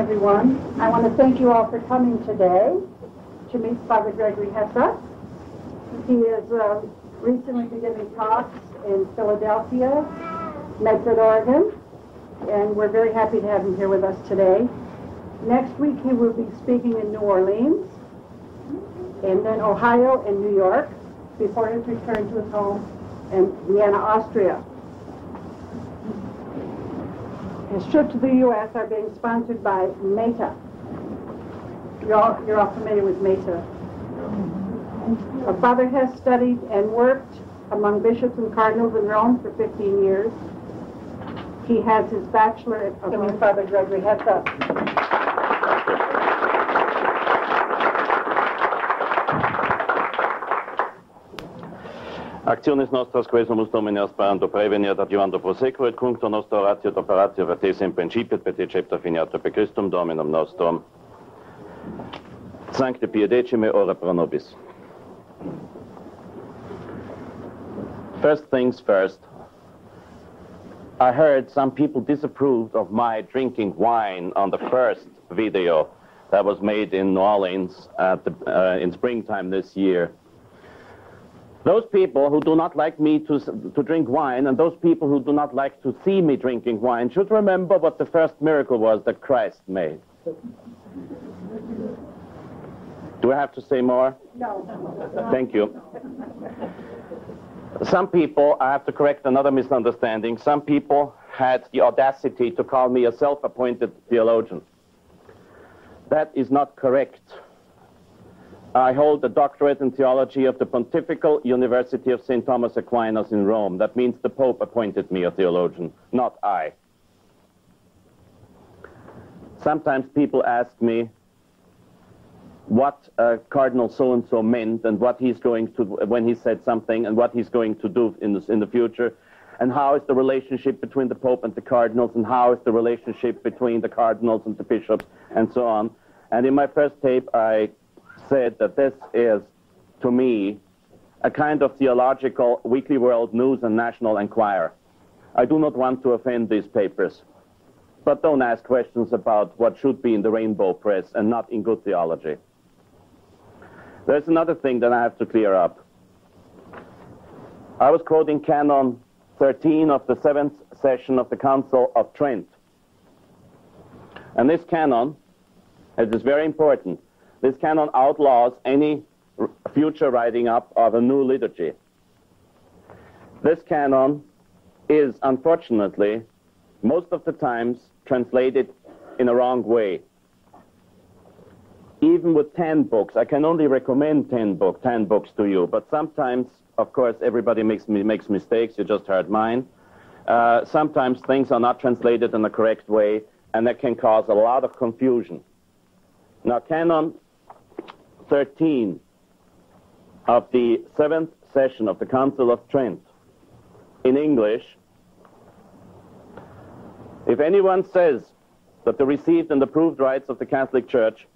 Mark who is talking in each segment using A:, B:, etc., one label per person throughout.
A: everyone. I want to thank you all for coming today to meet Father Gregory Hesse. He is uh, recently been giving talks in Philadelphia, Medford, Oregon, and we're very happy to have him here with us today. Next week he will be speaking in New Orleans, and then Ohio and New York, before his return to his home in Vienna, Austria. His trip to the U.S. are being sponsored by Meta. You're all, you're all familiar with Meta. Our father has studied and worked among bishops and cardinals in Rome for 15 years. He has his bachelor of Father Gregory Hesse.
B: Aspirando preveniat adiuvando prosequo et cuncto finiato Christum Dominum nostrum. Sancte ora pro nobis. First things first, I heard some people disapproved of my drinking wine on the first video that was made in New Orleans at the, uh, in springtime this year. Those people who do not like me to, to drink wine and those people who do not like to see me drinking wine should remember what the first miracle was that Christ made. Do I have to say more?
A: No.
B: Thank you. Some people, I have to correct another misunderstanding, some people had the audacity to call me a self appointed theologian. That is not correct. I hold a doctorate in theology of the Pontifical University of St. Thomas Aquinas in Rome. That means the Pope appointed me a theologian, not I. Sometimes people ask me what uh, Cardinal so and so meant and what he's going to, when he said something, and what he's going to do in the, in the future, and how is the relationship between the Pope and the cardinals, and how is the relationship between the cardinals and the bishops, and so on. And in my first tape, I said that this is, to me, a kind of theological weekly world news and national enquirer. I do not want to offend these papers, but don't ask questions about what should be in the rainbow press and not in good theology. There's another thing that I have to clear up. I was quoting Canon 13 of the seventh session of the Council of Trent. And this canon, it is very important, this canon outlaws any future writing up of a new liturgy. This canon is, unfortunately, most of the times translated in a wrong way. Even with 10 books, I can only recommend 10, book, 10 books to you, but sometimes, of course, everybody makes, makes mistakes. You just heard mine. Uh, sometimes things are not translated in the correct way, and that can cause a lot of confusion. Now, Canon 13 of the seventh session of the Council of Trent in English, if anyone says that the received and approved rites of the Catholic Church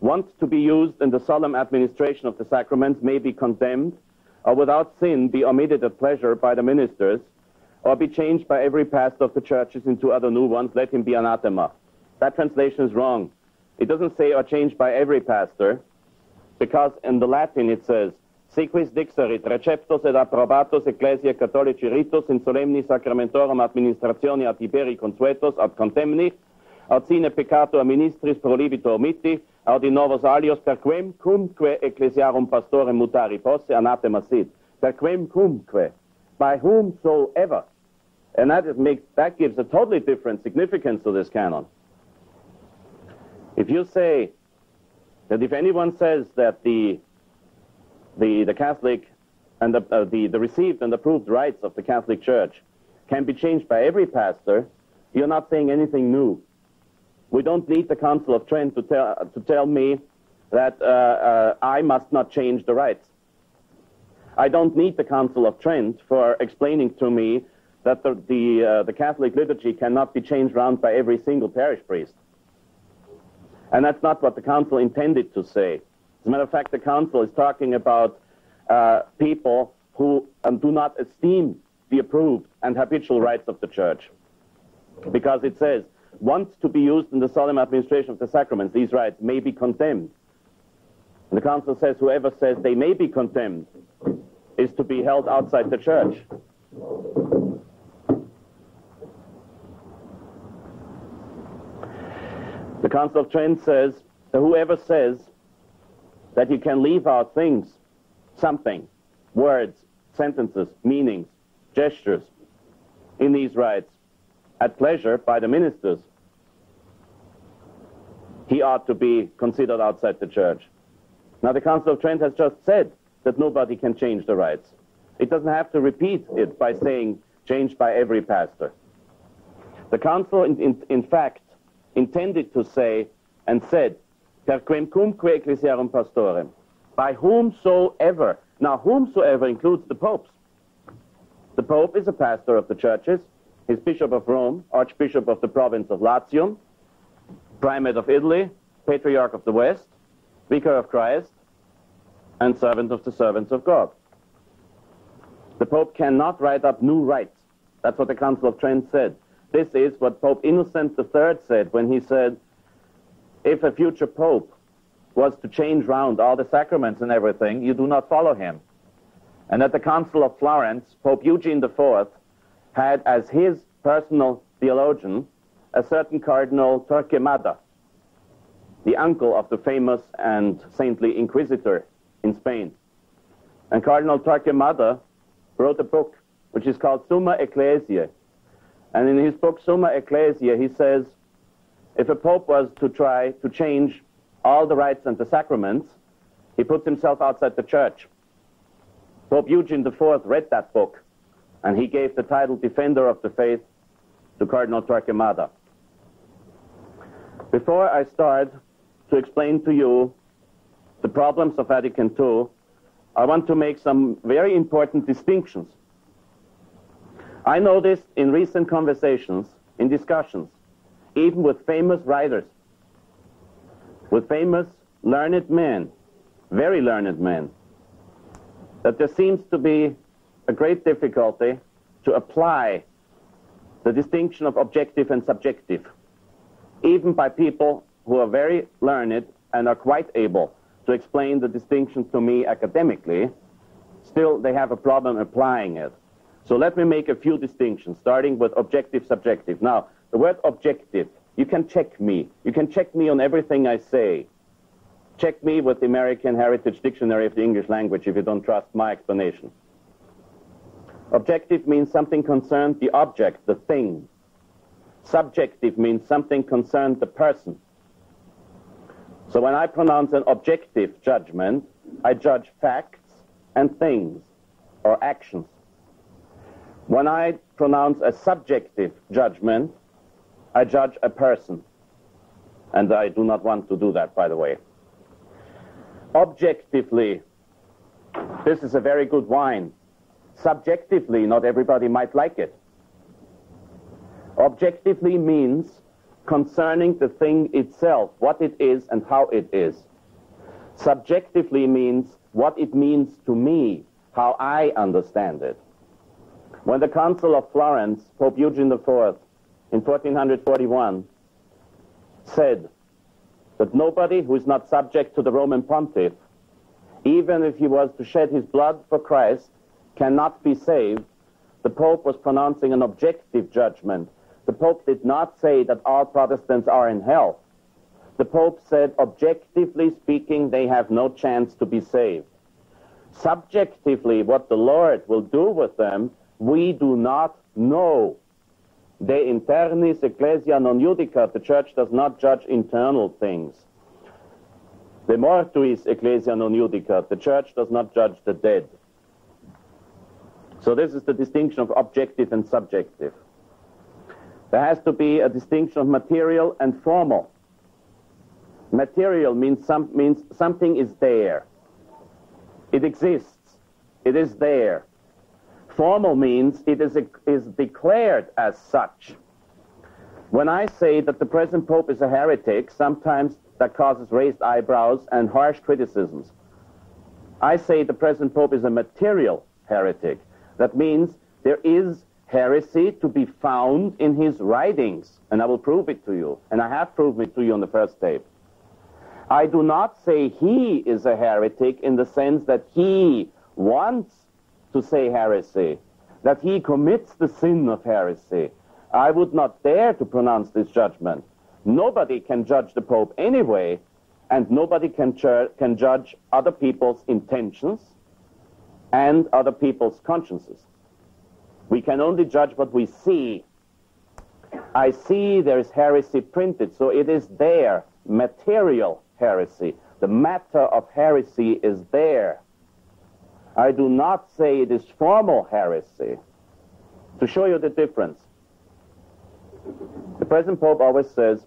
B: want to be used in the solemn administration of the sacraments may be condemned, or without sin be omitted at pleasure by the ministers, or be changed by every pastor of the churches into other new ones, let him be anathema. That translation is wrong. It doesn't say or changed by every pastor because in the Latin it says, Sequis dixerit receptos et approbatos ecclesia catholici ritus in solemni sacramentorum administratione ad iberi consuetos ad contemni, ad sine peccato a ministris prolibito omitti, ad in novos alios per quem cumque ecclesiarum pastorem mutari posse anathema sit. Per quem cumque, by whomsoever. And that, makes, that gives a totally different significance to this canon. If you say, that if anyone says that the, the, the Catholic and the, uh, the, the received and approved rites of the Catholic Church can be changed by every pastor, you're not saying anything new. We don't need the Council of Trent to tell, to tell me that uh, uh, I must not change the rites. I don't need the Council of Trent for explaining to me that the, the, uh, the Catholic liturgy cannot be changed around by every single parish priest. And that's not what the council intended to say. As a matter of fact, the council is talking about uh, people who um, do not esteem the approved and habitual rites of the church. Because it says, once to be used in the solemn administration of the sacraments, these rites may be condemned. And the council says whoever says they may be condemned is to be held outside the church. The Council of Trent says that whoever says that you can leave out things, something, words, sentences, meanings, gestures in these rites at pleasure by the ministers, he ought to be considered outside the church. Now, the Council of Trent has just said that nobody can change the rites. It doesn't have to repeat it by saying changed by every pastor. The Council, in, in, in fact, intended to say and said, per ecclesiarum pastorem, by whomsoever. Now, whomsoever includes the popes. The pope is a pastor of the churches. He's bishop of Rome, archbishop of the province of Latium, primate of Italy, patriarch of the West, vicar of Christ, and servant of the servants of God. The pope cannot write up new rites. That's what the Council of Trent said. This is what Pope Innocent III said when he said, if a future pope was to change round all the sacraments and everything, you do not follow him. And at the Council of Florence, Pope Eugene IV had as his personal theologian a certain Cardinal Torquemada, the uncle of the famous and saintly inquisitor in Spain. And Cardinal Torquemada wrote a book which is called Summa Ecclesiae, and in his book, Summa Ecclesia, he says, if a pope was to try to change all the rites and the sacraments, he puts himself outside the church. Pope Eugene IV read that book, and he gave the title Defender of the Faith to Cardinal Torquemada. Before I start to explain to you the problems of Vatican II, I want to make some very important distinctions I noticed in recent conversations, in discussions, even with famous writers, with famous learned men, very learned men, that there seems to be a great difficulty to apply the distinction of objective and subjective, even by people who are very learned and are quite able to explain the distinction to me academically, still they have a problem applying it. So let me make a few distinctions, starting with objective, subjective. Now, the word objective, you can check me. You can check me on everything I say. Check me with the American Heritage Dictionary of the English Language if you don't trust my explanation. Objective means something concerned the object, the thing. Subjective means something concerned the person. So when I pronounce an objective judgment, I judge facts and things or actions. When I pronounce a subjective judgment, I judge a person. And I do not want to do that, by the way. Objectively, this is a very good wine. Subjectively, not everybody might like it. Objectively means concerning the thing itself, what it is and how it is. Subjectively means what it means to me, how I understand it. When the Council of Florence, Pope Eugene IV, in 1441, said that nobody who is not subject to the Roman pontiff, even if he was to shed his blood for Christ, cannot be saved, the Pope was pronouncing an objective judgment. The Pope did not say that all Protestants are in hell. The Pope said, objectively speaking, they have no chance to be saved. Subjectively, what the Lord will do with them we do not know. De internis ecclesia non judicat, the church does not judge internal things. De mortuis ecclesia non judicat, the church does not judge the dead. So this is the distinction of objective and subjective. There has to be a distinction of material and formal. Material means, some, means something is there. It exists. It is there formal means it is, is declared as such. When I say that the present Pope is a heretic, sometimes that causes raised eyebrows and harsh criticisms. I say the present Pope is a material heretic. That means there is heresy to be found in his writings, and I will prove it to you, and I have proven it to you on the first tape. I do not say he is a heretic in the sense that he wants to say heresy, that he commits the sin of heresy. I would not dare to pronounce this judgment. Nobody can judge the Pope anyway, and nobody can, can judge other people's intentions and other people's consciences. We can only judge what we see. I see there is heresy printed, so it is there, material heresy. The matter of heresy is there. I do not say it is formal heresy. To show you the difference, the present Pope always says,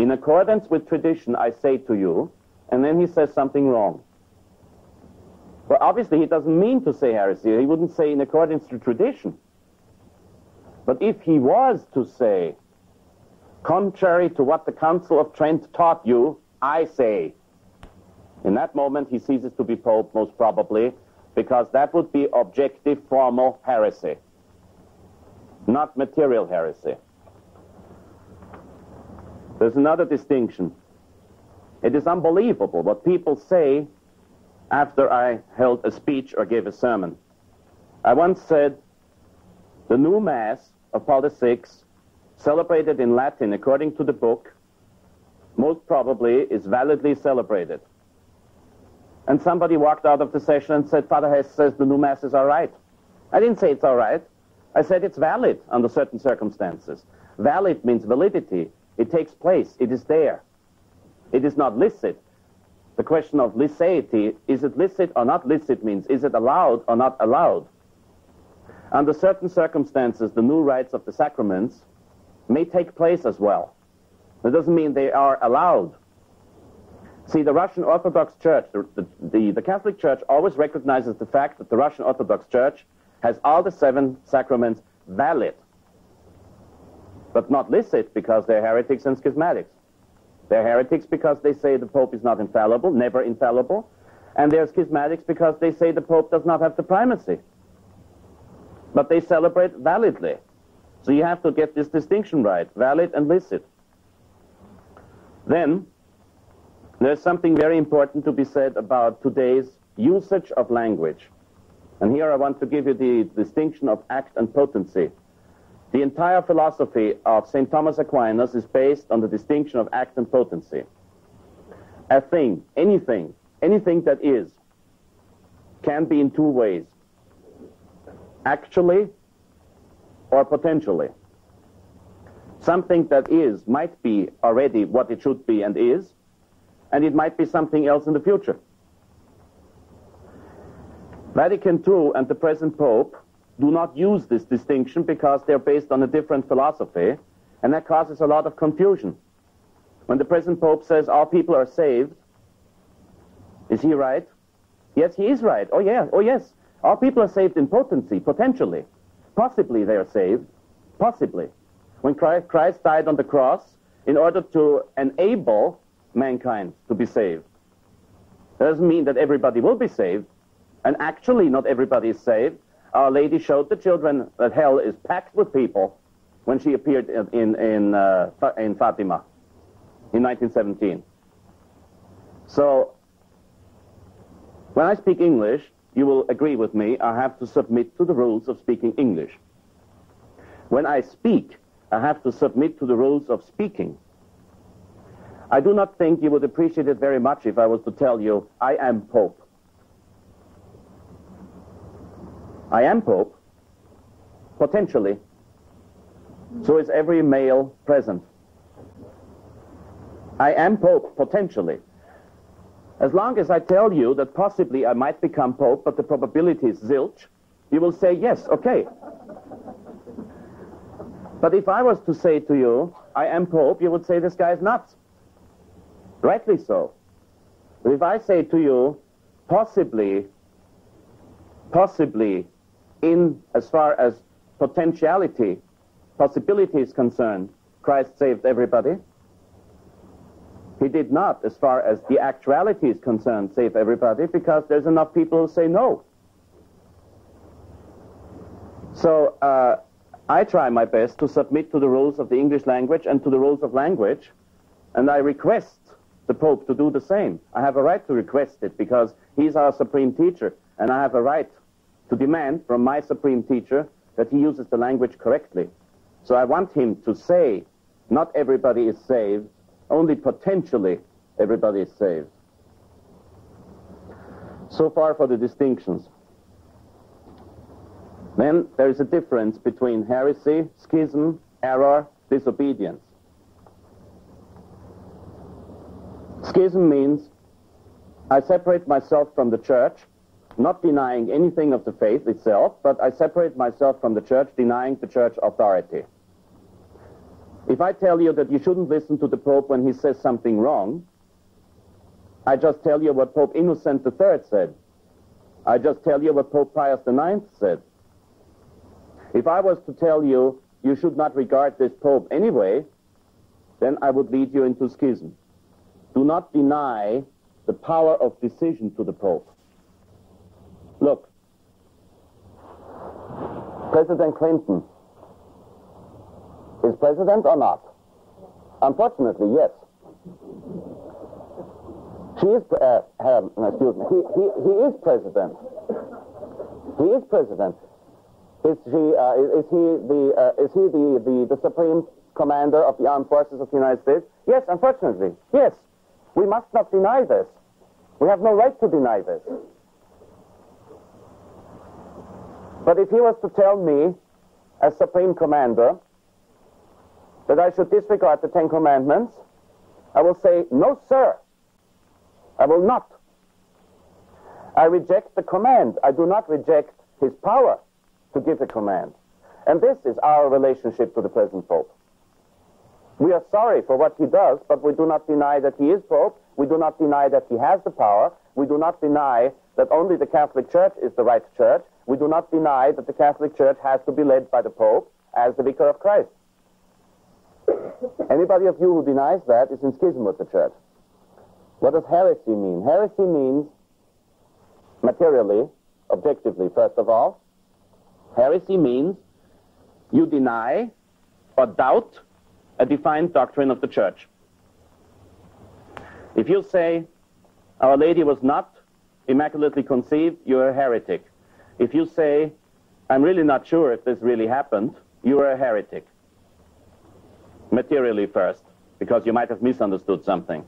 B: in accordance with tradition, I say to you, and then he says something wrong. Well, obviously, he doesn't mean to say heresy. He wouldn't say in accordance to tradition. But if he was to say, contrary to what the Council of Trent taught you, I say, in that moment he ceases to be Pope, most probably, because that would be objective, formal heresy, not material heresy. There's another distinction. It is unbelievable what people say after I held a speech or gave a sermon. I once said, the new Mass of Paul VI, celebrated in Latin according to the book, most probably is validly celebrated. And somebody walked out of the session and said, Father Hess says the new Mass is all right. I didn't say it's all right. I said it's valid under certain circumstances. Valid means validity. It takes place. It is there. It is not licit the question of licity, is it licit or not licit means, is it allowed or not allowed? Under certain circumstances, the new rites of the sacraments may take place as well. That doesn't mean they are allowed. See, the Russian Orthodox Church, the, the, the, Catholic Church always recognizes the fact that the Russian Orthodox Church has all the seven sacraments valid, but not licit because they're heretics and schismatics. They're heretics because they say the Pope is not infallible, never infallible. And they're schismatics because they say the Pope does not have the primacy. But they celebrate validly. So you have to get this distinction right, valid and licit. Then, there's something very important to be said about today's usage of language. And here I want to give you the distinction of act and potency. The entire philosophy of St. Thomas Aquinas is based on the distinction of act and potency. A thing, anything, anything that is, can be in two ways actually or potentially. Something that is might be already what it should be and is, and it might be something else in the future. Vatican II and the present Pope do not use this distinction because they're based on a different philosophy, and that causes a lot of confusion. When the present Pope says all people are saved, is he right? Yes, he is right. Oh, yeah. Oh, yes. All people are saved in potency, potentially. Possibly they are saved. Possibly. When Christ died on the cross in order to enable mankind to be saved. That doesn't mean that everybody will be saved. And actually, not everybody is saved. Our Lady showed the children that hell is packed with people when she appeared in, in, in, uh, in Fatima in 1917. So, when I speak English, you will agree with me, I have to submit to the rules of speaking English. When I speak, I have to submit to the rules of speaking. I do not think you would appreciate it very much if I was to tell you, I am Pope. I am Pope, potentially. So is every male present. I am Pope, potentially. As long as I tell you that possibly I might become Pope, but the probability is zilch, you will say, yes, okay. But if I was to say to you, I am Pope, you would say, this guy is nuts. Rightly so. But if I say to you, possibly, possibly in as far as potentiality, possibility is concerned, Christ saved everybody. He did not, as far as the actuality is concerned, save everybody because there's enough people who say no. So uh, I try my best to submit to the rules of the English language and to the rules of language, and I request the Pope to do the same. I have a right to request it because he's our supreme teacher, and I have a right to demand from my supreme teacher that he uses the language correctly. So I want him to say, not everybody is saved, only potentially everybody is saved. So far for the distinctions. Then there is a difference between heresy, schism, error, disobedience. Schism means I separate myself from the church, not denying anything of the faith itself, but I separate myself from the church, denying the church authority. If I tell you that you shouldn't listen to the Pope when he says something wrong, I just tell you what Pope Innocent III said. I just tell you what Pope Pius IX said. If I was to tell you you should not regard this Pope anyway, then I would lead you into schism. Do not deny the power of decision to the Pope. Look, President Clinton is president or not? Unfortunately, yes. She is, uh, uh, excuse me, he, he, he is president. He is president. Is he, uh, is he, the, uh, is he the, the, the supreme commander of the armed forces of the United States? Yes, unfortunately, yes. We must not deny this. We have no right to deny this. But if he was to tell me, as Supreme Commander, that I should disregard the Ten Commandments, I will say, no, sir. I will not. I reject the command. I do not reject his power to give a command. And this is our relationship to the present Pope. We are sorry for what he does, but we do not deny that he is Pope. We do not deny that he has the power. We do not deny that only the Catholic Church is the right church. We do not deny that the Catholic Church has to be led by the Pope as the Vicar of Christ. Anybody of you who denies that is in schism with the Church. What does heresy mean? Heresy means, materially, objectively, first of all, heresy means you deny or doubt a defined doctrine of the Church. If you say, Our Lady was not immaculately conceived, you're a heretic. If you say, I'm really not sure if this really happened, you are a heretic. Materially first, because you might have misunderstood something.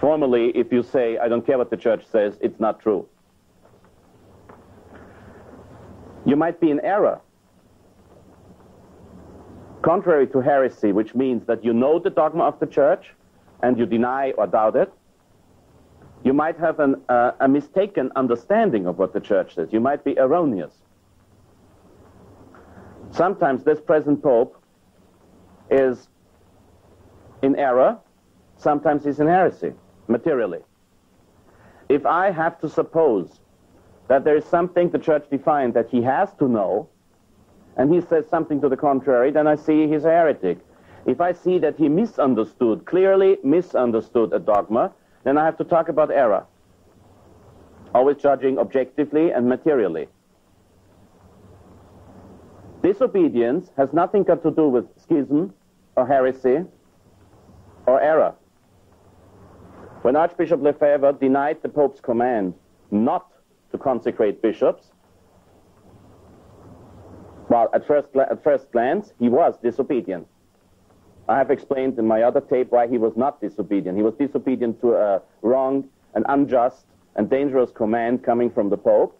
B: Formally, if you say, I don't care what the church says, it's not true. You might be in error. Contrary to heresy, which means that you know the dogma of the church and you deny or doubt it, you might have an, uh, a mistaken understanding of what the church says. You might be erroneous. Sometimes this present pope is in error, sometimes he's in heresy, materially. If I have to suppose that there is something the church defined that he has to know, and he says something to the contrary, then I see he's a heretic. If I see that he misunderstood, clearly misunderstood a dogma, then I have to talk about error. Always judging objectively and materially. Disobedience has nothing got to do with schism or heresy or error. When Archbishop Lefebvre denied the Pope's command not to consecrate bishops, well, at first, at first glance, he was disobedient. I have explained in my other tape why he was not disobedient. He was disobedient to a wrong and unjust and dangerous command coming from the Pope.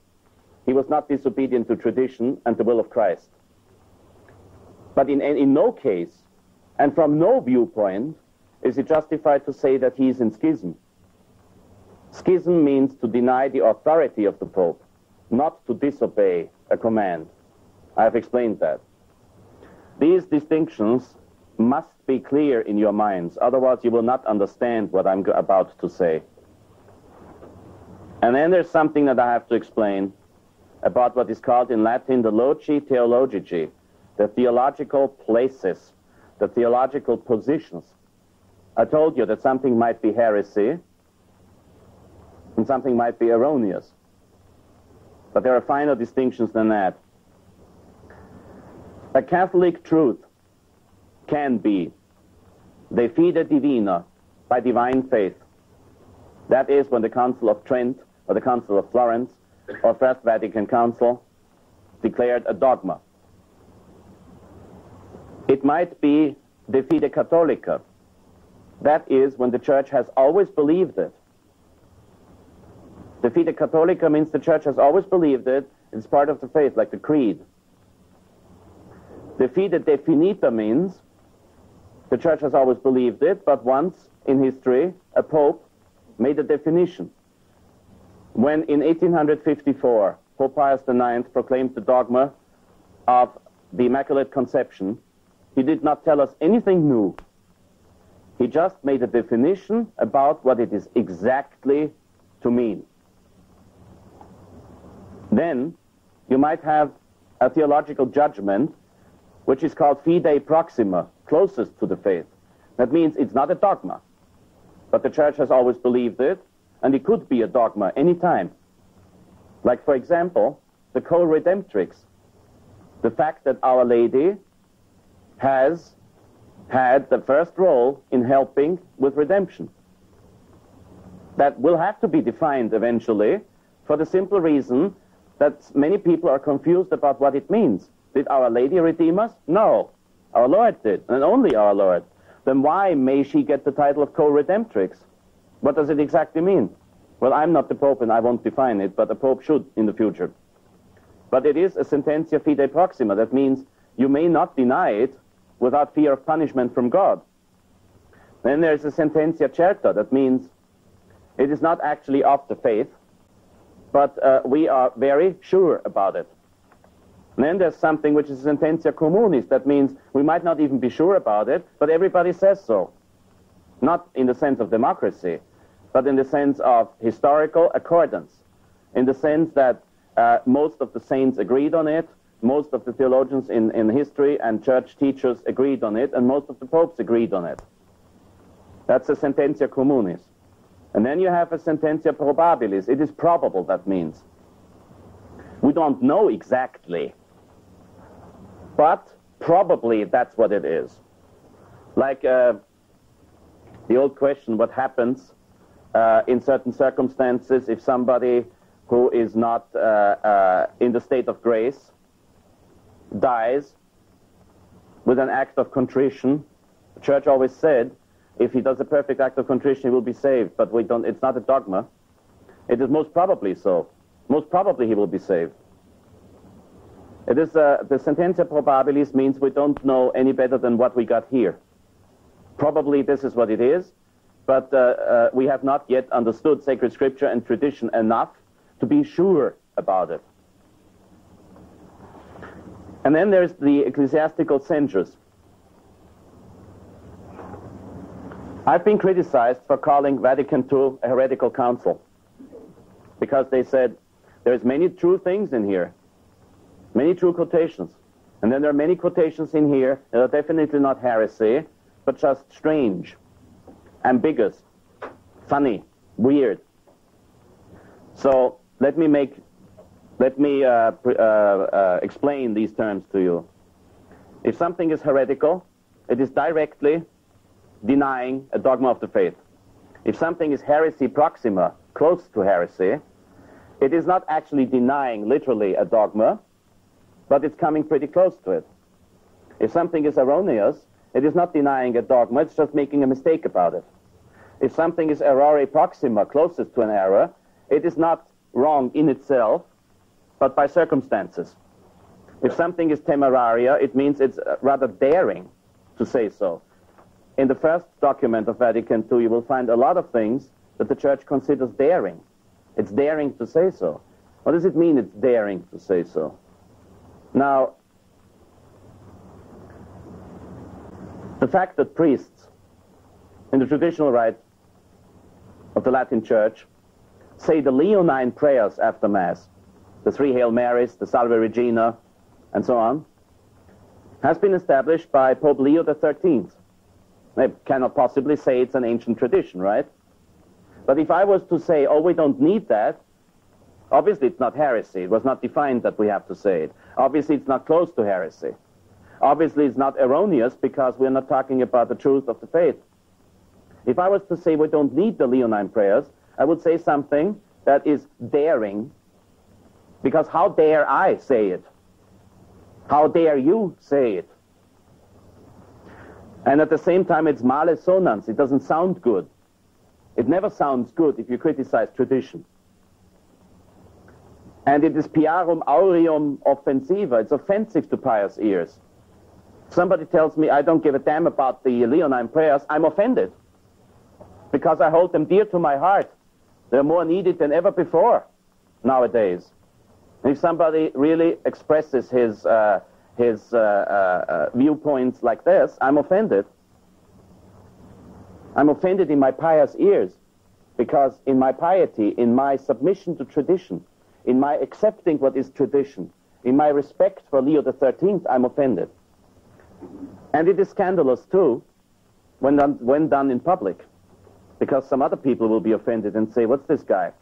B: He was not disobedient to tradition and the will of Christ. But in, in no case, and from no viewpoint, is it justified to say that he is in schism. Schism means to deny the authority of the Pope, not to disobey a command. I have explained that. These distinctions must be clear in your minds, otherwise you will not understand what I'm about to say. And then there's something that I have to explain about what is called in Latin the loci theologici, the theological places, the theological positions. I told you that something might be heresy and something might be erroneous. But there are finer distinctions than that. A Catholic truth can be de fide divina, by divine faith. That is when the Council of Trent or the Council of Florence or First Vatican Council declared a dogma. It might be de fide catholica. That is when the church has always believed it. De fide catholica means the church has always believed it. It's part of the faith, like the creed. Fide definita means the church has always believed it, but once in history, a pope made a definition. When in 1854, Pope Pius IX proclaimed the dogma of the Immaculate Conception, he did not tell us anything new. He just made a definition about what it is exactly to mean. Then you might have a theological judgment which is called fide proxima, closest to the faith. That means it's not a dogma, but the church has always believed it, and it could be a dogma any time. Like, for example, the co-redemptrix, the fact that Our Lady has had the first role in helping with redemption. That will have to be defined eventually for the simple reason that many people are confused about what it means. Did Our Lady redeem us? No. Our Lord did, and only our Lord. Then why may she get the title of co-redemptrix? What does it exactly mean? Well, I'm not the Pope and I won't define it, but the Pope should in the future. But it is a sententia fide proxima. That means you may not deny it without fear of punishment from God. Then there's a sententia certa. That means it is not actually of the faith, but uh, we are very sure about it. And then there's something which is sententia communis. That means we might not even be sure about it, but everybody says so. Not in the sense of democracy, but in the sense of historical accordance. In the sense that uh, most of the saints agreed on it, most of the theologians in, in history and church teachers agreed on it, and most of the popes agreed on it. That's a sententia communis. And then you have a sententia probabilis. It is probable, that means. We don't know exactly but probably that's what it is. Like uh, the old question, what happens uh, in certain circumstances if somebody who is not uh, uh in the state of grace dies with an act of contrition? The church always said, if he does a perfect act of contrition, he will be saved. But we don't. It's not a dogma. It is most probably so. Most probably he will be saved. It is, uh, the sententia probabilis means we don't know any better than what we got here. Probably this is what it is, but uh, uh, we have not yet understood sacred scripture and tradition enough to be sure about it. And then there's the ecclesiastical censures. I've been criticized for calling Vatican II a heretical council because they said there's many true things in here, Many true quotations. And then there are many quotations in here that are definitely not heresy, but just strange, ambiguous, funny, weird. So let me make, let me uh, uh, uh, explain these terms to you. If something is heretical, it is directly denying a dogma of the faith. If something is heresy proxima, close to heresy, it is not actually denying literally a dogma, but it's coming pretty close to it. If something is erroneous, it is not denying a dogma, it's just making a mistake about it. If something is errare proxima, closest to an error, it is not wrong in itself, but by circumstances. If something is temeraria, it means it's uh, rather daring to say so. In the first document of Vatican II, you will find a lot of things that the Church considers daring. It's daring to say so. What does it mean it's daring to say so? Now, the fact that priests in the traditional rite of the Latin Church say the Leonine prayers after Mass, the three Hail Marys, the Salve Regina, and so on, has been established by Pope Leo XIII. They cannot possibly say it's an ancient tradition, right? But if I was to say, oh, we don't need that, Obviously, it's not heresy. It was not defined that we have to say it. Obviously, it's not close to heresy. obviously it's not erroneous because we're not talking about the truth of the faith. If I was to say we don't need the Leonine prayers, I would say something that is daring, because how dare I say it? How dare you say it? And at the same time, it's male sonans. It doesn't sound good. It never sounds good if you criticize tradition. And it is piarum aurium offensiva. It's offensive to pious ears. Somebody tells me I don't give a damn about the Leonine prayers. I'm offended because I hold them dear to my heart. They're more needed than ever before nowadays. if somebody really expresses his uh, his uh, uh, uh, viewpoints like this, I'm offended. I'm offended in my pious ears because in my piety, in my submission to tradition, in my accepting what is tradition, in my respect for Leo XIII, I'm offended. And it is scandalous too when done, when done in public because some other people will be offended and say, what's this guy?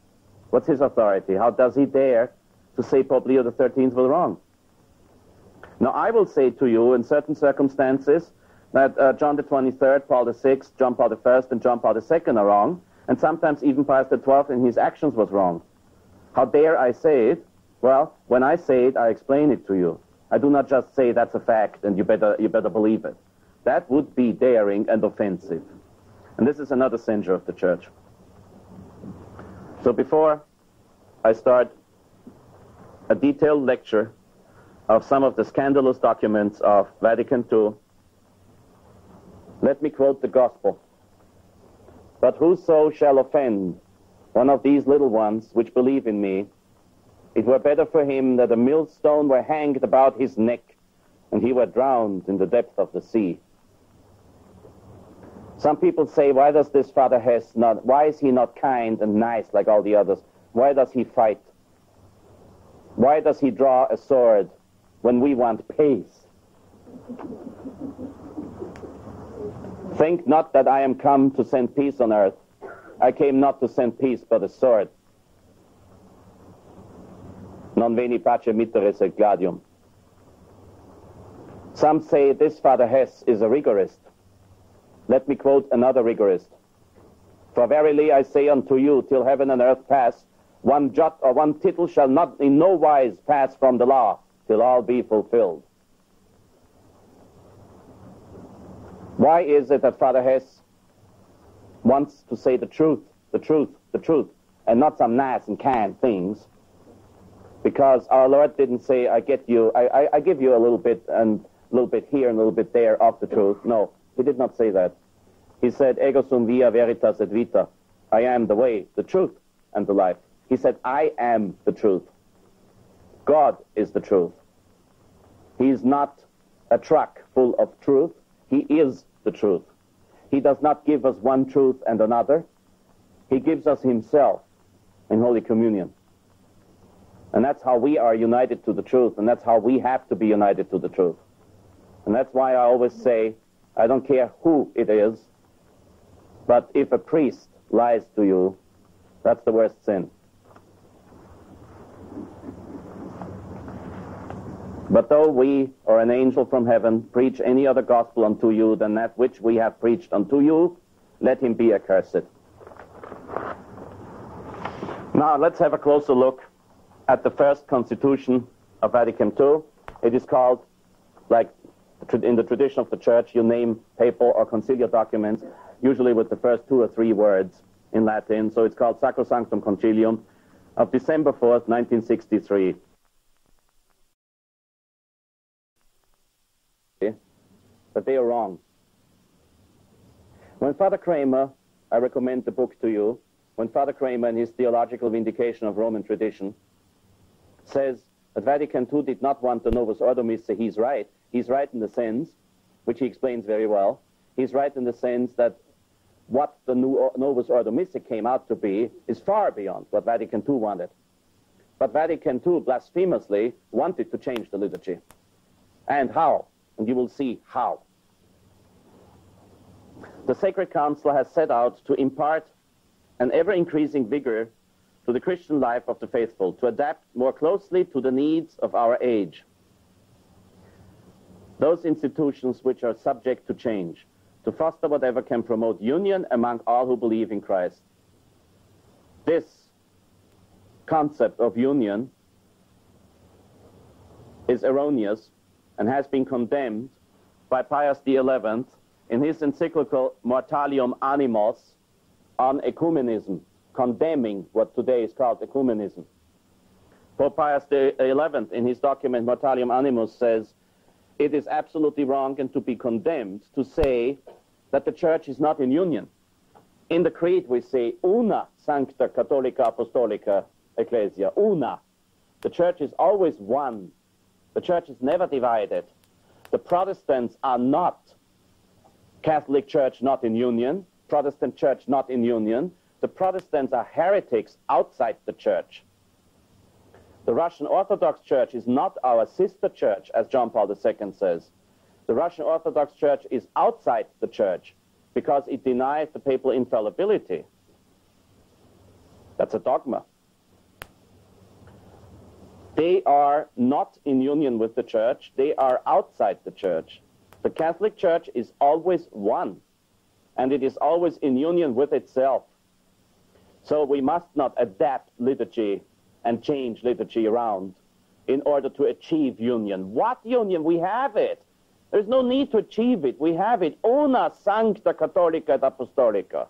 B: What's his authority? How does he dare to say Pope Leo XIII was wrong? Now, I will say to you, in certain circumstances, that uh, John the 23rd, Paul the 6th, John Paul the 1st, and John Paul the 2nd are wrong, and sometimes even Pius the 12th in his actions was wrong. How dare I say it? Well, when I say it, I explain it to you. I do not just say that's a fact and you better, you better believe it. That would be daring and offensive. And this is another censure of the church. So before I start a detailed lecture of some of the scandalous documents of Vatican II, let me quote the gospel. But whoso shall offend one of these little ones which believe in me, it were better for him that a millstone were hanged about his neck and he were drowned in the depth of the sea. Some people say, why does this Father Hess not, why is he not kind and nice like all the others? Why does he fight? Why does he draw a sword when we want peace? Think not that I am come to send peace on earth. I came not to send peace, but a sword. Non veni pace mitteris et gladium. Some say this Father Hess is a rigorist. Let me quote another rigorist. For verily I say unto you, till heaven and earth pass, one jot or one tittle shall not in no wise pass from the law, till all be fulfilled. Why is it that Father Hess wants to say the truth, the truth, the truth, and not some nice and kind things? Because our Lord didn't say, I get you, I, I, I give you a little bit and a little bit here and a little bit there of the truth. No, he did not say that. He said, Ego sum via veritas et vita. I am the way, the truth, and the life. He said, I am the truth. God is the truth. He is not a truck full of truth. He is the truth. He does not give us one truth and another. He gives us himself in Holy Communion. And that's how we are united to the truth, and that's how we have to be united to the truth. And that's why I always say, I don't care who it is, but if a priest lies to you, that's the worst sin. But though we or an angel from heaven preach any other gospel unto you than that which we have preached unto you, let him be accursed. Now let's have a closer look at the first constitution of Vatican II. It is called, like in the tradition of the church, you name papal or conciliar documents, usually with the first two or three words in Latin. So it's called Sacrosanctum Concilium of December 4th, 1963. But they are wrong. When Father Kramer, I recommend the book to you, when Father Kramer in his theological vindication of Roman tradition says that Vatican II did not want the Novus Ordo Missa, he's right. He's right in the sense, which he explains very well, he's right in the sense that what the Novus Ordo Missa came out to be is far beyond what Vatican II wanted. But Vatican II blasphemously wanted to change the liturgy. And how? And you will see how. The Sacred Council has set out to impart an ever-increasing vigor to the Christian life of the faithful, to adapt more closely to the needs of our age. those institutions which are subject to change, to foster whatever can promote union among all who believe in Christ. This concept of union is erroneous and has been condemned by Pius XI in his encyclical Mortalium Animos on ecumenism, condemning what today is called ecumenism. Pope Pius XI in his document Mortalium Animos says, it is absolutely wrong and to be condemned to say that the church is not in union. In the creed we say, una sancta catholica apostolica ecclesia, una. The church is always one. The church is never divided. The Protestants are not Catholic Church not in union, Protestant Church not in union. The Protestants are heretics outside the church. The Russian Orthodox Church is not our sister church, as John Paul II says. The Russian Orthodox Church is outside the church because it denies the papal infallibility. That's a dogma. They are not in union with the church, they are outside the church. The Catholic Church is always one, and it is always in union with itself. So we must not adapt liturgy and change liturgy around in order to achieve union. What union? We have it. There's no need to achieve it. We have it. Una sancta catholica et apostolica.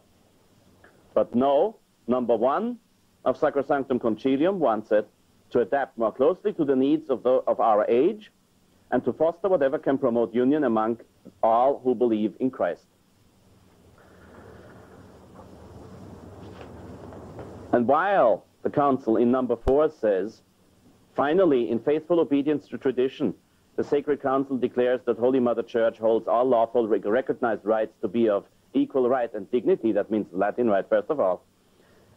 B: But no, number one of Sacrosanctum Concilium wants it to adapt more closely to the needs of, the, of our age and to foster whatever can promote union among all who believe in Christ. And while the Council in number four says, finally, in faithful obedience to tradition, the Sacred Council declares that Holy Mother Church holds all lawful recognized rites to be of equal right and dignity, that means Latin rite, first of all,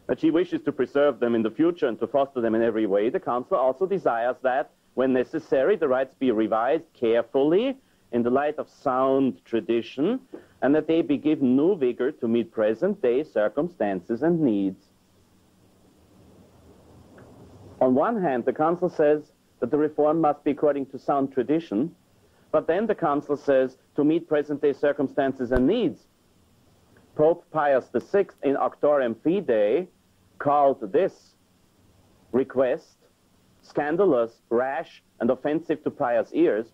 B: that she wishes to preserve them in the future and to foster them in every way. The Council also desires that, when necessary, the rites be revised carefully in the light of sound tradition, and that they be given new vigor to meet present day circumstances and needs. On one hand, the Council says that the reform must be according to sound tradition, but then the Council says to meet present-day circumstances and needs. Pope Pius VI in Auctorem Fidei called this request scandalous, rash, and offensive to pious ears.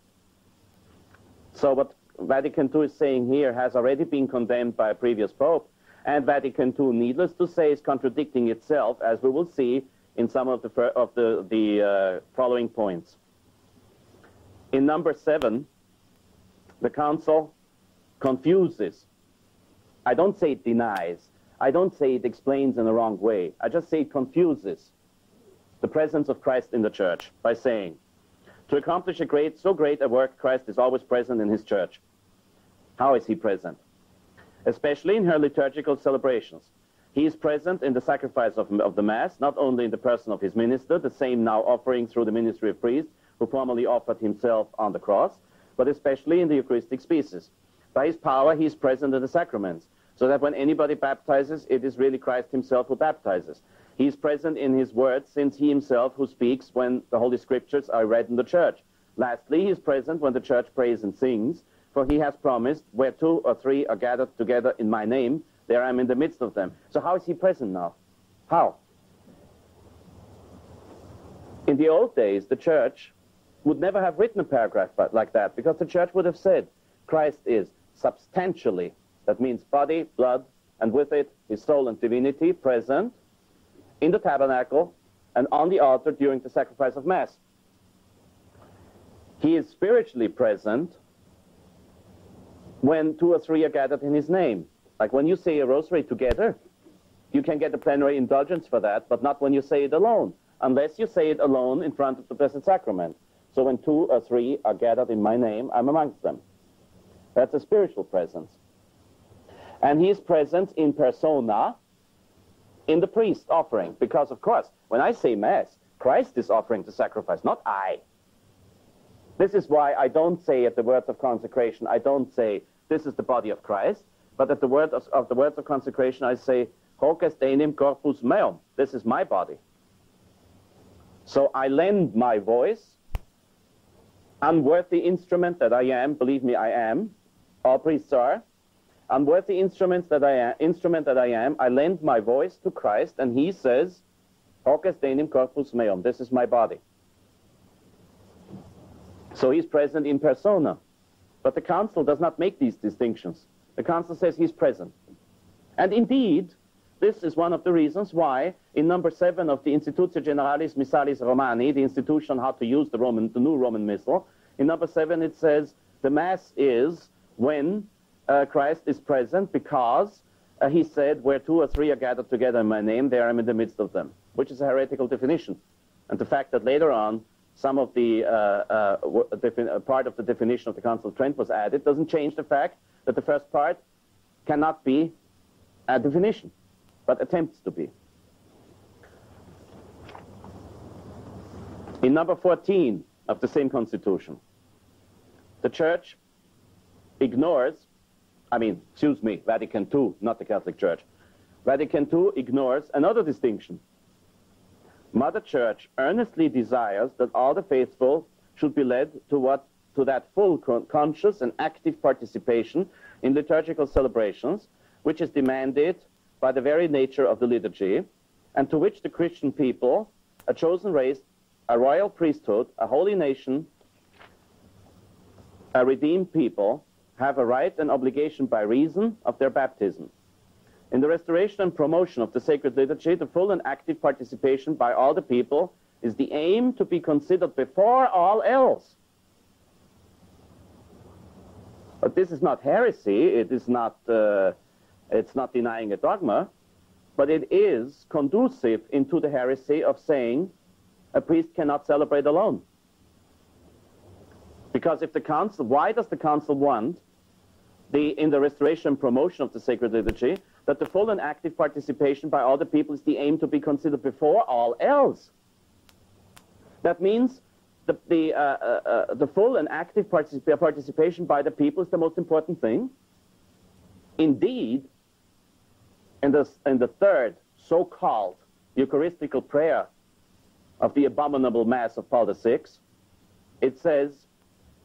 B: So what Vatican II is saying here has already been condemned by a previous pope, and Vatican II, needless to say, is contradicting itself, as we will see in some of the, of the, the uh, following points. In number seven, the Council confuses. I don't say it denies. I don't say it explains in the wrong way. I just say it confuses the presence of Christ in the church by saying, to accomplish a great, so great a work, Christ is always present in his church. How is he present? Especially in her liturgical celebrations. He is present in the sacrifice of, of the Mass, not only in the person of his minister, the same now offering through the ministry of priests, who formerly offered himself on the cross, but especially in the Eucharistic species. By his power, he is present in the sacraments, so that when anybody baptizes, it is really Christ himself who baptizes. He is present in his words, since he himself who speaks when the Holy Scriptures are read in the church. Lastly, he is present when the church prays and sings, for he has promised, where two or three are gathered together in my name, there I am in the midst of them. So how is he present now? How? In the old days, the church would never have written a paragraph like that because the church would have said Christ is substantially, that means body, blood, and with it his soul and divinity present in the tabernacle and on the altar during the sacrifice of Mass. He is spiritually present when two or three are gathered in his name. Like when you say a rosary together, you can get a plenary indulgence for that, but not when you say it alone, unless you say it alone in front of the Blessed Sacrament. So when two or three are gathered in my name, I'm amongst them. That's a spiritual presence. And he is present in persona in the priest offering, because of course, when I say Mass, Christ is offering the sacrifice, not I. This is why I don't say at the words of consecration, I don't say, this is the body of Christ. But at the word of, of the words of consecration, I say, Hoc est enim corpus meum. This is my body. So I lend my voice. unworthy instrument that I am, believe me, I am, all priests are, unworthy instruments that I am, instrument that I am, I lend my voice to Christ, and he says, Hoc est enim corpus meum, this is my body. So he's present in persona. But the council does not make these distinctions. The council says he's present. And indeed, this is one of the reasons why in number seven of the Institutio Generalis Missalis Romani, the institution how to use the Roman, the new Roman Missal, in number seven it says the Mass is when uh, Christ is present because uh, he said, where two or three are gathered together in my name, there I am in the midst of them, which is a heretical definition. And the fact that later on some of the uh, uh, part of the definition of the Council of Trent was added doesn't change the fact that the first part cannot be a definition, but attempts to be. In number 14 of the same constitution, the Church ignores, I mean, excuse me, Vatican II, not the Catholic Church. Vatican II ignores another distinction Mother Church earnestly desires that all the faithful should be led to what to that full conscious and active participation in liturgical celebrations, which is demanded by the very nature of the liturgy, and to which the Christian people, a chosen race, a royal priesthood, a holy nation, a redeemed people, have a right and obligation by reason of their baptism. In the restoration and promotion of the sacred liturgy, the full and active participation by all the people is the aim to be considered before all else. But this is not heresy, it is not, uh, it's not denying a dogma, but it is conducive into the heresy of saying a priest cannot celebrate alone. Because if the council, why does the council want the, in the restoration and promotion of the sacred liturgy, that the full and active participation by all the people is the aim to be considered before all else. That means the, the, uh, uh, uh, the full and active particip participation by the people is the most important thing. Indeed, in the, in the third so-called Eucharistical prayer of the abominable Mass of Paul VI, it says,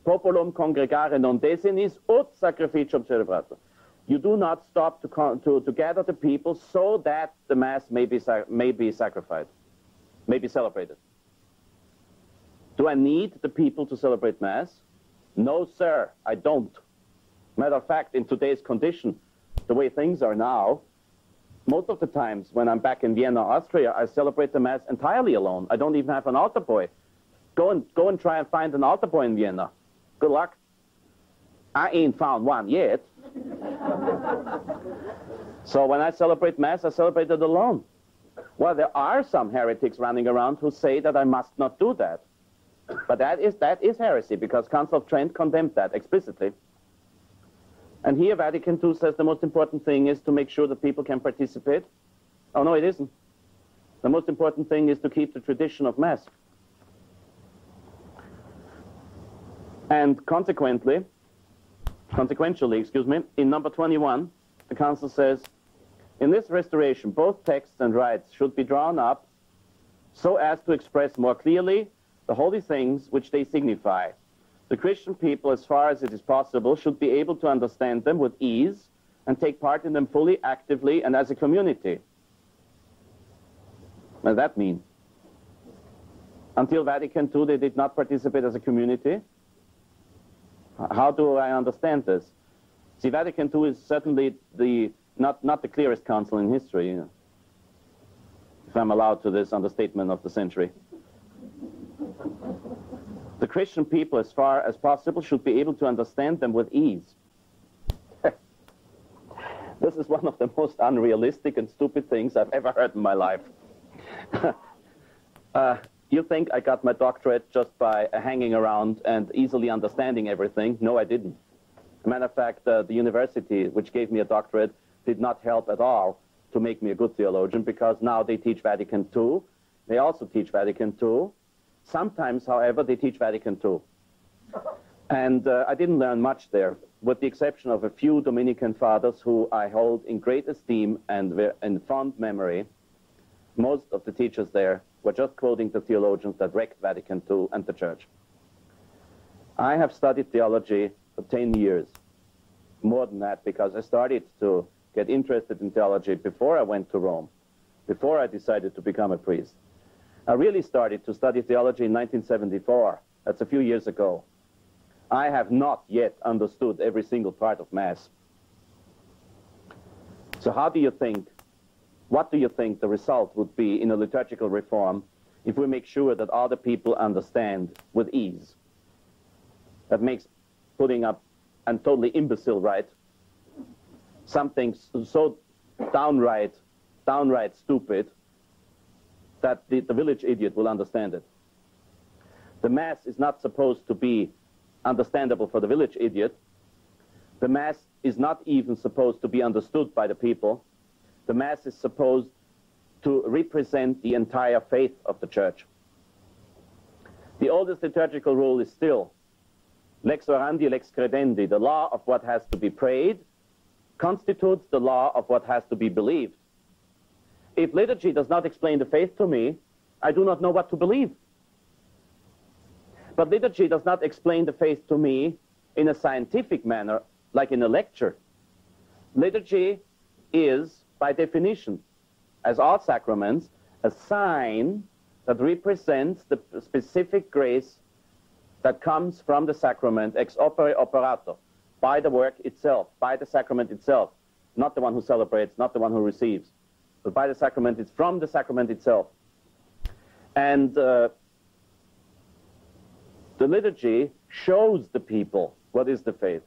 B: Populum congregare non desinis ut sacrificium celebratum you do not stop to, to, to gather the people so that the Mass may be, may be sacrificed, may be celebrated. Do I need the people to celebrate Mass? No, sir, I don't. Matter of fact, in today's condition, the way things are now, most of the times when I'm back in Vienna, Austria, I celebrate the Mass entirely alone. I don't even have an altar boy. Go and, go and try and find an altar boy in Vienna. Good luck. I ain't found one yet. so when I celebrate Mass, I celebrate it alone. Well, there are some heretics running around who say that I must not do that. But that is, that is heresy, because Council of Trent condemned that explicitly. And here Vatican II says the most important thing is to make sure that people can participate. Oh, no, it isn't. The most important thing is to keep the tradition of Mass. And consequently, Consequentially, excuse me, in number 21, the Council says, in this restoration, both texts and rites should be drawn up so as to express more clearly the holy things which they signify. The Christian people, as far as it is possible, should be able to understand them with ease and take part in them fully, actively, and as a community. What does that mean? Until Vatican II, they did not participate as a community. How do I understand this? See, Vatican II is certainly the not, not the clearest council in history, you know, if I'm allowed to this understatement of the century. The Christian people, as far as possible, should be able to understand them with ease. this is one of the most unrealistic and stupid things I've ever heard in my life. uh, you think I got my doctorate just by hanging around and easily understanding everything? No, I didn't. Matter of fact, uh, the university which gave me a doctorate did not help at all to make me a good theologian because now they teach Vatican II. They also teach Vatican II. Sometimes, however, they teach Vatican II. And uh, I didn't learn much there, with the exception of a few Dominican fathers who I hold in great esteem and in fond memory. Most of the teachers there we're just quoting the theologians that wrecked Vatican II and the Church. I have studied theology for 10 years. More than that, because I started to get interested in theology before I went to Rome, before I decided to become a priest. I really started to study theology in 1974. That's a few years ago. I have not yet understood every single part of Mass. So how do you think, what do you think the result would be in a liturgical reform if we make sure that other people understand with ease? That makes putting up a totally imbecile rite something so downright, downright stupid that the, the village idiot will understand it. The Mass is not supposed to be understandable for the village idiot. The Mass is not even supposed to be understood by the people. The Mass is supposed to represent the entire faith of the church. The oldest liturgical rule is still lex orandi, lex credendi. The law of what has to be prayed constitutes the law of what has to be believed. If liturgy does not explain the faith to me, I do not know what to believe. But liturgy does not explain the faith to me in a scientific manner, like in a lecture. Liturgy is, by definition, as all sacraments, a sign that represents the specific grace that comes from the sacrament ex opere operato, by the work itself, by the sacrament itself, not the one who celebrates, not the one who receives, but by the sacrament, it's from the sacrament itself. And uh, the liturgy shows the people what is the faith.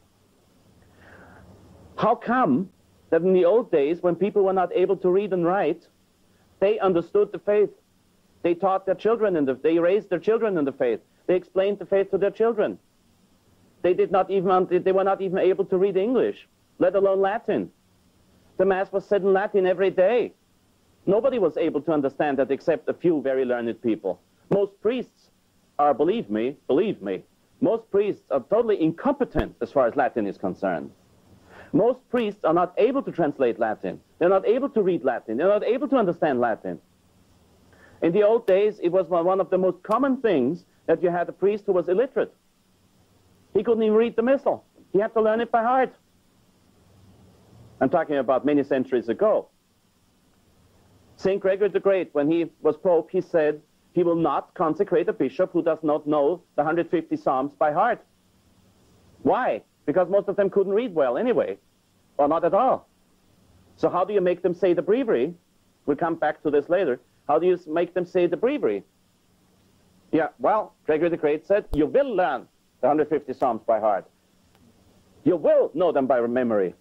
B: How come that in the old days, when people were not able to read and write, they understood the faith? They taught their children and the, they raised their children in the faith. They explained the faith to their children. They did not even, um, they were not even able to read English, let alone Latin. The Mass was said in Latin every day. Nobody was able to understand that except a few very learned people. Most priests are, believe me, believe me, most priests are totally incompetent as far as Latin is concerned. Most priests are not able to translate Latin. They're not able to read Latin. They're not able to understand Latin. In the old days, it was one of the most common things that you had a priest who was illiterate. He couldn't even read the Missal. He had to learn it by heart. I'm talking about many centuries ago. St. Gregory the Great, when he was Pope, he said, he will not consecrate a bishop who does not know the 150 Psalms by heart. Why? Because most of them couldn't read well anyway, or not at all. So how do you make them say the breviary? We'll come back to this later. How do you make them say the breviary? Yeah, well, Gregory the Great said, you will learn the 150 Psalms by heart. You will know them by memory.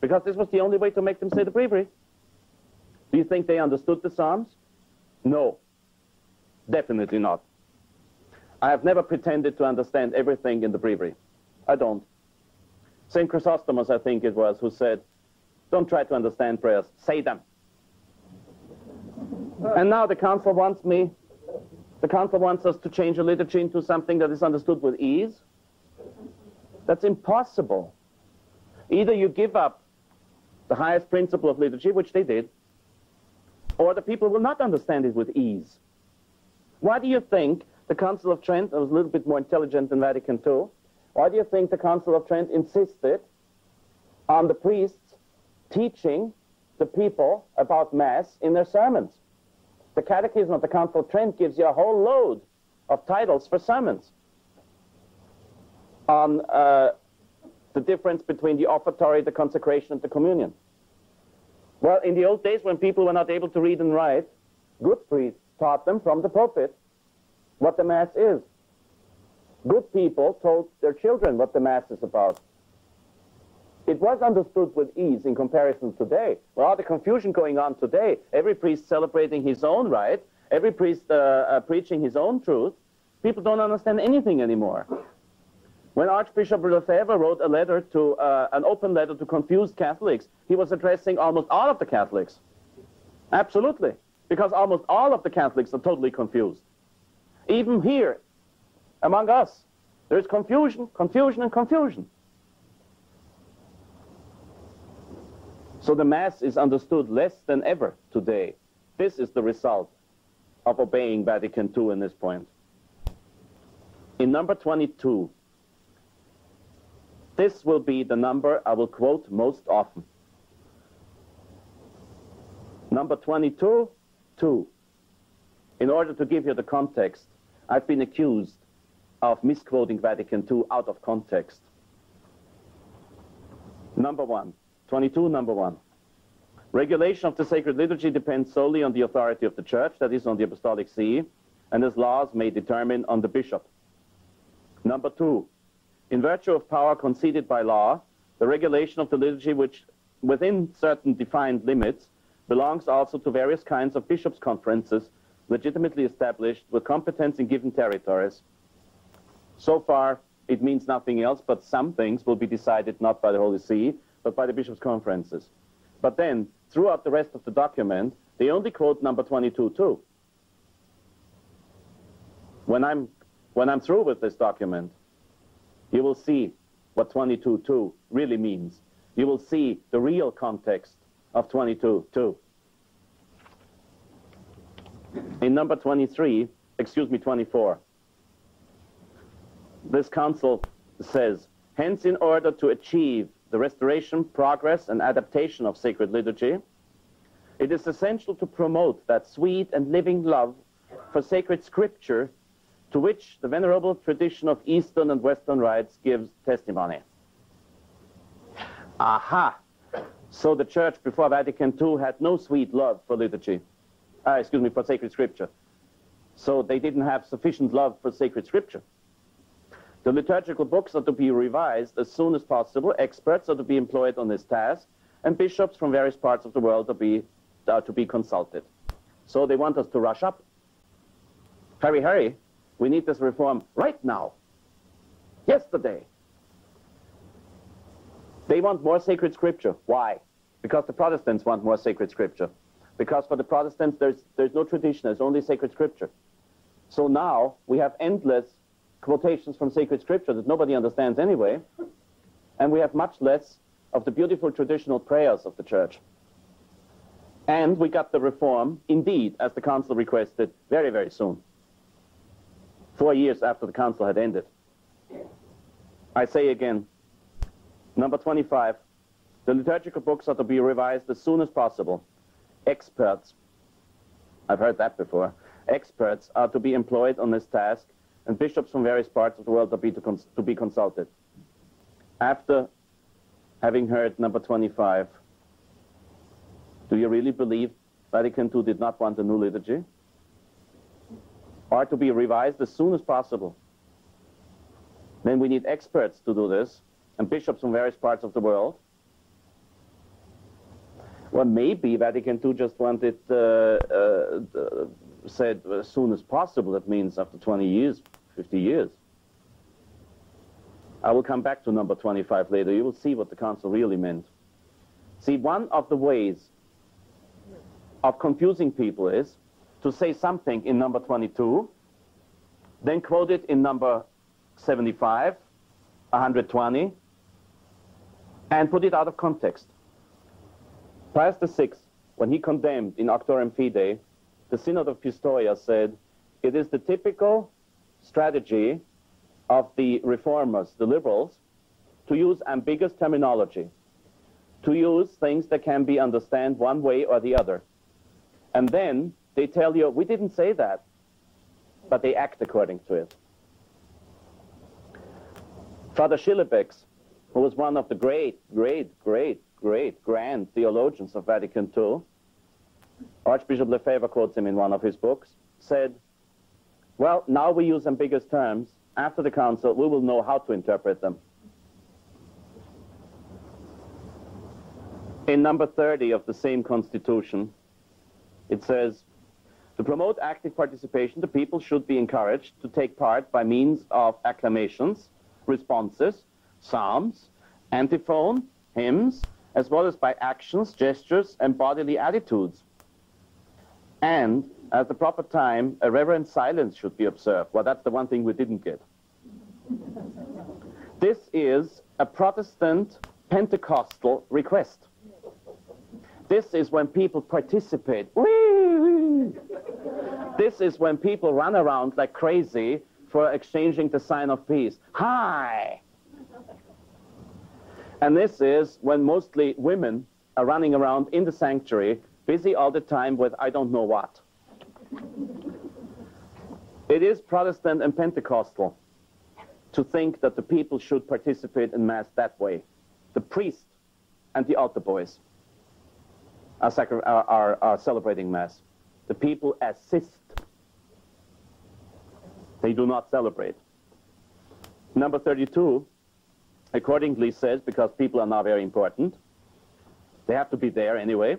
B: Because this was the only way to make them say the breviary. Do you think they understood the Psalms? No. Definitely not. I have never pretended to understand everything in the breviary. I don't. St. Chrysostomus, I think it was, who said, don't try to understand prayers, say them. Uh. And now the council wants me, the council wants us to change a liturgy into something that is understood with ease. That's impossible. Either you give up the highest principle of liturgy, which they did, or the people will not understand it with ease. Why do you think the Council of Trent was a little bit more intelligent than Vatican II? Why do you think the Council of Trent insisted on the priests teaching the people about Mass in their sermons? The Catechism of the Council of Trent gives you a whole load of titles for sermons on uh, the difference between the offertory, the consecration, and the communion. Well, in the old days when people were not able to read and write, good priests taught them from the pulpit what the Mass is. Good people told their children what the Mass is about. It was understood with ease in comparison to today. With all the confusion going on today, every priest celebrating his own rite, every priest uh, uh, preaching his own truth, people don't understand anything anymore. When Archbishop Lefebvre wrote a letter to, uh, an open letter to confused Catholics, he was addressing almost all of the Catholics. Absolutely because almost all of the Catholics are totally confused. Even here, among us, there's confusion, confusion, and confusion. So the Mass is understood less than ever today. This is the result of obeying Vatican II in this point. In number 22, this will be the number I will quote most often. Number 22, 2. In order to give you the context, I've been accused of misquoting Vatican II out of context. Number 1. 22, number 1. Regulation of the sacred liturgy depends solely on the authority of the Church, that is, on the Apostolic See, and as laws may determine on the bishop. Number 2. In virtue of power conceded by law, the regulation of the liturgy, which within certain defined limits, belongs also to various kinds of bishops' conferences legitimately established with competence in given territories. So far, it means nothing else, but some things will be decided not by the Holy See, but by the bishops' conferences. But then, throughout the rest of the document, they only quote number 22 too. When I'm, when I'm through with this document, you will see what 22.2 really means. You will see the real context of 22.2. In number 23, excuse me, 24, this council says, hence in order to achieve the restoration, progress, and adaptation of sacred liturgy, it is essential to promote that sweet and living love for sacred scripture to which the venerable tradition of Eastern and Western rites gives testimony. Aha! So the church before Vatican II had no sweet love for liturgy. Uh, excuse me, for sacred scripture. So they didn't have sufficient love for sacred scripture. The liturgical books are to be revised as soon as possible. Experts are to be employed on this task, and bishops from various parts of the world are, be, are to be consulted. So they want us to rush up. Hurry, hurry. We need this reform right now. Yesterday. They want more sacred scripture. Why? Because the Protestants want more sacred scripture. Because for the Protestants, there's, there's no tradition, there's only sacred scripture. So now we have endless quotations from sacred scripture that nobody understands anyway, and we have much less of the beautiful traditional prayers of the church. And we got the reform, indeed, as the council requested, very, very soon four years after the council had ended. I say again, number 25, the liturgical books are to be revised as soon as possible. Experts, I've heard that before, experts are to be employed on this task, and bishops from various parts of the world are be to, cons to be consulted. After having heard number 25, do you really believe Vatican II did not want a new liturgy? are to be revised as soon as possible. Then we need experts to do this, and bishops from various parts of the world. Well, maybe Vatican II just wanted uh, uh, said as soon as possible. That means after 20 years, 50 years. I will come back to number 25 later. You will see what the council really meant. See, one of the ways of confusing people is to say something in number 22, then quote it in number 75, 120, and put it out of context. Pius VI, when he condemned in Auctorem Fidei, the Synod of Pistoia said, it is the typical strategy of the reformers, the liberals, to use ambiguous terminology, to use things that can be understood one way or the other. And then they tell you, we didn't say that, but they act according to it. Father Schillebeeckx, who was one of the great, great, great, great, grand theologians of Vatican II, Archbishop Lefebvre quotes him in one of his books, said, well, now we use ambiguous terms. After the council, we will know how to interpret them. In number 30 of the same constitution, it says, to promote active participation, the people should be encouraged to take part by means of acclamations, responses, psalms, antiphon, hymns, as well as by actions, gestures, and bodily attitudes. And at the proper time, a reverent silence should be observed. Well, that's the one thing we didn't get. this is a Protestant Pentecostal request. This is when people participate. This is when people run around like crazy for exchanging the sign of peace. Hi! And this is when mostly women are running around in the sanctuary, busy all the time with I don't know what. It is Protestant and Pentecostal to think that the people should participate in Mass that way. The priest and the altar boys are, are, are, are celebrating Mass. The people assist. They do not celebrate. Number 32 accordingly says, because people are now very important, they have to be there anyway.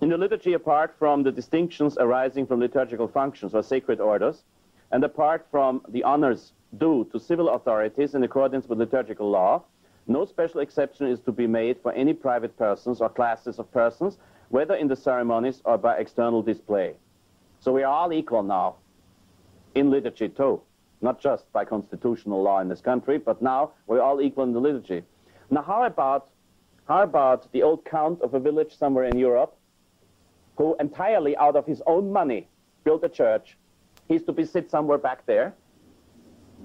B: In the liturgy, apart from the distinctions arising from liturgical functions or sacred orders, and apart from the honors due to civil authorities in accordance with liturgical law, no special exception is to be made for any private persons or classes of persons, whether in the ceremonies or by external display. So we are all equal now in liturgy too, not just by constitutional law in this country, but now we're all equal in the liturgy. Now, how about how about the old count of a village somewhere in Europe who entirely out of his own money built a church? He's to be sit somewhere back there.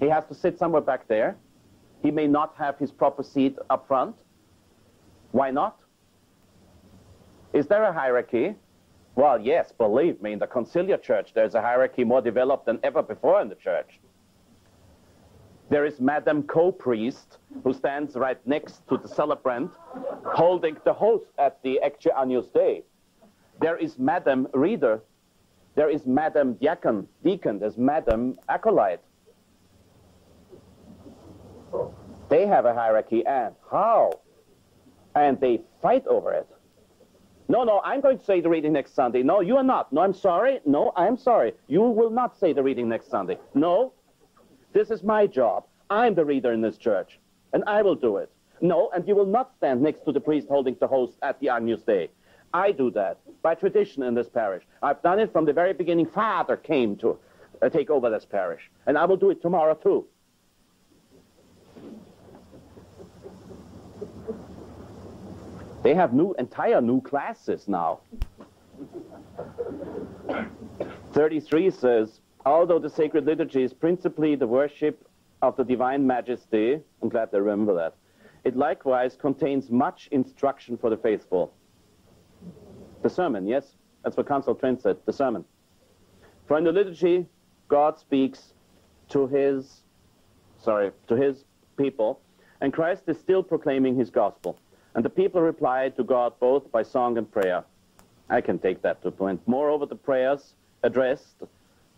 B: He has to sit somewhere back there. He may not have his proper seat up front. Why not? Is there a hierarchy? Well, yes, believe me, in the conciliar church, there's a hierarchy more developed than ever before in the church. There is Madame Co-Priest, who stands right next to the celebrant, holding the host at the Ecce Agnus Dei. There is Madame Reader. There is Madame Diacon, Deacon. There's Madame Acolyte. They have a hierarchy, and how? And they fight over it. No, no, I'm going to say the reading next Sunday. No, you are not. No, I'm sorry. No, I'm sorry. You will not say the reading next Sunday. No, this is my job. I'm the reader in this church, and I will do it. No, and you will not stand next to the priest holding the host at the Agnus Dei. I do that by tradition in this parish. I've done it from the very beginning. Father came to uh, take over this parish, and I will do it tomorrow too. They have new, entire new classes now. 33 says, although the sacred liturgy is principally the worship of the divine majesty, I'm glad they remember that, it likewise contains much instruction for the faithful. The sermon, yes? That's what Council Trent said, the sermon. For in the liturgy, God speaks to his, sorry, to his people, and Christ is still proclaiming his gospel. And the people reply to God both by song and prayer. I can take that to point. Moreover, the prayers addressed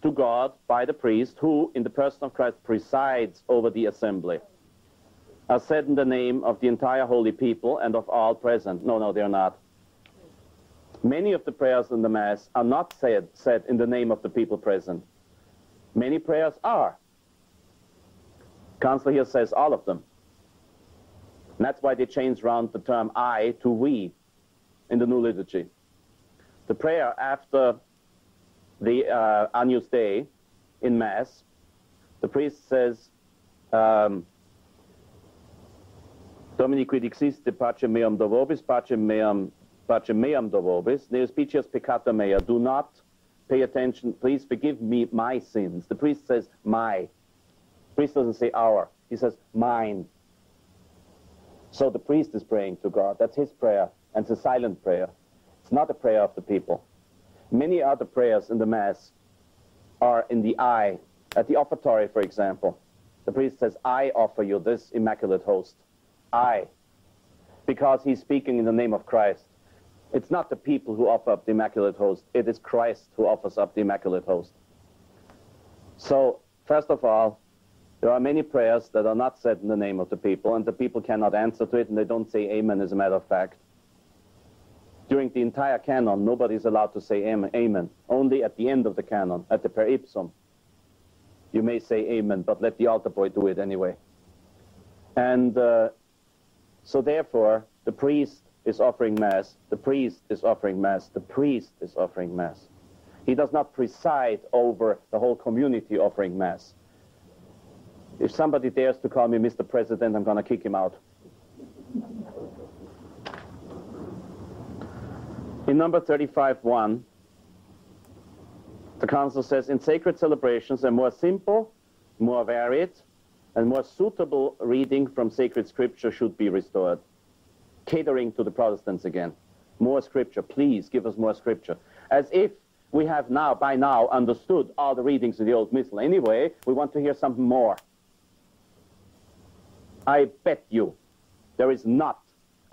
B: to God by the priest, who, in the person of Christ, presides over the assembly, are said in the name of the entire holy people and of all present. No, no, they're not. Many of the prayers in the Mass are not said, said in the name of the people present. Many prayers are. Council here says all of them. And that's why they changed around the term I to we in the new liturgy. The prayer after the uh, Agnus Dei in Mass, the priest says, um, Domine qui dixisti pace meam do vobis, pace meam, pace meam do vobis, ne spicias peccata mea. Do not pay attention. Please forgive me my sins. The priest says my. The priest doesn't say our. He says mine. So the priest is praying to God. That's his prayer, and it's a silent prayer. It's not a prayer of the people. Many other prayers in the Mass are in the I. At the offertory, for example, the priest says, I offer you this immaculate host. I. Because he's speaking in the name of Christ. It's not the people who offer up the immaculate host. It is Christ who offers up the immaculate host. So, first of all, there are many prayers that are not said in the name of the people, and the people cannot answer to it, and they don't say amen, as a matter of fact. During the entire canon, nobody is allowed to say amen. Only at the end of the canon, at the per ipsum, you may say amen, but let the altar boy do it anyway. And uh, so therefore, the priest is offering Mass, the priest is offering Mass, the priest is offering Mass. He does not preside over the whole community offering Mass. If somebody dares to call me Mr. President, I'm going to kick him out. In number 35.1, the council says, in sacred celebrations, a more simple, more varied, and more suitable reading from sacred scripture should be restored, catering to the Protestants again. More scripture, please give us more scripture. As if we have now, by now, understood all the readings of the Old Missal. Anyway, we want to hear something more. I bet you there is not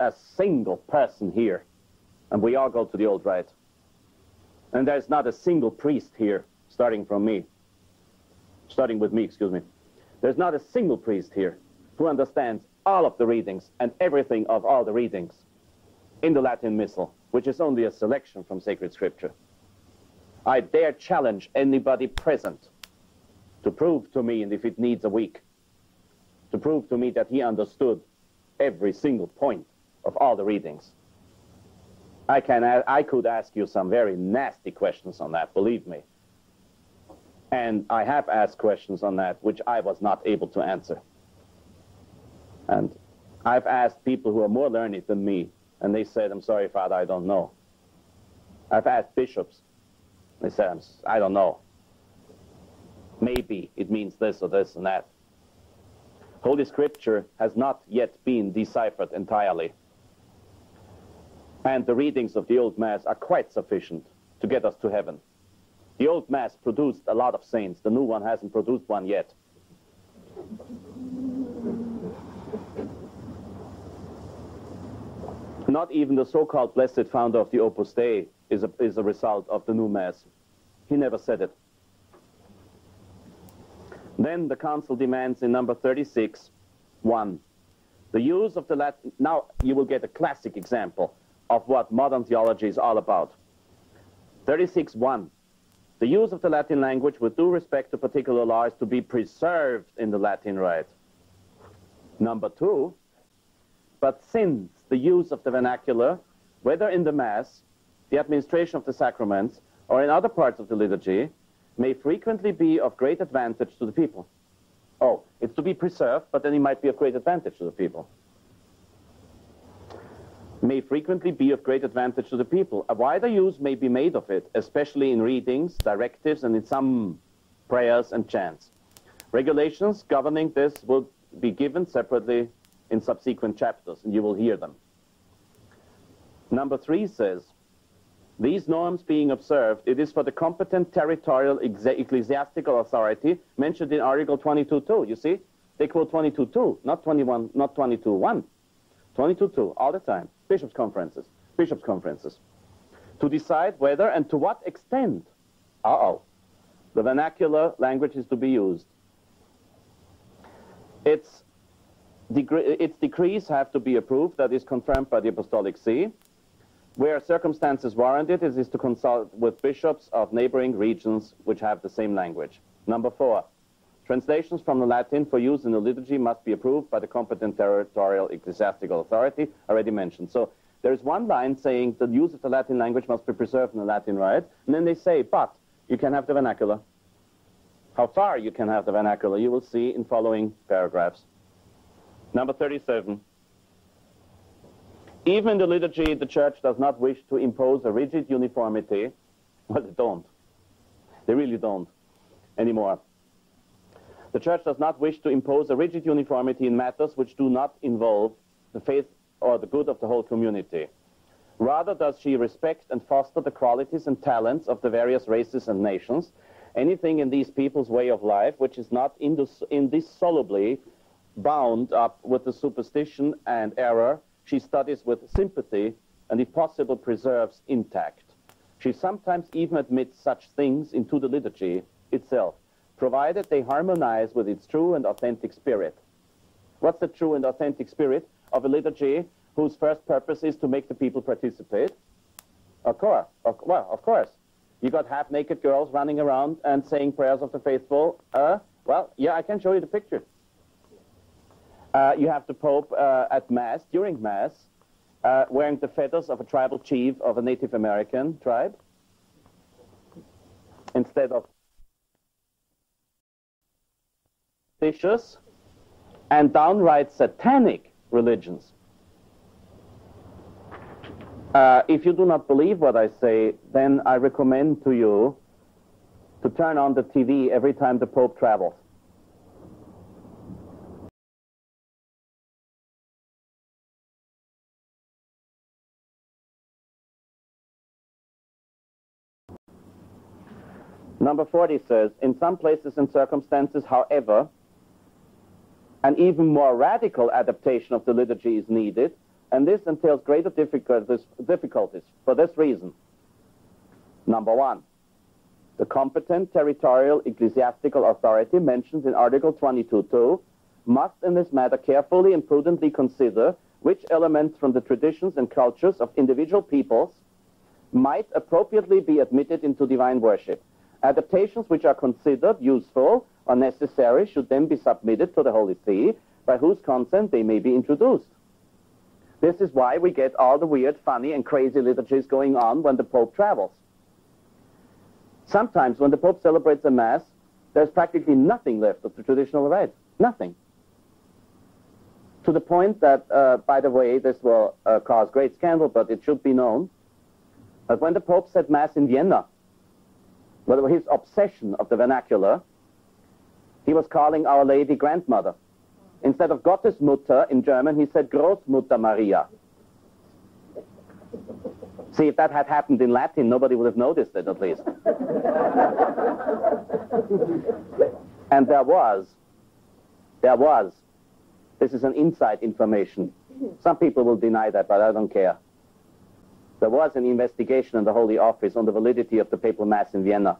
B: a single person here, and we all go to the Old Rite, and there's not a single priest here, starting from me, starting with me, excuse me. There's not a single priest here who understands all of the readings and everything of all the readings in the Latin Missal, which is only a selection from sacred scripture. I dare challenge anybody present to prove to me, and if it needs a week, to prove to me that he understood every single point of all the readings. I, can, I could ask you some very nasty questions on that, believe me. And I have asked questions on that which I was not able to answer. And I've asked people who are more learned than me, and they said, I'm sorry, Father, I don't know. I've asked bishops. They said, I don't know. Maybe it means this or this and that. Holy Scripture has not yet been deciphered entirely. And the readings of the Old Mass are quite sufficient to get us to heaven. The Old Mass produced a lot of saints. The new one hasn't produced one yet. Not even the so-called blessed founder of the Opus Dei is a, is a result of the new Mass. He never said it. Then the council demands in number 36, 1, the use of the Latin. Now you will get a classic example of what modern theology is all about. 36, 1, the use of the Latin language with due respect to particular laws to be preserved in the Latin rite. Number 2, but since the use of the vernacular, whether in the Mass, the administration of the sacraments, or in other parts of the liturgy, may frequently be of great advantage to the people. Oh, it's to be preserved, but then it might be of great advantage to the people. May frequently be of great advantage to the people. A wider use may be made of it, especially in readings, directives, and in some prayers and chants. Regulations governing this will be given separately in subsequent chapters, and you will hear them. Number three says, these norms being observed, it is for the competent territorial ecclesiastical authority mentioned in Article 22.2. You see, they quote 22.2, not 21, not 22.1. 22.2 all the time. Bishops' conferences, bishops' conferences, to decide whether and to what extent, uh-oh, the vernacular language is to be used. Its, its decrees have to be approved, that is confirmed by the Apostolic See. Where circumstances warrant it, it is to consult with bishops of neighboring regions which have the same language. Number four, translations from the Latin for use in the liturgy must be approved by the competent territorial ecclesiastical authority, already mentioned. So there's one line saying the use of the Latin language must be preserved in the Latin rite, and then they say, but you can have the vernacular. How far you can have the vernacular, you will see in following paragraphs. Number 37. Even in the liturgy, the church does not wish to impose a rigid uniformity. Well, they don't. They really don't anymore. The church does not wish to impose a rigid uniformity in matters which do not involve the faith or the good of the whole community. Rather does she respect and foster the qualities and talents of the various races and nations. Anything in these people's way of life which is not indissolubly bound up with the superstition and error she studies with sympathy and, if possible, preserves intact. She sometimes even admits such things into the liturgy itself, provided they harmonize with its true and authentic spirit. What's the true and authentic spirit of a liturgy whose first purpose is to make the people participate? Of course, of, well, of course. You got half-naked girls running around and saying prayers of the faithful. Uh, well, yeah, I can show you the picture. Uh, you have the Pope uh, at Mass, during Mass, uh, wearing the feathers of a tribal chief of a Native American tribe instead of vicious and downright satanic religions. Uh, if you do not believe what I say, then I recommend to you to turn on the TV every time the Pope travels. Number 40 says, in some places and circumstances, however, an even more radical adaptation of the liturgy is needed, and this entails greater difficulties, for this reason. Number one, the competent territorial ecclesiastical authority mentioned in Article 22.2 must in this matter carefully and prudently consider which elements from the traditions and cultures of individual peoples might appropriately be admitted into divine worship. Adaptations which are considered useful or necessary should then be submitted to the Holy See, by whose consent they may be introduced. This is why we get all the weird, funny, and crazy liturgies going on when the Pope travels. Sometimes when the Pope celebrates a Mass, there's practically nothing left of the traditional rite. Nothing. To the point that, uh, by the way, this will uh, cause great scandal, but it should be known, that when the Pope said Mass in Vienna, well, his obsession of the vernacular, he was calling Our Lady grandmother. Instead of Gottesmutter in German, he said Großmutter Maria. See, if that had happened in Latin, nobody would have noticed it, at least. and there was, there was, this is an inside information. Some people will deny that, but I don't care. There was an investigation in the Holy Office on the validity of the papal mass in Vienna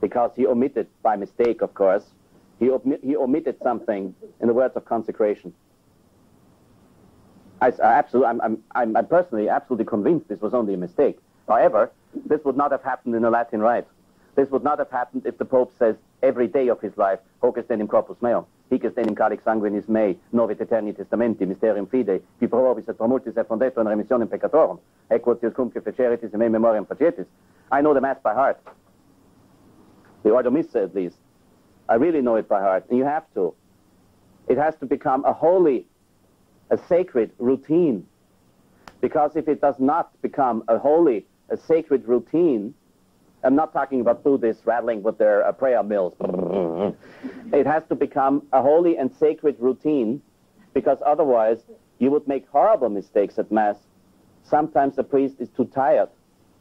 B: because he omitted, by mistake, of course, he, he omitted something in the words of consecration. I, I absolutely, I'm, I'm, I'm personally absolutely convinced this was only a mistake. However, this would not have happened in the Latin Rite. This would not have happened if the Pope says every day of his life, hoc est enim corpus meum, hic est enim calix sanguinis mei, novit eterni testamenti, mysterium fidei, qui pro vobis et pro multis et fondetur in remissionem peccatorum, ec quotiescumque feceritis in me memoriam facietis. I know the Mass by heart. The Ordo Missa, at least. I really know it by heart, and you have to. It has to become a holy, a sacred routine. Because if it does not become a holy, a sacred routine, I'm not talking about Buddhists rattling with their uh, prayer mills. it has to become a holy and sacred routine because otherwise you would make horrible mistakes at Mass. Sometimes the priest is too tired.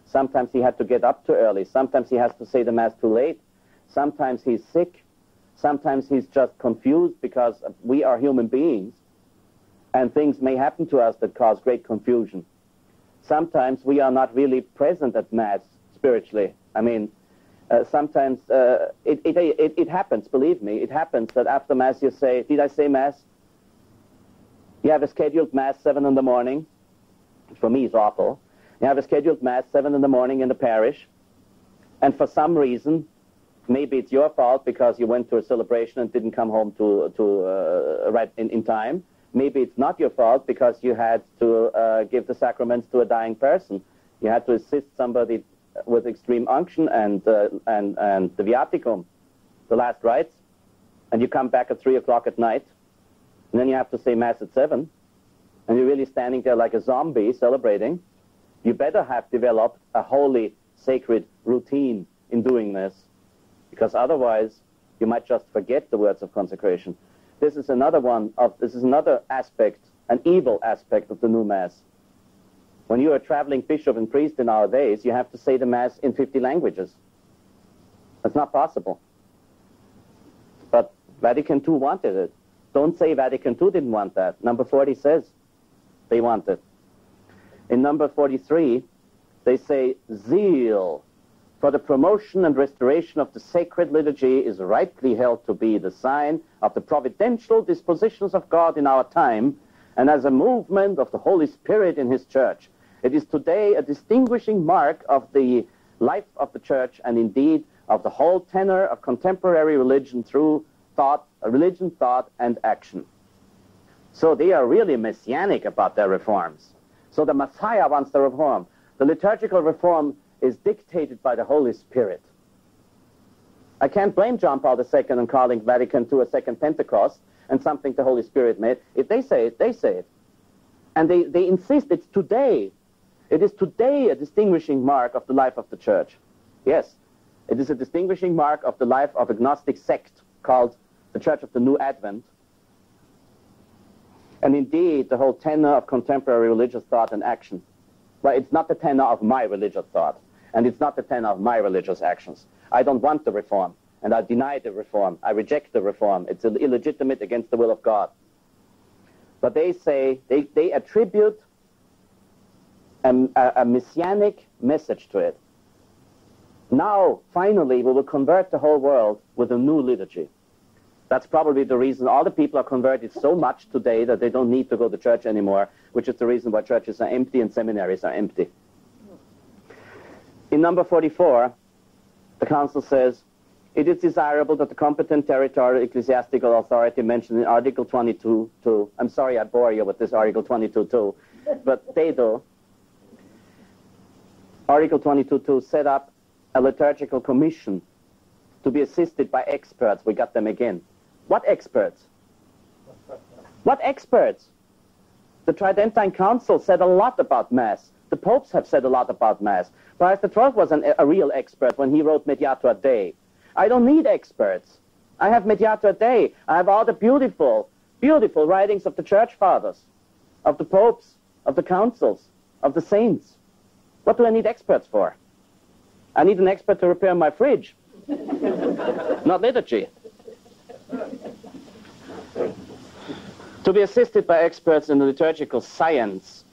B: Sometimes he had to get up too early. Sometimes he has to say the Mass too late. Sometimes he's sick. Sometimes he's just confused because we are human beings and things may happen to us that cause great confusion. Sometimes we are not really present at Mass spiritually. I mean, uh, sometimes uh, it, it, it, it, happens, believe me, it happens that after Mass you say, Did I say Mass? You have a scheduled Mass 7 in the morning. For me, it's awful. You have a scheduled Mass 7 in the morning in the parish, and for some reason, maybe it's your fault because you went to a celebration and didn't come home to, to uh, right in, in time. Maybe it's not your fault because you had to uh, give the sacraments to a dying person. You had to assist somebody with extreme unction and, uh, and, and the viaticum, the last rites, and you come back at 3 o'clock at night, and then you have to say Mass at 7, and you're really standing there like a zombie celebrating, you better have developed a holy, sacred routine in doing this because otherwise you might just forget the words of consecration. This is another one of, this is another aspect, an evil aspect of the new Mass. When you are a traveling bishop and priest in our days, you have to say the Mass in 50 languages. That's not possible. But Vatican II wanted it. Don't say Vatican II didn't want that. Number 40 says they want it. In number 43, they say zeal for the promotion and restoration of the sacred liturgy is rightly held to be the sign of the providential dispositions of God in our time and as a movement of the Holy Spirit in His church. It is today a distinguishing mark of the life of the church and indeed of the whole tenor of contemporary religion through thought, uh, religion, thought, and action. So they are really messianic about their reforms. So the Messiah wants the reform. The liturgical reform is dictated by the Holy Spirit. I can't blame John Paul II in calling Vatican II a second Pentecost and something the Holy Spirit made. If they say it, they say it. And they, they insist it's today. It is today a distinguishing mark of the life of the church. Yes, it is a distinguishing mark of the life of a Gnostic sect called the Church of the New Advent. And indeed, the whole tenor of contemporary religious thought and action. Well, it's not the tenor of my religious thought. And it's not the tenor of my religious actions. I don't want the reform, and I deny the reform. I reject the reform. It's illegitimate against the will of God. But they say, they, they attribute a, a, messianic message to it. Now, finally, we will convert the whole world with a new liturgy. That's probably the reason all the people are converted so much today that they don't need to go to church anymore, which is the reason why churches are empty and seminaries are empty. In number 44, the council says, it is desirable that the competent territorial ecclesiastical authority mentioned in Article 22.2, I'm sorry I bore you with this Article 22.2, but they do. Article 22.2 set up a liturgical commission to be assisted by experts. We got them again. What experts? What experts? The Tridentine Council said a lot about Mass. The popes have said a lot about Mass. Pius XII was an, a real expert when he wrote Mediator Dei. I don't need experts. I have Mediator Dei. I have all the beautiful, beautiful writings of the church fathers, of the popes, of the councils, of the saints. What do I need experts for? I need an expert to repair my fridge, not liturgy. to be assisted by experts in the liturgical science,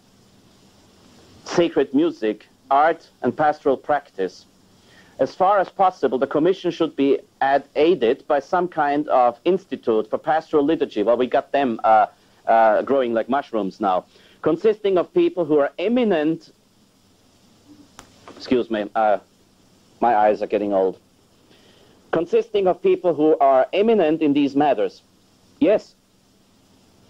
B: sacred music, art, and pastoral practice. As far as possible, the commission should be ad- aided by some kind of institute for pastoral liturgy. Well, we got them uh, uh, growing like mushrooms now, consisting of people who are eminent. Excuse me, uh, my eyes are getting old. Consisting of people who are eminent in these matters. Yes,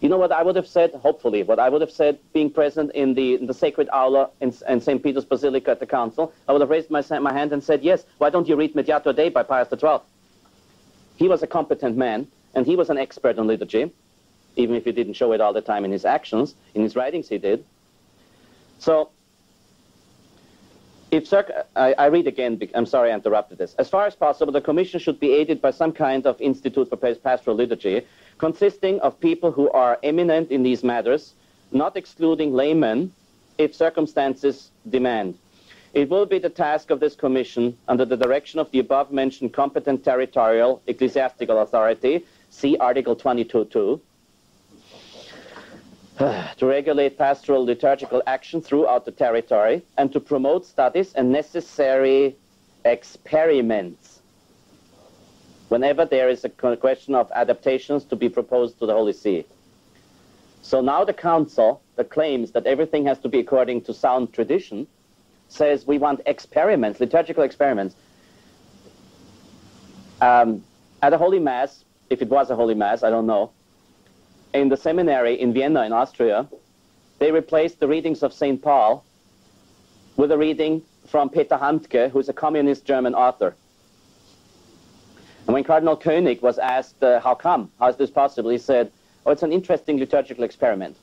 B: you know what I would have said? Hopefully, what I would have said being present in the, in the sacred aula in, in St. Peter's Basilica at the council, I would have raised my, my hand and said, yes, why don't you read Mediator Dei by Pius XII? He was a competent man, and he was an expert on liturgy, even if he didn't show it all the time in his actions. In his writings, he did. So, if I, I read again, I'm sorry I interrupted this. As far as possible, the Commission should be aided by some kind of institute for pastoral liturgy, consisting of people who are eminent in these matters, not excluding laymen if circumstances demand. It will be the task of this commission, under the direction of the above-mentioned competent territorial ecclesiastical authority, see Article 22.2, to regulate pastoral liturgical action throughout the territory and to promote studies and necessary experiments whenever there is a question of adaptations to be proposed to the Holy See. So now the Council, that claims that everything has to be according to sound tradition, says we want experiments, liturgical experiments. Um, at a Holy Mass, if it was a Holy Mass, I don't know, in the seminary in Vienna in Austria, they replaced the readings of St. Paul with a reading from Peter Handke, who's a communist German author. And when Cardinal Koenig was asked, uh, how come? How is this possible? He said, oh, it's an interesting liturgical experiment.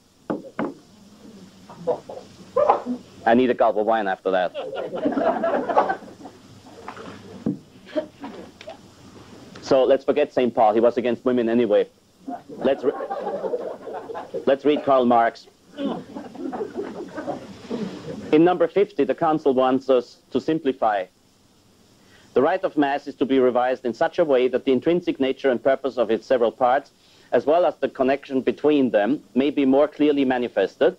B: I need a gulp of wine after that. so let's forget St. Paul. He was against women anyway. Let's, re let's read Karl Marx. In number 50, the Council wants us to simplify the rite of Mass is to be revised in such a way that the intrinsic nature and purpose of its several parts, as well as the connection between them, may be more clearly manifested,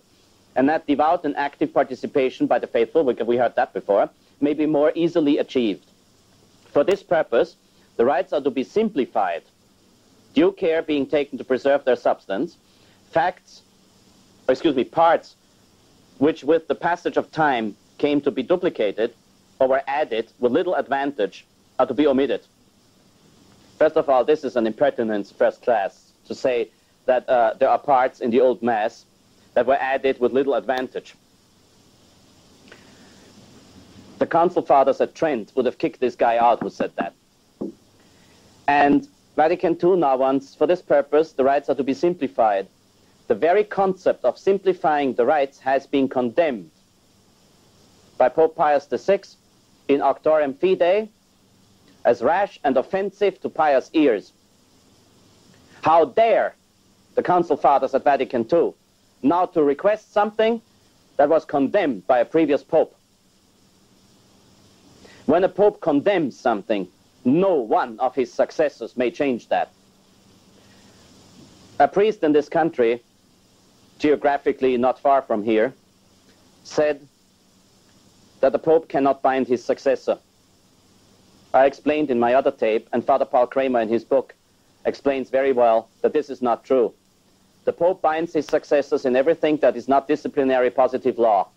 B: and that devout and active participation by the faithful, we heard that before, may be more easily achieved. For this purpose, the rites are to be simplified, due care being taken to preserve their substance, facts, excuse me, parts which with the passage of time came to be duplicated or were added with little advantage are to be omitted. First of all, this is an impertinence first class to say that uh, there are parts in the old Mass that were added with little advantage. The Council Fathers at Trent would have kicked this guy out who said that. And Vatican II now wants, for this purpose, the rites are to be simplified. The very concept of simplifying the rites has been condemned by Pope Pius VI in Auctorem Fidei as rash and offensive to pious ears. How dare the Council Fathers at Vatican II now to request something that was condemned by a previous pope? When a pope condemns something, no one of his successors may change that. A priest in this country, geographically not far from here, said that the pope cannot bind his successor. I explained in my other tape, and Father Paul Kramer in his book explains very well that this is not true. The Pope binds his successors in everything that is not disciplinary positive law.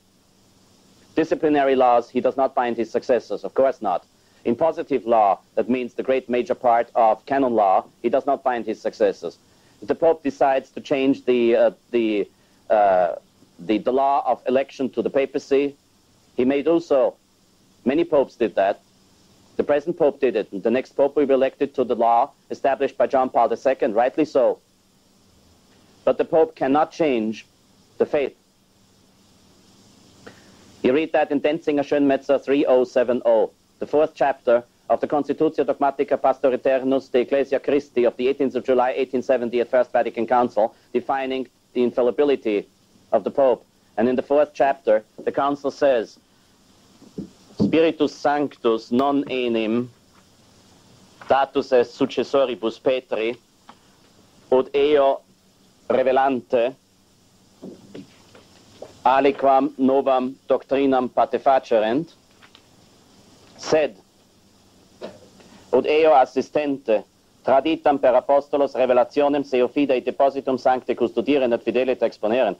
B: Disciplinary laws, he does not bind his successors, of course not. In positive law, that means the great major part of canon law, he does not bind his successors. If the Pope decides to change the, uh, the, uh, the, the law of election to the papacy, he may do so. Many popes did that. The present Pope did it. The next Pope will be elected to the law established by John Paul II, rightly so. But the Pope cannot change the faith. You read that in Denzinger Schönmetzer 3070, the fourth chapter of the Constitutio Dogmatica Pastor Aeternus de Ecclesia Christi of the 18th of July 1870 at First Vatican Council, defining the infallibility of the Pope. And in the fourth chapter, the Council says, Spiritus Sanctus non enim datus est successoribus Petri, ut eo revelante aliquam novam doctrinam patefacerent, sed ut eo assistente traditam per apostolos revelationem fidei depositum sancte custodirent et exponerent.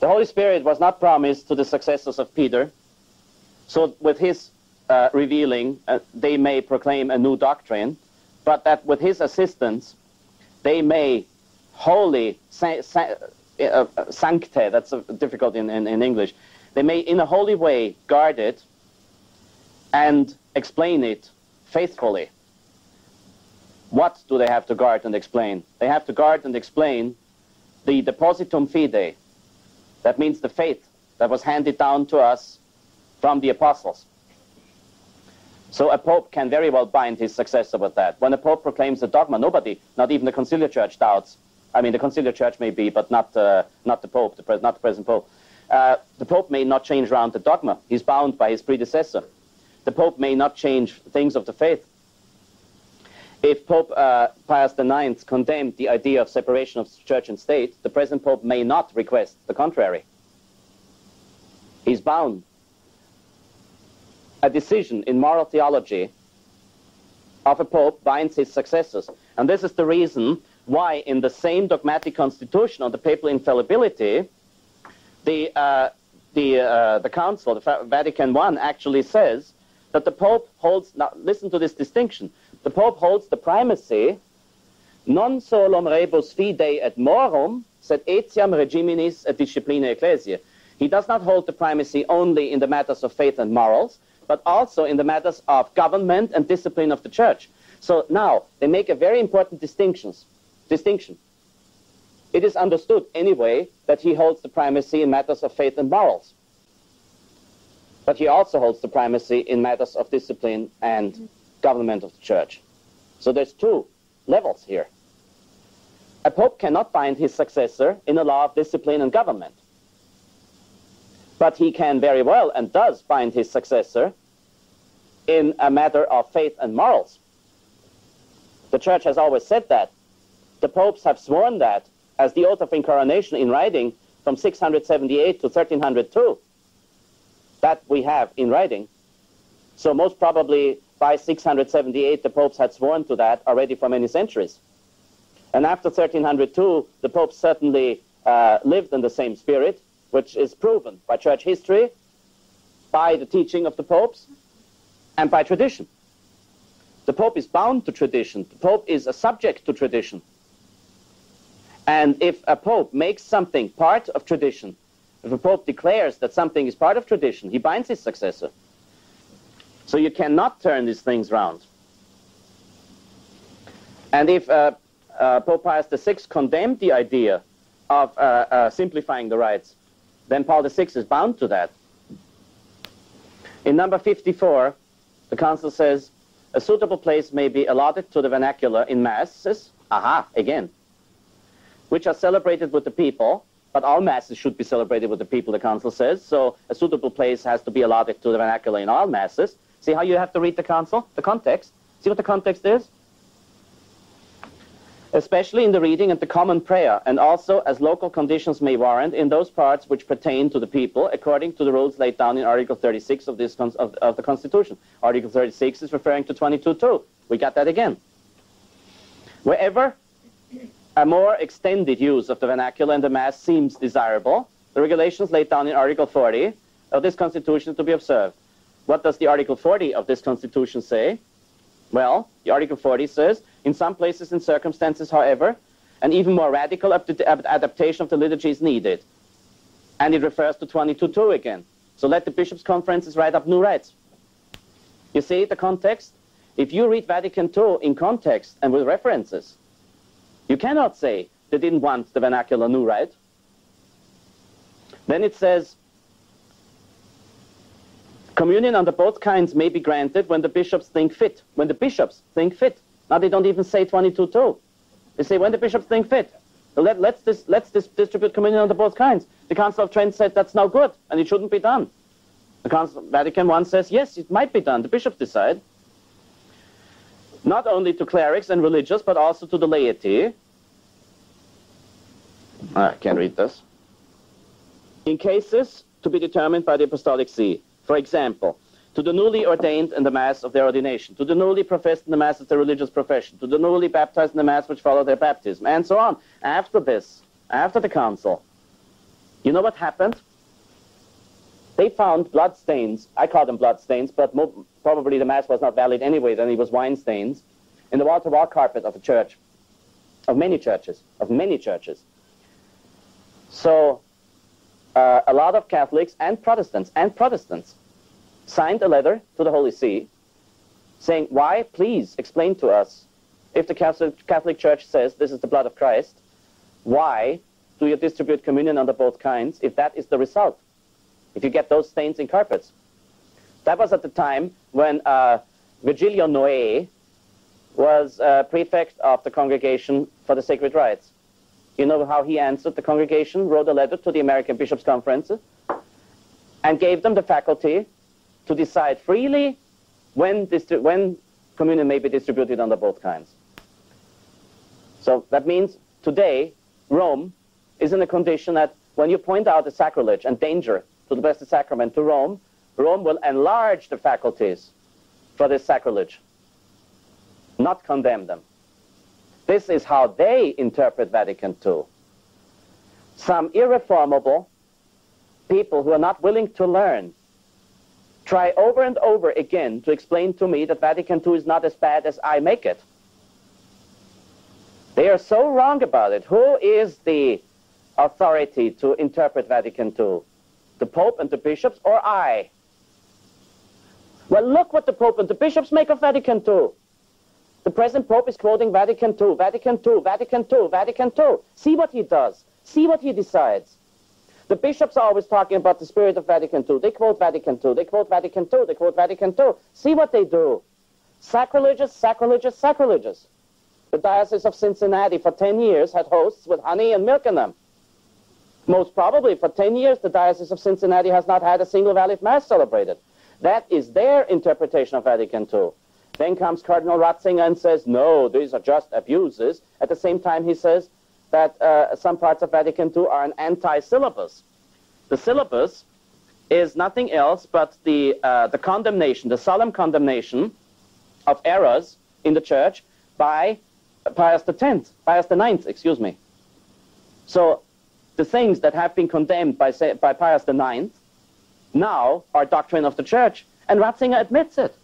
B: The Holy Spirit was not promised to the successors of Peter, so with his uh, revealing, uh, they may proclaim a new doctrine, but that with his assistance, they may wholly sa- sa- uh, sancte, that's difficult in, in, in English, they may in a holy way guard it and explain it faithfully. What do they have to guard and explain? They have to guard and explain the depositum fidei. That means the faith that was handed down to us from the apostles. So a pope can very well bind his successor with that. When a pope proclaims a dogma, nobody, not even the conciliar church, doubts. I mean, the conciliar church may be, but not, uh, not the pope, the not the present pope. Uh, the pope may not change around the dogma. He's bound by his predecessor. The pope may not change things of the faith. If Pope uh, Pius IX condemned the idea of separation of church and state, the present pope may not request the contrary. He's bound. A decision in moral theology of a pope binds his successors. And this is the reason why in the same dogmatic constitution on the papal infallibility, the, uh, the, uh, the council, the Vatican I, actually says that the Pope holds, now listen to this distinction, the Pope holds the primacy non solum rebus fidei et morum, sed etiam regiminis et disciplina ecclesiae. He does not hold the primacy only in the matters of faith and morals, but also in the matters of government and discipline of the church. So now they make a very important distinctions, distinction. It is understood anyway that he holds the primacy in matters of faith and morals. But he also holds the primacy in matters of discipline and government of the church. So there's two levels here. A pope cannot bind his successor in a law of discipline and government. But he can very well and does bind his successor in a matter of faith and morals. The church has always said that. The popes have sworn that as the oath of incoronation in writing from 678 to 1302. That we have in writing. So most probably by 678 the popes had sworn to that already for many centuries. And after 1302, the popes certainly uh, lived in the same spirit, which is proven by church history, by the teaching of the popes, and by tradition. The Pope is bound to tradition. The Pope is a subject to tradition. And if a Pope makes something part of tradition, if a Pope declares that something is part of tradition, he binds his successor. So you cannot turn these things around. And if uh, uh, Pope Pius VI condemned the idea of uh, uh, simplifying the rites, then Paul VI is bound to that. In number 54, the council says, a suitable place may be allotted to the vernacular in masses, aha, again, which are celebrated with the people, but all masses should be celebrated with the people, the council says. So a suitable place has to be allotted to the vernacular in all masses. See how you have to read the council, the context? See what the context is? Especially in the reading and the common prayer, and also as local conditions may warrant in those parts which pertain to the people, according to the rules laid down in Article 36 of, this of, of the Constitution. Article 36 is referring to 22.2. We got that again. Wherever a more extended use of the vernacular and the Mass seems desirable, the regulations laid down in Article 40 of this Constitution to be observed. What does the Article 40 of this Constitution say? Well, the Article 40 says, in some places and circumstances, however, an even more radical adaptation of the liturgy is needed. And it refers to 22.2 again. So let the bishops' conferences write up new rites. You see the context? If you read Vatican II in context and with references, you cannot say they didn't want the vernacular new rite. Then it says, communion under both kinds may be granted when the bishops think fit. When the bishops think fit. Now they don't even say twenty-two 22.2. They say when the bishops think fit. Let, let's, dis, let's dis, distribute communion under both kinds. The Council of Trent said that's no good and it shouldn't be done. The Council, Vatican I says, yes, it might be done. The bishops decide not only to clerics and religious, but also to the laity. Ah, I can't read this. In cases to be determined by the Apostolic See, for example, to the newly ordained in the Mass of their ordination, to the newly professed in the Mass of their religious profession, to the newly baptized in the Mass which followed their baptism, and so on. After this, after the Council, you know what happened? They found blood stains. I call them blood stains, but probably the Mass was not valid anyway, then it was wine stains, in the wall-to-wall carpet of a church, of many churches, of many churches. So uh, a lot of Catholics and Protestants and Protestants signed a letter to the Holy See saying, why, please explain to us, if the Catholic Church says this is the blood of Christ, why do you distribute communion under both kinds if that is the result? If you get those stains in carpets. That was at the time when uh, Virgilio Noé was uh, prefect of the Congregation for the Sacred Rites. You know how he answered the congregation, wrote a letter to the American Bishops' Conference, and gave them the faculty to decide freely when, when communion may be distributed under both kinds. So that means today, Rome is in a condition that when you point out the sacrilege and danger to the Blessed Sacrament to Rome, Rome will enlarge the faculties for this sacrilege, not condemn them. This is how they interpret Vatican II. Some irreformable people who are not willing to learn try over and over again to explain to me that Vatican II is not as bad as I make it. They are so wrong about it. Who is the authority to interpret Vatican II? The Pope and the bishops or I? Well, look what the Pope and the bishops make of Vatican II. The present Pope is quoting Vatican II, Vatican II, Vatican II, Vatican II. See what he does. See what he decides. The bishops are always talking about the spirit of Vatican II. They quote Vatican II. They quote Vatican II. They quote Vatican II. See what they do. Sacrilegious, sacrilegious, sacrilegious. The Diocese of Cincinnati for 10 years had hosts with honey and milk in them. Most probably for 10 years, the Diocese of Cincinnati has not had a single valid Mass celebrated. That is their interpretation of Vatican II. Then comes Cardinal Ratzinger and says, no, these are just abuses. At the same time, he says that uh, some parts of Vatican II are an anti-syllabus. The syllabus is nothing else but the, uh, the condemnation, the solemn condemnation of errors in the church by Pius X, Pius IX, excuse me. So the things that have been condemned by, by Pius IX now are doctrine of the church, and Ratzinger admits it.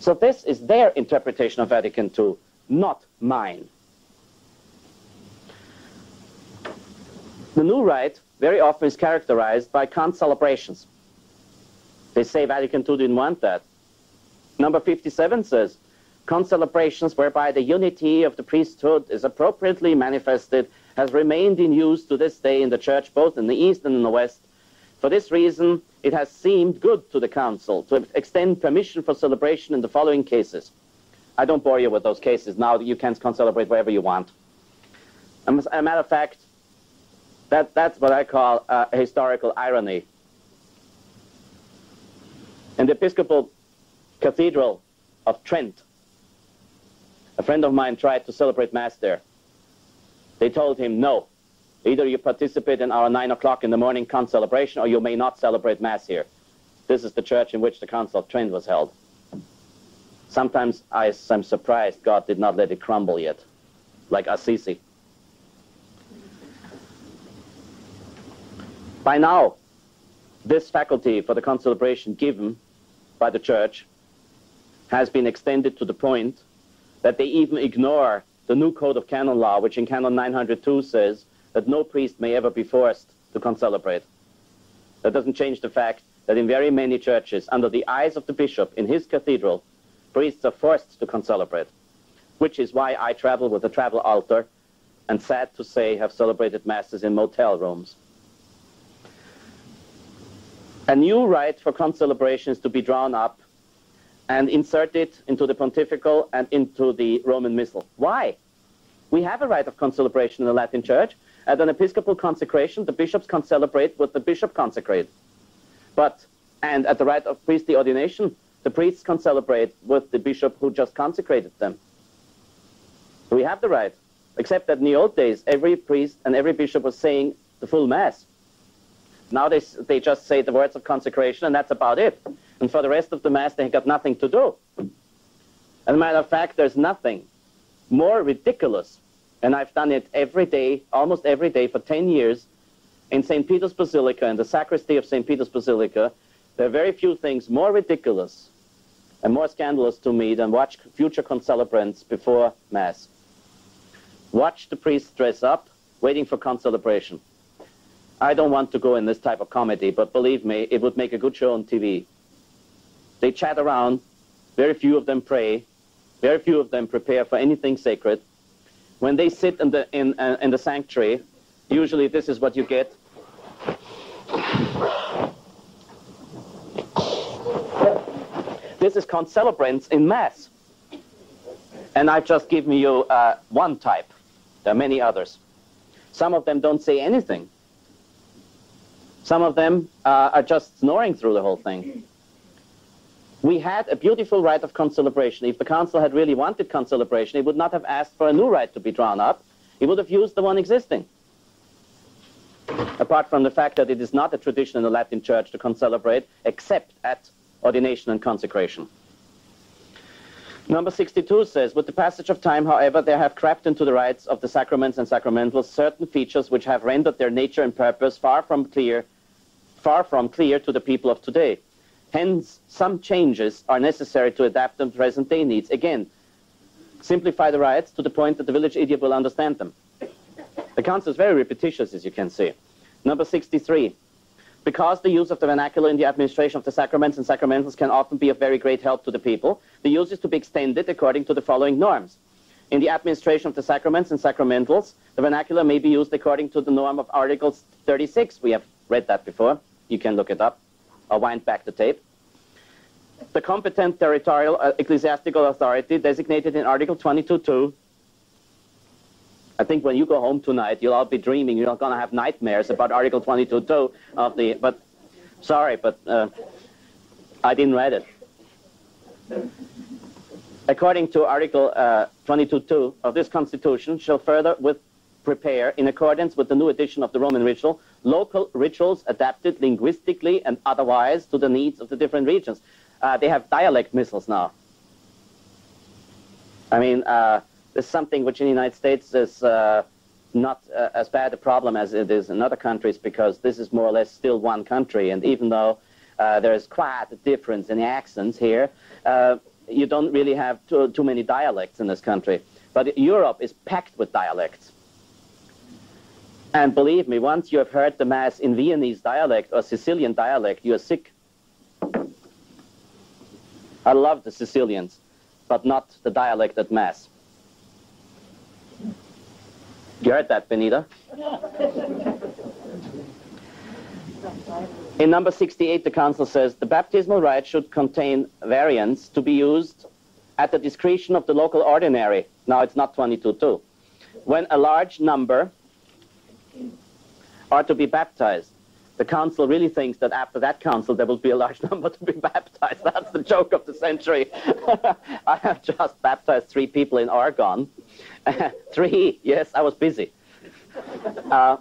B: So this is their interpretation of Vatican II, not mine. The new rite very often is characterized by concelebrations. They say Vatican II didn't want that. Number 57 says, celebrations whereby the unity of the priesthood is appropriately manifested has remained in use to this day in the church, both in the East and in the West. For this reason, it has seemed good to the Council to extend permission for celebration in the following cases. I don't bore you with those cases now. You can celebrate wherever you want. As a matter of fact, that, that's what I call uh, historical irony. In the Episcopal Cathedral of Trent, a friend of mine tried to celebrate Mass there. They told him, no, either you participate in our 9 o'clock in the morning celebration or you may not celebrate Mass here. This is the church in which the Council of Trent was held. Sometimes I am surprised God did not let it crumble yet, like Assisi. By now, this faculty for the concelebration given by the church has been extended to the point that they even ignore the new code of canon law, which in canon 902 says that no priest may ever be forced to concelebrate. That doesn't change the fact that in very many churches, under the eyes of the bishop in his cathedral, priests are forced to concelebrate, which is why I travel with a travel altar and sad to say have celebrated masses in motel rooms. A new rite for concelebration is to be drawn up and inserted into the pontifical and into the Roman Missal. Why? We have a rite of concelebration in the Latin Church. At an episcopal consecration, the bishops concelebrate what the bishop consecrate. But, and at the rite of priestly ordination, the priests concelebrate with the bishop who just consecrated them. We have the rite, except that in the old days, every priest and every bishop was saying the full Mass. Now they, they just say the words of consecration, and that's about it. And for the rest of the Mass, they have got nothing to do. As a matter of fact, there's nothing more ridiculous, and I've done it every day, almost every day for 10 years, in St. Peter's Basilica, in the sacristy of St. Peter's Basilica, there are very few things more ridiculous and more scandalous to me than watch future concelebrants before Mass. Watch the priests dress up, waiting for concelebration. I don't want to go in this type of comedy, but believe me, it would make a good show on TV. They chat around, very few of them pray, very few of them prepare for anything sacred. When they sit in the, in, uh, in the sanctuary, usually this is what you get. This is concelebrants in Mass. And I've just given you uh, one type. There are many others. Some of them don't say anything. Some of them uh, are just snoring through the whole thing. We had a beautiful rite of concelebration. If the council had really wanted concelebration, it would not have asked for a new rite to be drawn up. It would have used the one existing. Apart from the fact that it is not a tradition in the Latin Church to concelebrate, except at ordination and consecration. Number 62 says, with the passage of time, however, there have crept into the rites of the sacraments and sacramentals certain features which have rendered their nature and purpose far from clear, far from clear to the people of today. Hence, some changes are necessary to adapt them to present-day needs. Again, simplify the rites to the point that the village idiot will understand them. The council is very repetitious, as you can see. Number 63. Because the use of the vernacular in the administration of the sacraments and sacramentals can often be of very great help to the people, the use is to be extended according to the following norms. In the administration of the sacraments and sacramentals, the vernacular may be used according to the norm of Article 36. We have read that before. You can look it up. I'll wind back the tape. The competent territorial uh, ecclesiastical authority designated in Article 22.2 I think when you go home tonight, you'll all be dreaming. You're not going to have nightmares about Article 22.2 of the. But sorry, but uh, I didn't read it. According to Article uh, 22.2 of this Constitution, shall further with prepare, in accordance with the new edition of the Roman ritual, local rituals adapted linguistically and otherwise to the needs of the different regions. Uh, they have dialect missals now. I mean, uh, is something which in the United States is uh, not uh, as bad a problem as it is in other countries because this is more or less still one country. And even though uh, there is quite a difference in the accents here, uh, you don't really have too, too many dialects in this country. But Europe is packed with dialects. And believe me, once you have heard the Mass in Viennese dialect or Sicilian dialect, you are sick. I love the Sicilians, but not the dialect at Mass. You heard that, Benita? In number 68, the Council says the baptismal rite should contain variants to be used at the discretion of the local ordinary. Now it's not 22.2. when a large number are to be baptized. The council really thinks that after that council there will be a large number to be baptized. That's the joke of the century. I have just baptized three people in Oregon. three, yes, I was busy. Uh,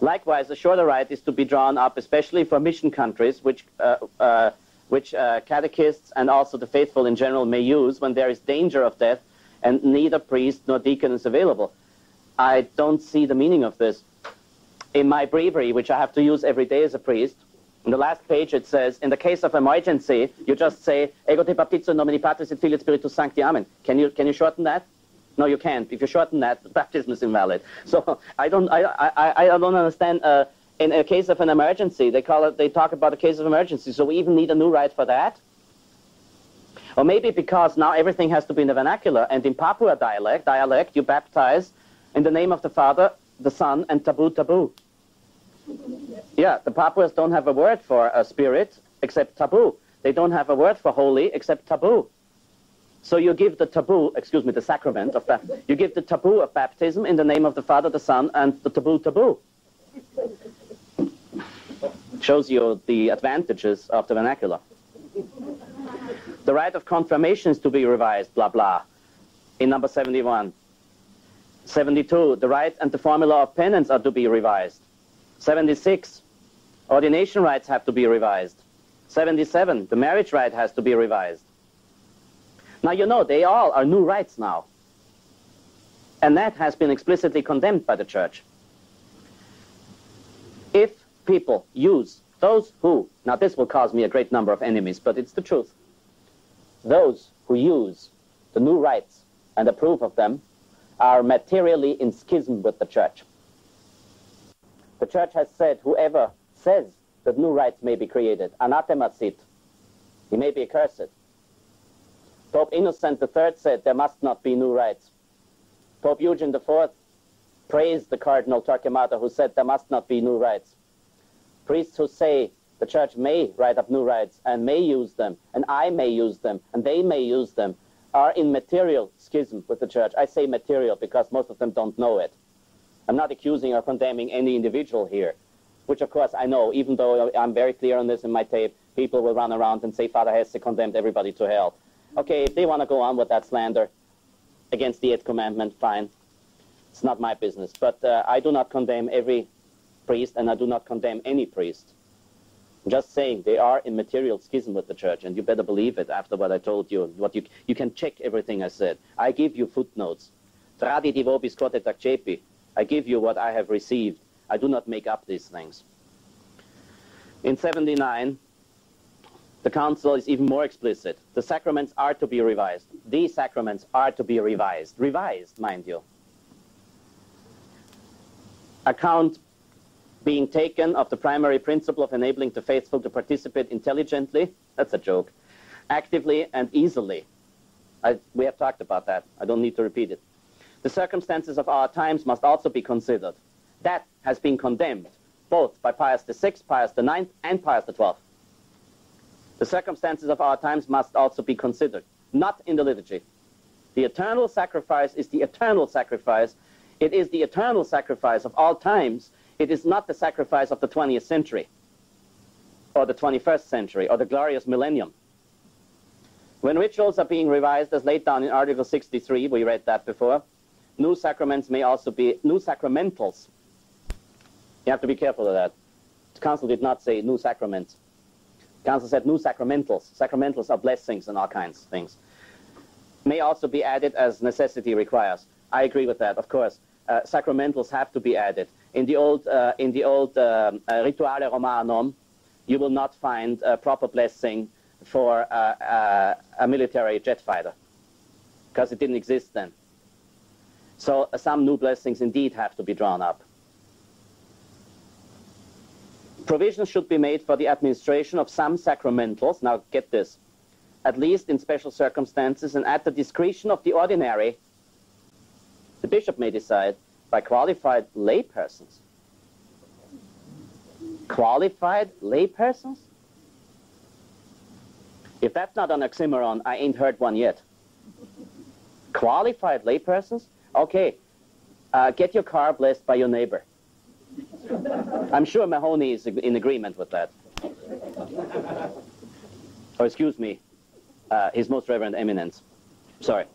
B: likewise, a shorter rite is to be drawn up, especially for mission countries, which, uh, uh, which uh, catechists and also the faithful in general may use when there is danger of death and neither priest nor deacon is available. I don't see the meaning of this. In my breviary, which I have to use every day as a priest, on the last page it says, in the case of emergency, you just say, Ego te baptizo nomini Patris et Filii et Spiritus Sancti, Amen. Can you, can you shorten that? No, you can't. If you shorten that, baptism is invalid. So I don't, I, I, I don't understand. Uh, in a case of an emergency, they call it, they talk about a case of emergency. So we even need a new rite for that. Or maybe because now everything has to be in the vernacular, and in Papua dialect, dialect, you baptize in the name of the Father, the Son, and taboo taboo. Yeah, the Papuas don't have a word for a spirit except taboo. They don't have a word for holy except taboo. So you give the taboo, excuse me, the sacrament of that. You give the taboo of baptism in the name of the Father, the Son, and the taboo taboo. Shows you the advantages of the vernacular. The rite of confirmation is to be revised, blah, blah, in number 71. 72, the rite and the formula of penance are to be revised. 76, ordination rites have to be revised. 77, the marriage rite has to be revised. Now, you know, they all are new rites now. And that has been explicitly condemned by the church. If people use those who, now this will cause me a great number of enemies, but it's the truth those who use the new rites and approve of them are materially in schism with the church. The church has said whoever says that new rites may be created, anathema sit, he may be accursed. Pope Innocent III said there must not be new rites. Pope Eugene IV praised the Cardinal Torquemada who said there must not be new rites. Priests who say the church may write up new rites and may use them, and I may use them, and they may use them, are in material schism with the church. I say material because most of them don't know it. I'm not accusing or condemning any individual here, which of course I know, even though I'm very clear on this in my tape, people will run around and say Father Hesse condemned everybody to hell. Okay, if they want to go on with that slander against the Eighth Commandment, fine. It's not my business. But uh, I do not condemn every priest, and I do not condemn any priest. Just saying they are in material schism with the church, and you better believe it after what I told you. What you, you can check everything I said. I give you footnotes. I give you what I have received. I do not make up these things. In 79, the council is even more explicit. The sacraments are to be revised. These sacraments are to be revised. Revised, mind you. Account being taken of the primary principle of enabling the faithful to participate intelligently, that's a joke, actively and easily. I, we have talked about that. I don't need to repeat it. The circumstances of our times must also be considered. That has been condemned both by Pius VI, Pius IX, and Pius XII. The circumstances of our times must also be considered, not in the liturgy. The eternal sacrifice is the eternal sacrifice. It is the eternal sacrifice of all times it is not the sacrifice of the 20th century or the 21st century or the glorious millennium. When rituals are being revised as laid down in Article 63, we read that before, new sacraments may also be new sacramentals. You have to be careful of that. The council did not say new sacraments. The council said new sacramentals. Sacramentals are blessings and all kinds of things. May also be added as necessity requires. I agree with that, of course. Uh, sacramentals have to be added. In the old, uh, in the old um, uh, Rituale Romanum, you will not find a proper blessing for uh, uh, a military jet fighter because it didn't exist then. So uh, some new blessings indeed have to be drawn up. Provisions should be made for the administration of some sacramentals. Now get this. At least in special circumstances and at the discretion of the ordinary, the bishop may decide by qualified laypersons. Qualified laypersons? If that's not an oxymoron, I ain't heard one yet. Qualified laypersons? Okay, uh, get your car blessed by your neighbor. I'm sure Mahony is in agreement with that. Or excuse me, uh, His Most Reverend Eminence. Sorry.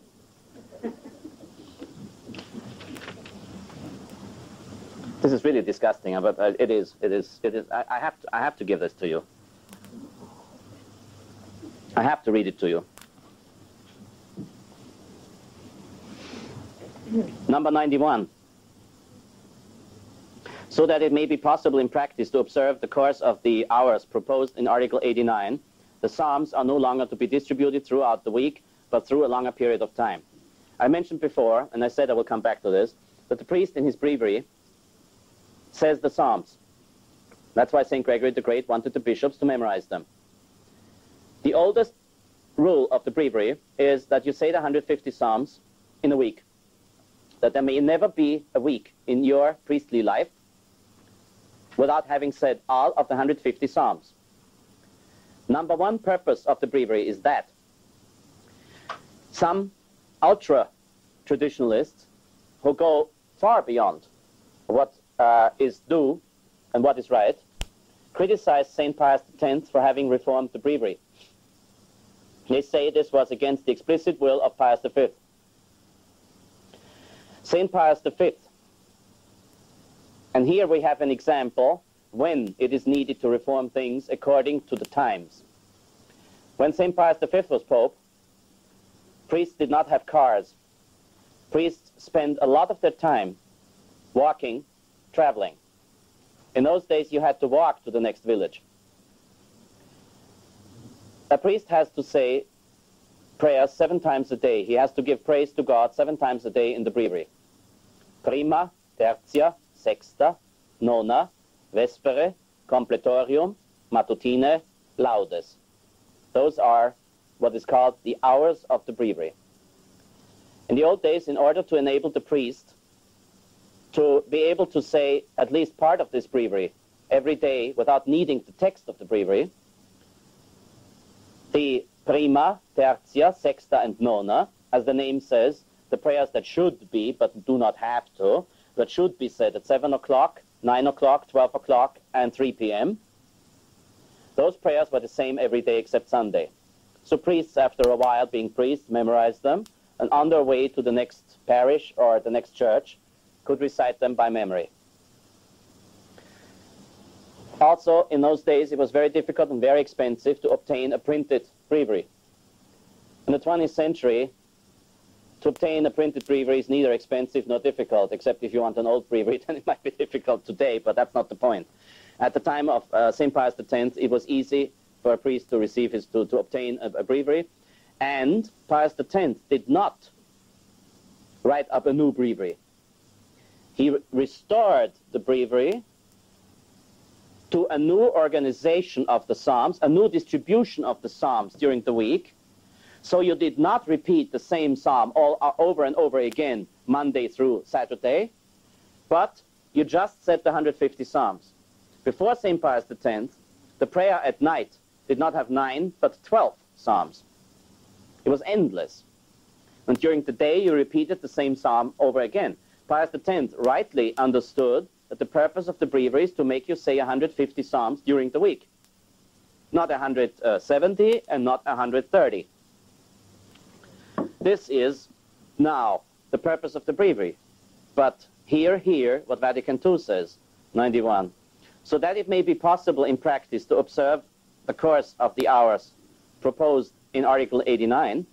B: This is really disgusting, uh, but uh, it is. It is. It is. I, I have to. I have to give this to you. I have to read it to you. Number 91. So that it may be possible in practice to observe the course of the hours proposed in Article 89, the Psalms are no longer to be distributed throughout the week, but through a longer period of time. I mentioned before, and I said I will come back to this, that the priest in his breviary says the Psalms. That's why St. Gregory the Great wanted the bishops to memorize them. The oldest rule of the breviary is that you say the 150 Psalms in a week. That there may never be a week in your priestly life without having said all of the 150 Psalms. Number one purpose of the breviary is that some ultra traditionalists who go far beyond what uh, is due and what is right criticized St. Pius X for having reformed the breviary. They say this was against the explicit will of Pius V. St. Pius V, and here we have an example when it is needed to reform things according to the times. When St. Pius V was Pope, priests did not have cars. Priests spent a lot of their time walking, traveling. In those days, you had to walk to the next village. A priest has to say prayers seven times a day. He has to give praise to God seven times a day in the breviary. Prima, tertia, sexta, nona, vespere, completorium, matutine, laudes. Those are what is called the hours of the breviary. In the old days, in order to enable the priest to be able to say at least part of this breviary every day without needing the text of the breviary, the prima, tertia, sexta, and nona, as the name says, the prayers that should be but do not have to, that should be said at 7 o'clock, 9 o'clock, 12 o'clock, and 3 p.m. Those prayers were the same every day except Sunday. So priests, after a while being priests, memorized them, and on their way to the next parish or the next church, could recite them by memory. Also, in those days, it was very difficult and very expensive to obtain a printed breviary. In the 20th century, to obtain a printed breviary is neither expensive nor difficult, except if you want an old breviary, then it might be difficult today, but that's not the point. At the time of uh, St. Pius X, it was easy for a priest to receive his, to, to obtain a, a breviary, and Pius X did not write up a new breviary. He re restored the breviary to a new organization of the Psalms, a new distribution of the Psalms during the week. So you did not repeat the same Psalm all uh, over and over again, Monday through Saturday, but you just said the 150 Psalms. Before St. Pius X, the prayer at night did not have nine, but 12 Psalms. It was endless. And during the day, you repeated the same Psalm over again. Pius X rightly understood that the purpose of the breviary is to make you say 150 psalms during the week. Not 170 and not 130. This is now the purpose of the breviary. But here, here, what Vatican II says, 91. So that it may be possible in practice to observe the course of the hours proposed in Article 89,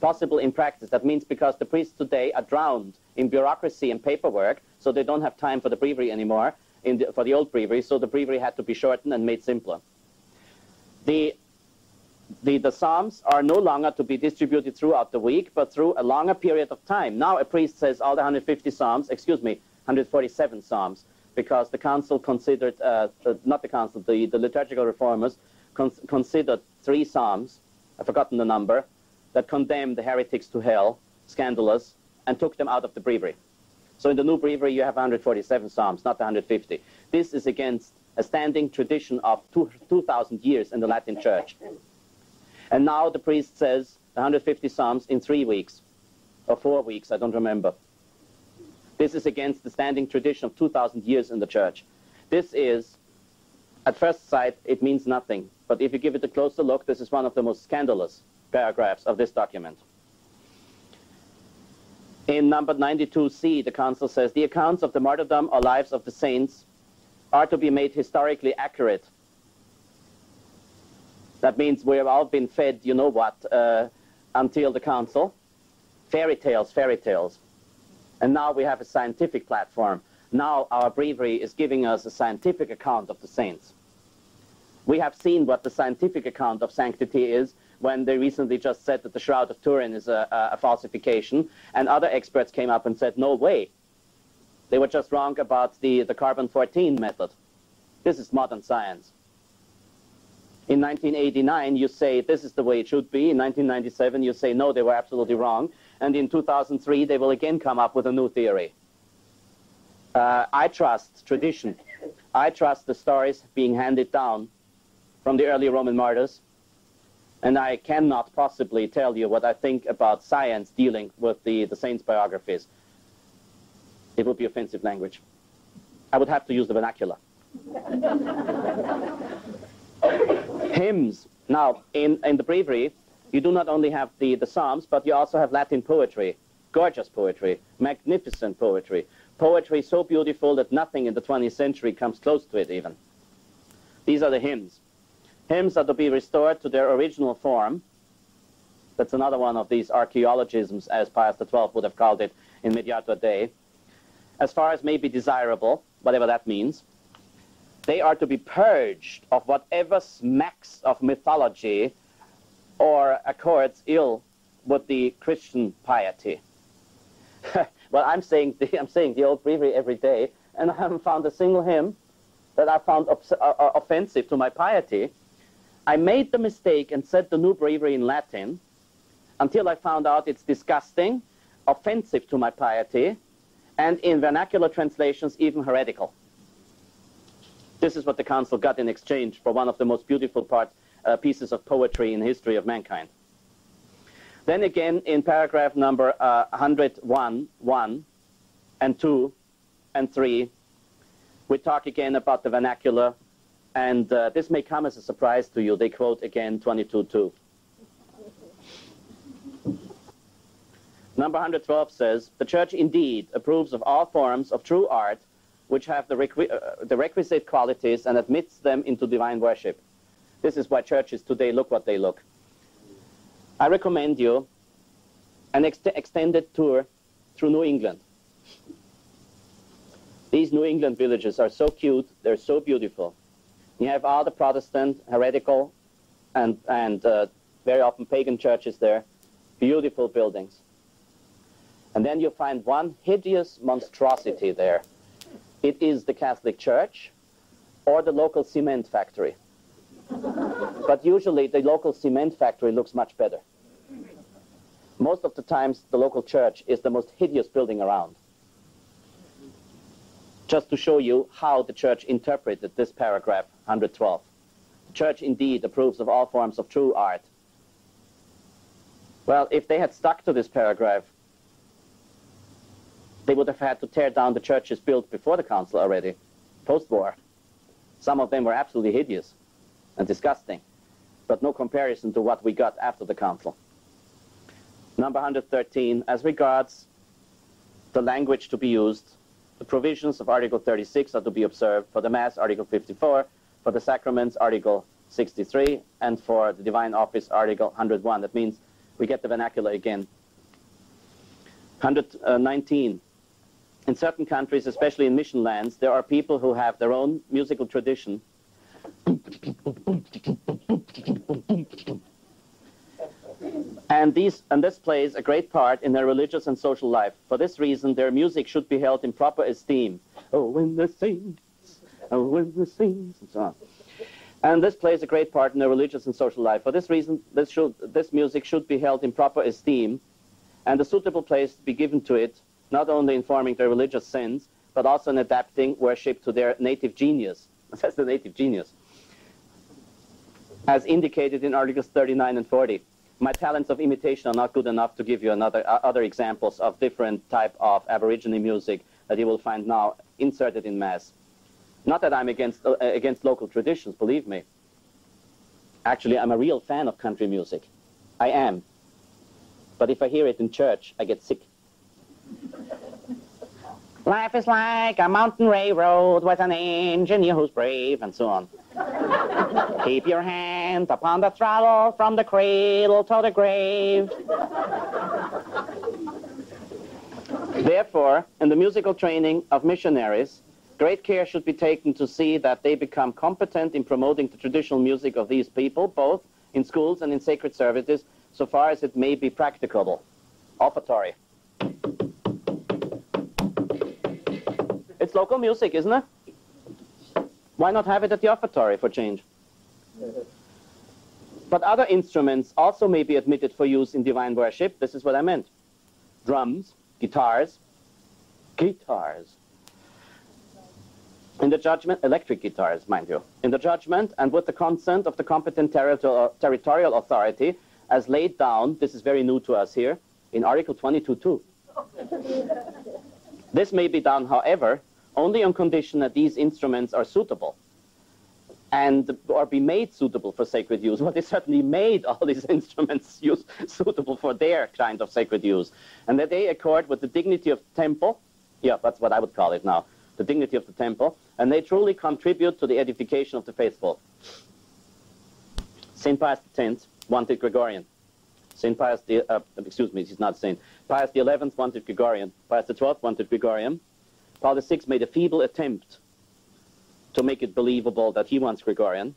B: possible in practice. That means because the priests today are drowned in bureaucracy and paperwork, so they don't have time for the breviary anymore, the, for the old breviary, so the breviary had to be shortened and made simpler. The, the, the psalms are no longer to be distributed throughout the week, but through a longer period of time. Now a priest says all the 150 psalms, excuse me, 147 psalms, because the council considered, uh, the, not the council, the, the liturgical reformers considered three psalms, I've forgotten the number, that condemned the heretics to hell, scandalous, and took them out of the breviary. So in the new breviary, you have 147 psalms, not 150. This is against a standing tradition of 2,000 years in the Latin Church. And now the priest says 150 psalms in three weeks, or four weeks, I don't remember. This is against the standing tradition of 2,000 years in the church. This is, at first sight, it means nothing. But if you give it a closer look, this is one of the most scandalous paragraphs of this document. In number 92c, the Council says, the accounts of the martyrdom or lives of the saints are to be made historically accurate. That means we have all been fed, you know what, uh, until the Council. Fairy tales, fairy tales. And now we have a scientific platform. Now our breviary is giving us a scientific account of the saints. We have seen what the scientific account of sanctity is when they recently just said that the Shroud of Turin is a, a, falsification, and other experts came up and said, no way. They were just wrong about the, the carbon-14 method. This is modern science. In 1989, you say this is the way it should be. In 1997, you say no, they were absolutely wrong. And in 2003, they will again come up with a new theory. Uh, I trust tradition. I trust the stories being handed down from the early Roman martyrs. And I cannot possibly tell you what I think about science dealing with the, the saints' biographies. It would be offensive language. I would have to use the vernacular. Hymns. Now, in, in the breviary, you do not only have the, the Psalms, but you also have Latin poetry, gorgeous poetry, magnificent poetry, poetry so beautiful that nothing in the 20th century comes close to it even. These are the hymns. Hymns are to be restored to their original form. That's another one of these archaeologisms, as Pius XII would have called it in Mediator Dei. As far as may be desirable, whatever that means, they are to be purged of whatever smacks of mythology or accords ill with the Christian piety. well, I'm saying, the, I'm saying the old breviary every day, and I haven't found a single hymn that I found uh, offensive to my piety. I made the mistake and said the new breviary in Latin until I found out it's disgusting, offensive to my piety, and in vernacular translations, even heretical. This is what the council got in exchange for one of the most beautiful part, uh, pieces of poetry in the history of mankind. Then again, in paragraph number uh, 101, 1 and 2 and 3, we talk again about the vernacular, and uh, this may come as a surprise to you. They quote again 22.2. Number 112 says, The Church indeed approves of all forms of true art which have the, uh, the requisite qualities and admits them into divine worship. This is why churches today look what they look. I recommend you an ex extended tour through New England. These New England villages are so cute, they're so beautiful. You have all the Protestant, heretical, and, and uh, very often pagan churches there, beautiful buildings. And then you find one hideous monstrosity there it is the Catholic Church or the local cement factory. but usually the local cement factory looks much better. Most of the times the local church is the most hideous building around. Just to show you how the church interpreted this paragraph 112. The church indeed approves of all forms of true art. Well, if they had stuck to this paragraph, they would have had to tear down the churches built before the council already, post-war. Some of them were absolutely hideous and disgusting, but no comparison to what we got after the council. Number 113, as regards the language to be used, the provisions of Article 36 are to be observed for the Mass, Article 54, for the Sacraments, Article 63, and for the Divine Office, Article 101. That means we get the vernacular again. 119, in certain countries, especially in mission lands, there are people who have their own musical tradition. And, these, and this plays a great part in their religious and social life. For this reason, their music should be held in proper esteem. Oh, when the saints, when the and on. And this plays a great part in their religious and social life. For this reason, this, should, this music should be held in proper esteem, and a suitable place be given to it not only informing their religious sense, but also in adapting worship to their native genius. That's the native genius. As indicated in Articles 39 and 40. my talents of imitation are not good enough to give you another uh, other examples of different type of Aborigine music that you will find now inserted in mass. Not that I'm against uh, against local traditions, believe me. Actually, I'm a real fan of country music. I am. But if I hear it in church, I get sick. Life is like a mountain railroad with an engineer who's brave, and so on. Keep your hand upon the throttle from the cradle to the grave. Therefore, in the musical training of missionaries, great care should be taken to see that they become competent in promoting the traditional music of these people, both in schools and in sacred services, so far as it may be practicable. Offertory. It's local music, isn't it? Why not have it at the offertory for change? But other instruments also may be admitted for use in divine worship. This is what I meant. Drums, guitars, guitars. In the judgment, electric guitars, mind you. In the judgment and with the consent of the competent territorial authority, as laid down, this is very new to us here, in Article 22.2. this may be done, however, only on condition that these instruments are suitable and or be made suitable for sacred use. Well, they certainly made all these instruments use, suitable for their kind of sacred use, and that they accord with the dignity of the temple. Yeah, that's what I would call it now, the dignity of the temple, and they truly contribute to the edification of the faithful. Saint Pius X wanted Gregorian. Saint Pius the uh, excuse me, he's not Saint. Pius the Eleventh wanted Gregorian. Pius the Twelfth wanted Gregorian. Paul VI made a feeble attempt to make it believable that he wants Gregorian.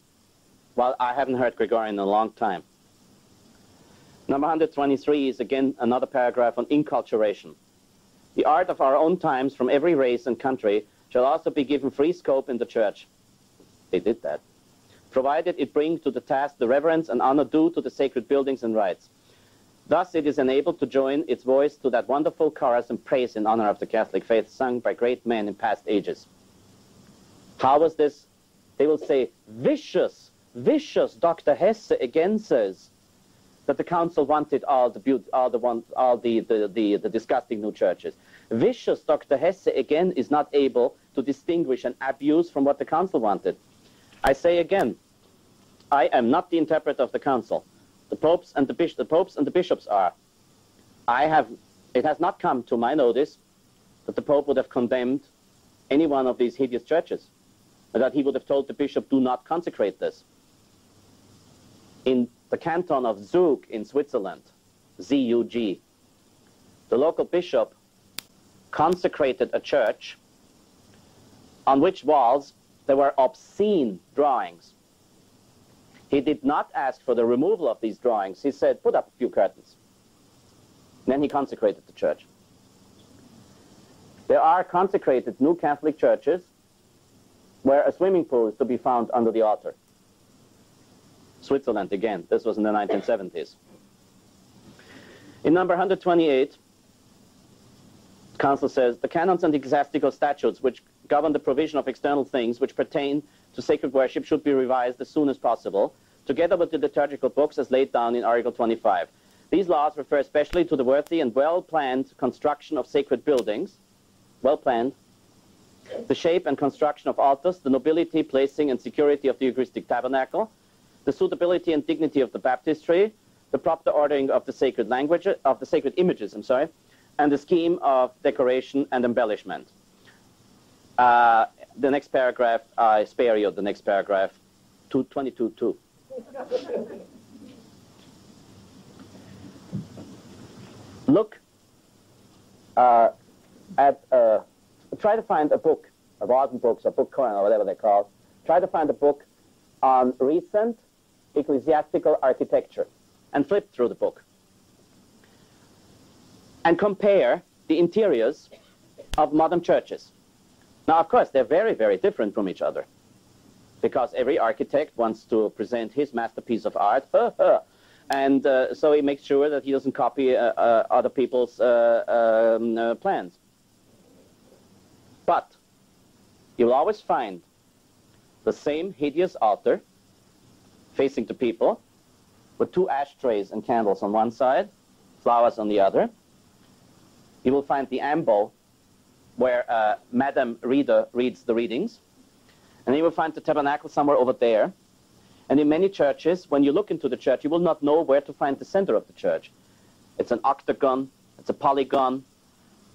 B: Well, I haven't heard Gregorian in a long time. Number 123 is again another paragraph on inculturation. The art of our own times from every race and country shall also be given free scope in the church. They did that. Provided it bring to the task the reverence and honor due to the sacred buildings and rites. Thus it is enabled to join its voice to that wonderful chorus and praise in honor of the Catholic faith sung by great men in past ages. How was this? They will say, vicious, vicious Dr. Hesse again says that the council wanted all the, all the, one, all the, the, the, the disgusting new churches. Vicious Dr. Hesse again is not able to distinguish an abuse from what the council wanted. I say again, I am not the interpreter of the council. The popes and the, the popes and the bishops are. I have, it has not come to my notice that the pope would have condemned any one of these hideous churches, and that he would have told the bishop, do not consecrate this. In the canton of Zug in Switzerland, Z-U-G, the local bishop consecrated a church on which walls there were obscene drawings. He did not ask for the removal of these drawings. He said, put up a few curtains. Then he consecrated the church. There are consecrated new Catholic churches where a swimming pool is to be found under the altar. Switzerland again. This was in the 1970s. In number 128, Council says, the canons and ecclesiastical statutes which govern the provision of external things which pertain to sacred worship should be revised as soon as possible, together with the liturgical books as laid down in Article 25. These laws refer especially to the worthy and well-planned construction of sacred buildings, well-planned, the shape and construction of altars, the nobility, placing, and security of the Eucharistic tabernacle, the suitability and dignity of the baptistry, the proper ordering of the sacred language, of the sacred images, I'm sorry, and the scheme of decoration and embellishment. Uh, the next paragraph, I spare you the next paragraph, 22.2. Look uh, at, uh, try to find a book, a Rosen books, a book or whatever they're called. Try to find a book on recent ecclesiastical architecture and flip through the book and compare the interiors of modern churches. Now, of course, they're very, very different from each other because every architect wants to present his masterpiece of art, and uh, so he makes sure that he doesn't copy uh, uh, other people's uh, um, uh, plans. But you'll always find the same hideous altar facing the people, with two ashtrays and candles on one side, flowers on the other. You will find the ambo where uh, Madam Reader reads the readings. And you will find the tabernacle somewhere over there. And in many churches, when you look into the church, you will not know where to find the center of the church. It's an octagon, it's a polygon.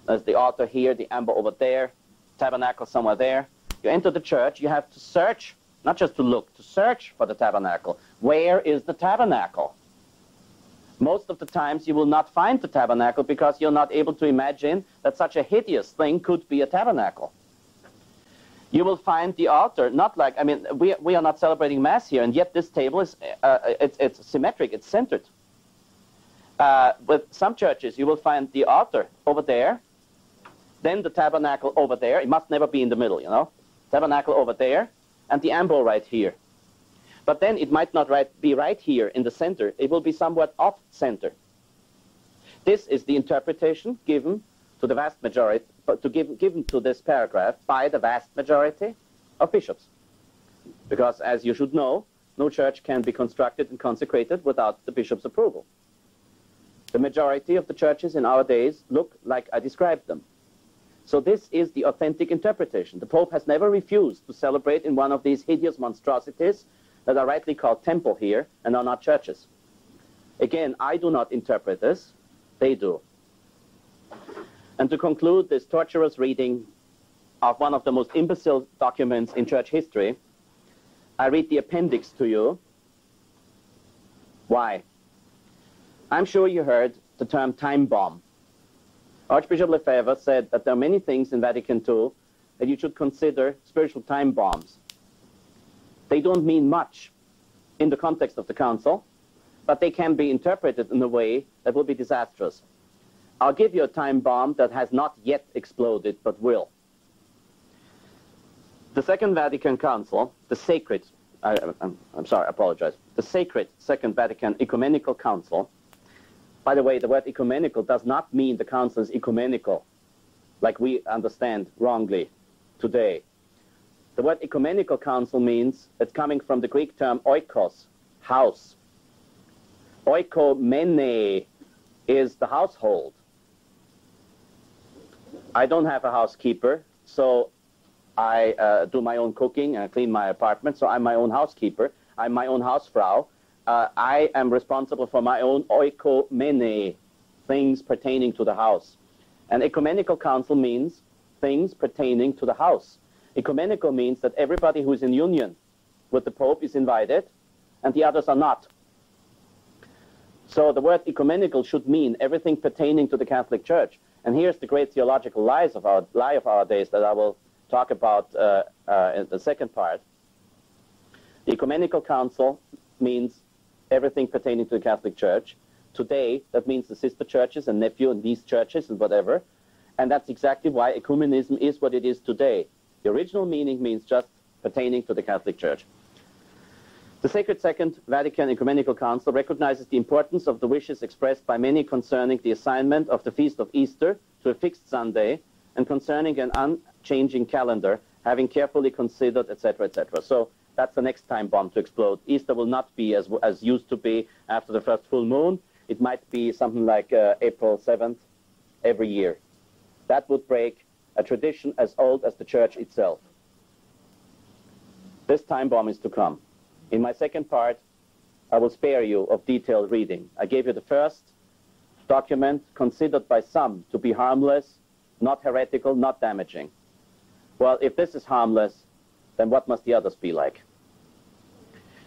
B: There's the altar here, the ambo over there, tabernacle somewhere there. You enter the church, you have to search, not just to look, to search for the tabernacle. Where is the tabernacle? Most of the times you will not find the tabernacle because you're not able to imagine that such a hideous thing could be a tabernacle. You will find the altar, not like, I mean, we, we are not celebrating Mass here, and yet this table is, uh, it's, it's symmetric, it's centered. Uh, with some churches, you will find the altar over there, then the tabernacle over there. It must never be in the middle, you know. Tabernacle over there, and the ambo right here. But then it might not right, be right here in the center. It will be somewhat off center. This is the interpretation given to the vast majority, uh, to give, given to this paragraph by the vast majority of bishops. Because as you should know, no church can be constructed and consecrated without the bishop's approval. The majority of the churches in our days look like I described them. So this is the authentic interpretation. The Pope has never refused to celebrate in one of these hideous monstrosities that are rightly called temple here and are not churches. Again, I do not interpret this, they do. And to conclude this torturous reading of one of the most imbecile documents in church history, I read the appendix to you. Why? I'm sure you heard the term time bomb. Archbishop Lefebvre said that there are many things in Vatican II that you should consider spiritual time bombs. They don't mean much in the context of the council, but they can be interpreted in a way that will be disastrous. I'll give you a time bomb that has not yet exploded, but will. The Second Vatican Council, the sacred, I, am sorry, I apologize, the sacred Second Vatican Ecumenical Council, by the way, the word ecumenical does not mean the council is ecumenical, like we understand wrongly today. The word ecumenical council means it's coming from the Greek term oikos, house. Oikomene is the household. I don't have a housekeeper, so I uh, do my own cooking and I clean my apartment, so I'm my own housekeeper. I'm my own housefrau. Uh, I am responsible for my own oikomene, things pertaining to the house. And ecumenical council means things pertaining to the house. Ecumenical means that everybody who is in union with the Pope is invited, and the others are not. So the word ecumenical should mean everything pertaining to the Catholic Church. And here's the great theological lies of our, lie of our days that I will talk about uh, uh, in the second part. The Ecumenical Council means everything pertaining to the Catholic Church. Today, that means the sister churches and nephew and these churches and whatever. And that's exactly why ecumenism is what it is today. The original meaning means just pertaining to the Catholic Church. The Sacred Second Vatican Ecumenical Council recognizes the importance of the wishes expressed by many concerning the assignment of the Feast of Easter to a fixed Sunday and concerning an unchanging calendar, having carefully considered, etc., etc. So that's the next time bomb to explode. Easter will not be as, as used to be after the first full moon. It might be something like uh, April 7th every year. That would break a tradition as old as the church itself. This time bomb is to come. In my second part, I will spare you of detailed reading. I gave you the first document considered by some to be harmless, not heretical, not damaging. Well, if this is harmless, then what must the others be like?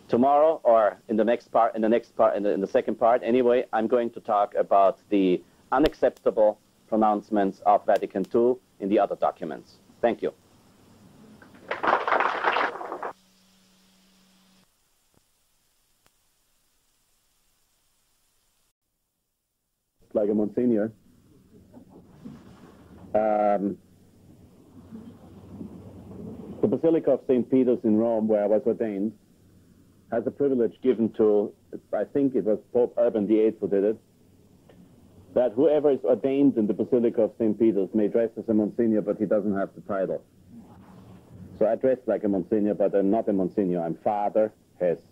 B: Tomorrow, or in the next part, in the next part, in the, in the second part, anyway, I'm going to talk about the unacceptable pronouncements of Vatican II in the other documents. Thank you. Like a Monsignor. Um, the Basilica of St. Peter's in Rome, where I was ordained, has a privilege given to, I think it was Pope Urban VIII who did it, that whoever is ordained in the Basilica of St. Peter's may dress as a Monsignor, but he doesn't have the title. So I dress like a Monsignor, but I'm not a Monsignor. I'm Father Hesse.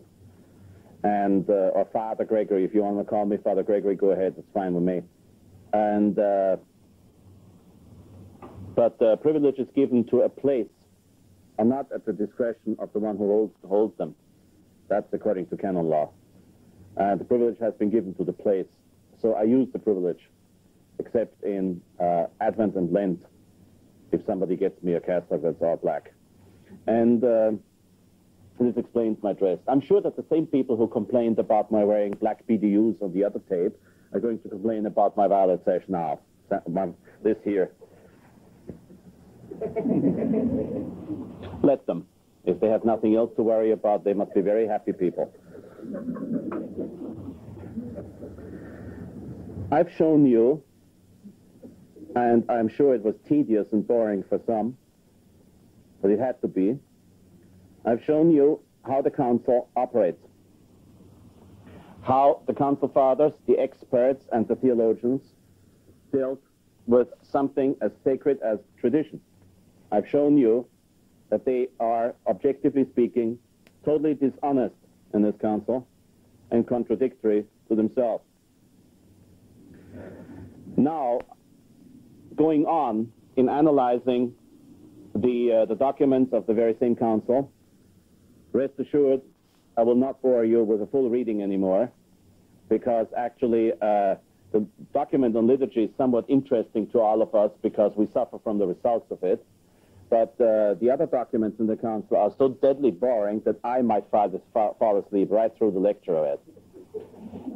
B: And uh, or Father Gregory, if you want to call me Father Gregory, go ahead. It's fine with me. And uh, but uh, privilege is given to a place, and not at the discretion of the one who holds, holds them. That's according to canon law. And the privilege has been given to the place. So I use the privilege, except in uh, Advent and Lent, if somebody gets me a cassock that's all black. And uh, this explains my dress. I'm sure that the same people who complained about my wearing black BDUs on the other tape are going to complain about my violet sash now. This here. Let them. If they have nothing else to worry about, they must be very happy people. I've shown you, and I'm sure it was tedious and boring for some, but it had to be. I've shown you how the council operates, how the council fathers, the experts, and the theologians dealt with something as sacred as tradition. I've shown you that they are, objectively speaking, totally dishonest in this council and contradictory to themselves. Now, going on in analyzing the, uh, the documents of the very same council, rest assured, I will not bore you with a full reading anymore, because actually uh, the document on liturgy is somewhat interesting to all of us because we suffer from the results of it. But uh, the other documents in the council are so deadly boring that I might fall, fall asleep right through the lecture of it.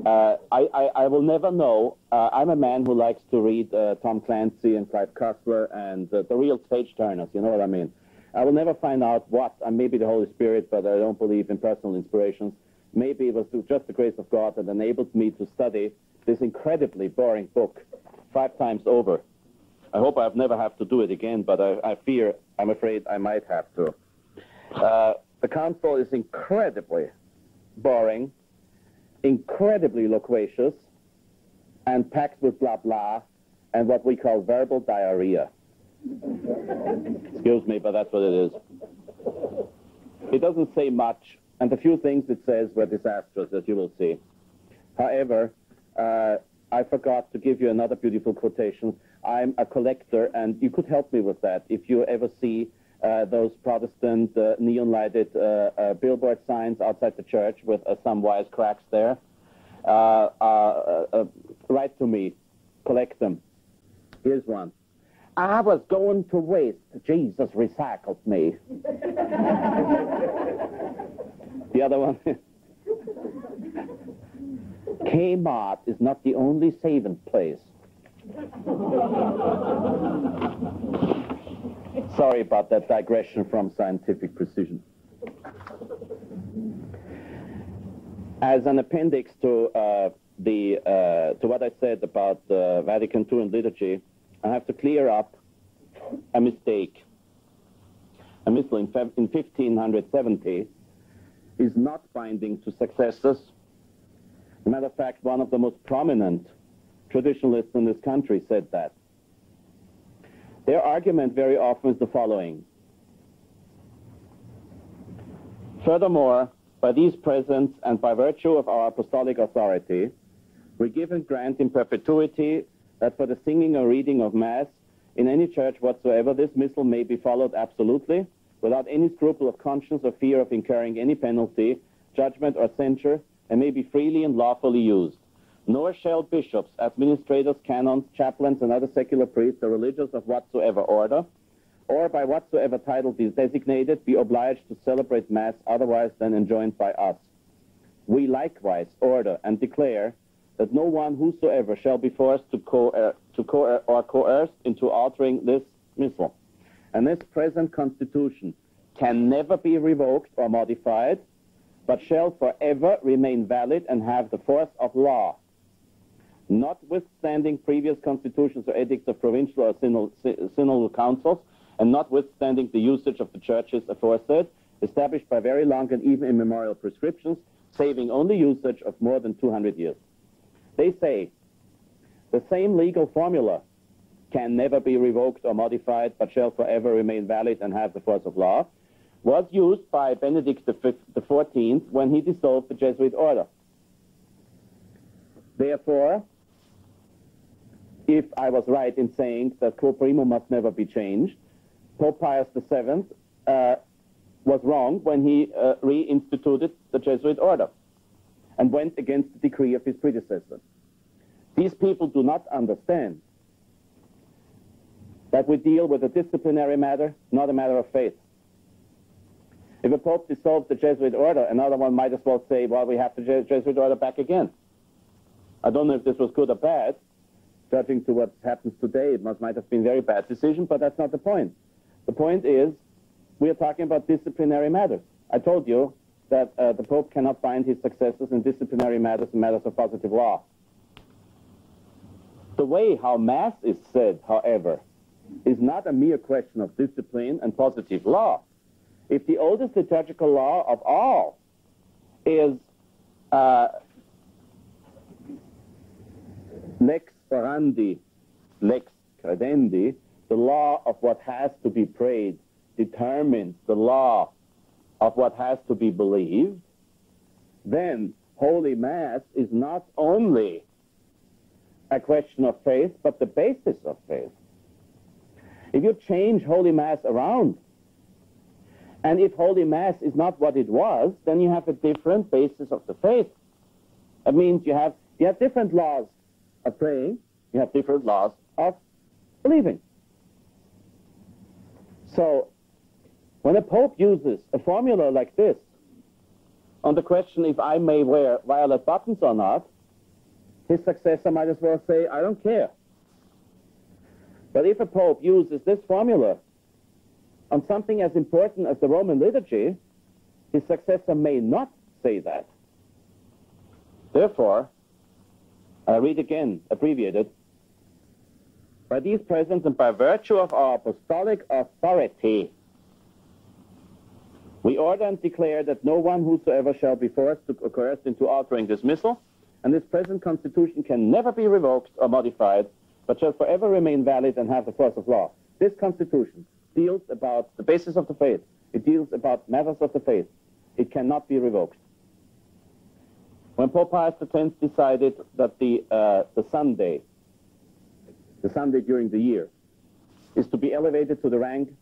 B: Uh, I, I, I, will never know. Uh, I'm a man who likes to read uh, Tom Clancy and Clive Cussler and uh, the real stage turners, you know what I mean? I will never find out what, and maybe the Holy Spirit, but I don't believe in personal inspirations. Maybe it was just the grace of God that enabled me to study this incredibly boring book five times over. I hope I've never have to do it again, but I, I fear, I'm afraid I might have to. Uh, the council is incredibly boring, incredibly loquacious, and packed with blah blah and what we call verbal diarrhea. Excuse me, but that's what it is. It doesn't say much, and the few things it says were disastrous, as you will see. However, uh, I forgot to give you another beautiful quotation I'm a collector, and you could help me with that. If you ever see those Protestant uh, neon-lighted uh, uh billboard signs outside the church with uh, some wise cracks there, uh, write to me, collect them. Here's one. I was going to waste. Jesus recycled me. the other one. Kmart is not the only saving place. Sorry about that digression from scientific precision. As an appendix to uh, the uh, to what I said about uh, Vatican II and liturgy, I have to clear up a mistake. A missal in, in 1570 is not binding to successors. As a matter of fact, one of the most prominent traditionalists in this country said that. Their argument very often is the following. Furthermore, by these presents and by virtue of our apostolic authority, we give and grant in perpetuity that for the singing or reading of Mass in any church whatsoever, this missal may be followed absolutely, without any scruple of conscience or fear of incurring any penalty, judgment, or censure, and may be freely and lawfully used nor shall bishops, administrators, canons, chaplains, and other secular priests, or religious of whatsoever order, or by whatsoever title be designated, be obliged to celebrate Mass otherwise than enjoined by us. We likewise order and declare that no one whosoever shall be forced to, co- uh, to co- uh, or coerced into altering this missal. And this present constitution can never be revoked or modified, but shall forever remain valid and have the force of law notwithstanding previous constitutions or edicts of provincial or synodal councils, and notwithstanding the usage of the churches aforesaid, established by very long and even immemorial prescriptions, saving only usage of more than 200 years. They say the same legal formula can never be revoked or modified, but shall forever remain valid and have the force of law, was used by Benedict XIV when he dissolved the Jesuit order. Therefore, if I was right in saying that quo primum must never be changed, Pope Pius VII uh, was wrong when he uh, reinstituted the Jesuit order and went against the decree of his predecessor. These people do not understand that we deal with a disciplinary matter, not a matter of faith. If a pope dissolves the Jesuit order, another one might as well say, well, we have the Jesuit order back again. I don't know if this was good or bad. Judging to what happens today, it must, might have been a very bad decision, but that's not the point. The point is, we are talking about disciplinary matters. I told you that uh, the Pope cannot bind his successors in disciplinary matters and matters of positive law. The way how Mass is said, however, is not a mere question of discipline and positive law. If the oldest liturgical law of all is uh, lex orandi, lex credendi, the law of what has to be prayed determines the law of what has to be believed, then Holy Mass is not only a question of faith, but the basis of faith. If you change Holy Mass around, and if Holy Mass is not what it was, then you have a different basis of the faith. That means you have, you have different laws of praying, you have different laws of believing. So, when a pope uses a formula like this on the question if I may wear violet buttons or not, his successor might as well say, I don't care. But if a pope uses this formula on something as important as the Roman liturgy, his successor may not say that. Therefore, I read again, abbreviated, by these presents and by virtue of our apostolic authority, we order and declare that no one whosoever shall be forced to, coerced into altering this missal, and this present constitution can never be revoked or modified, but shall forever remain valid and have the force of law. This constitution deals about the basis of the faith. It deals about matters of the faith. It cannot be revoked. When Pope Pius X decided that the, uh, the Sunday, the Sunday during the year, is to be elevated to the rank,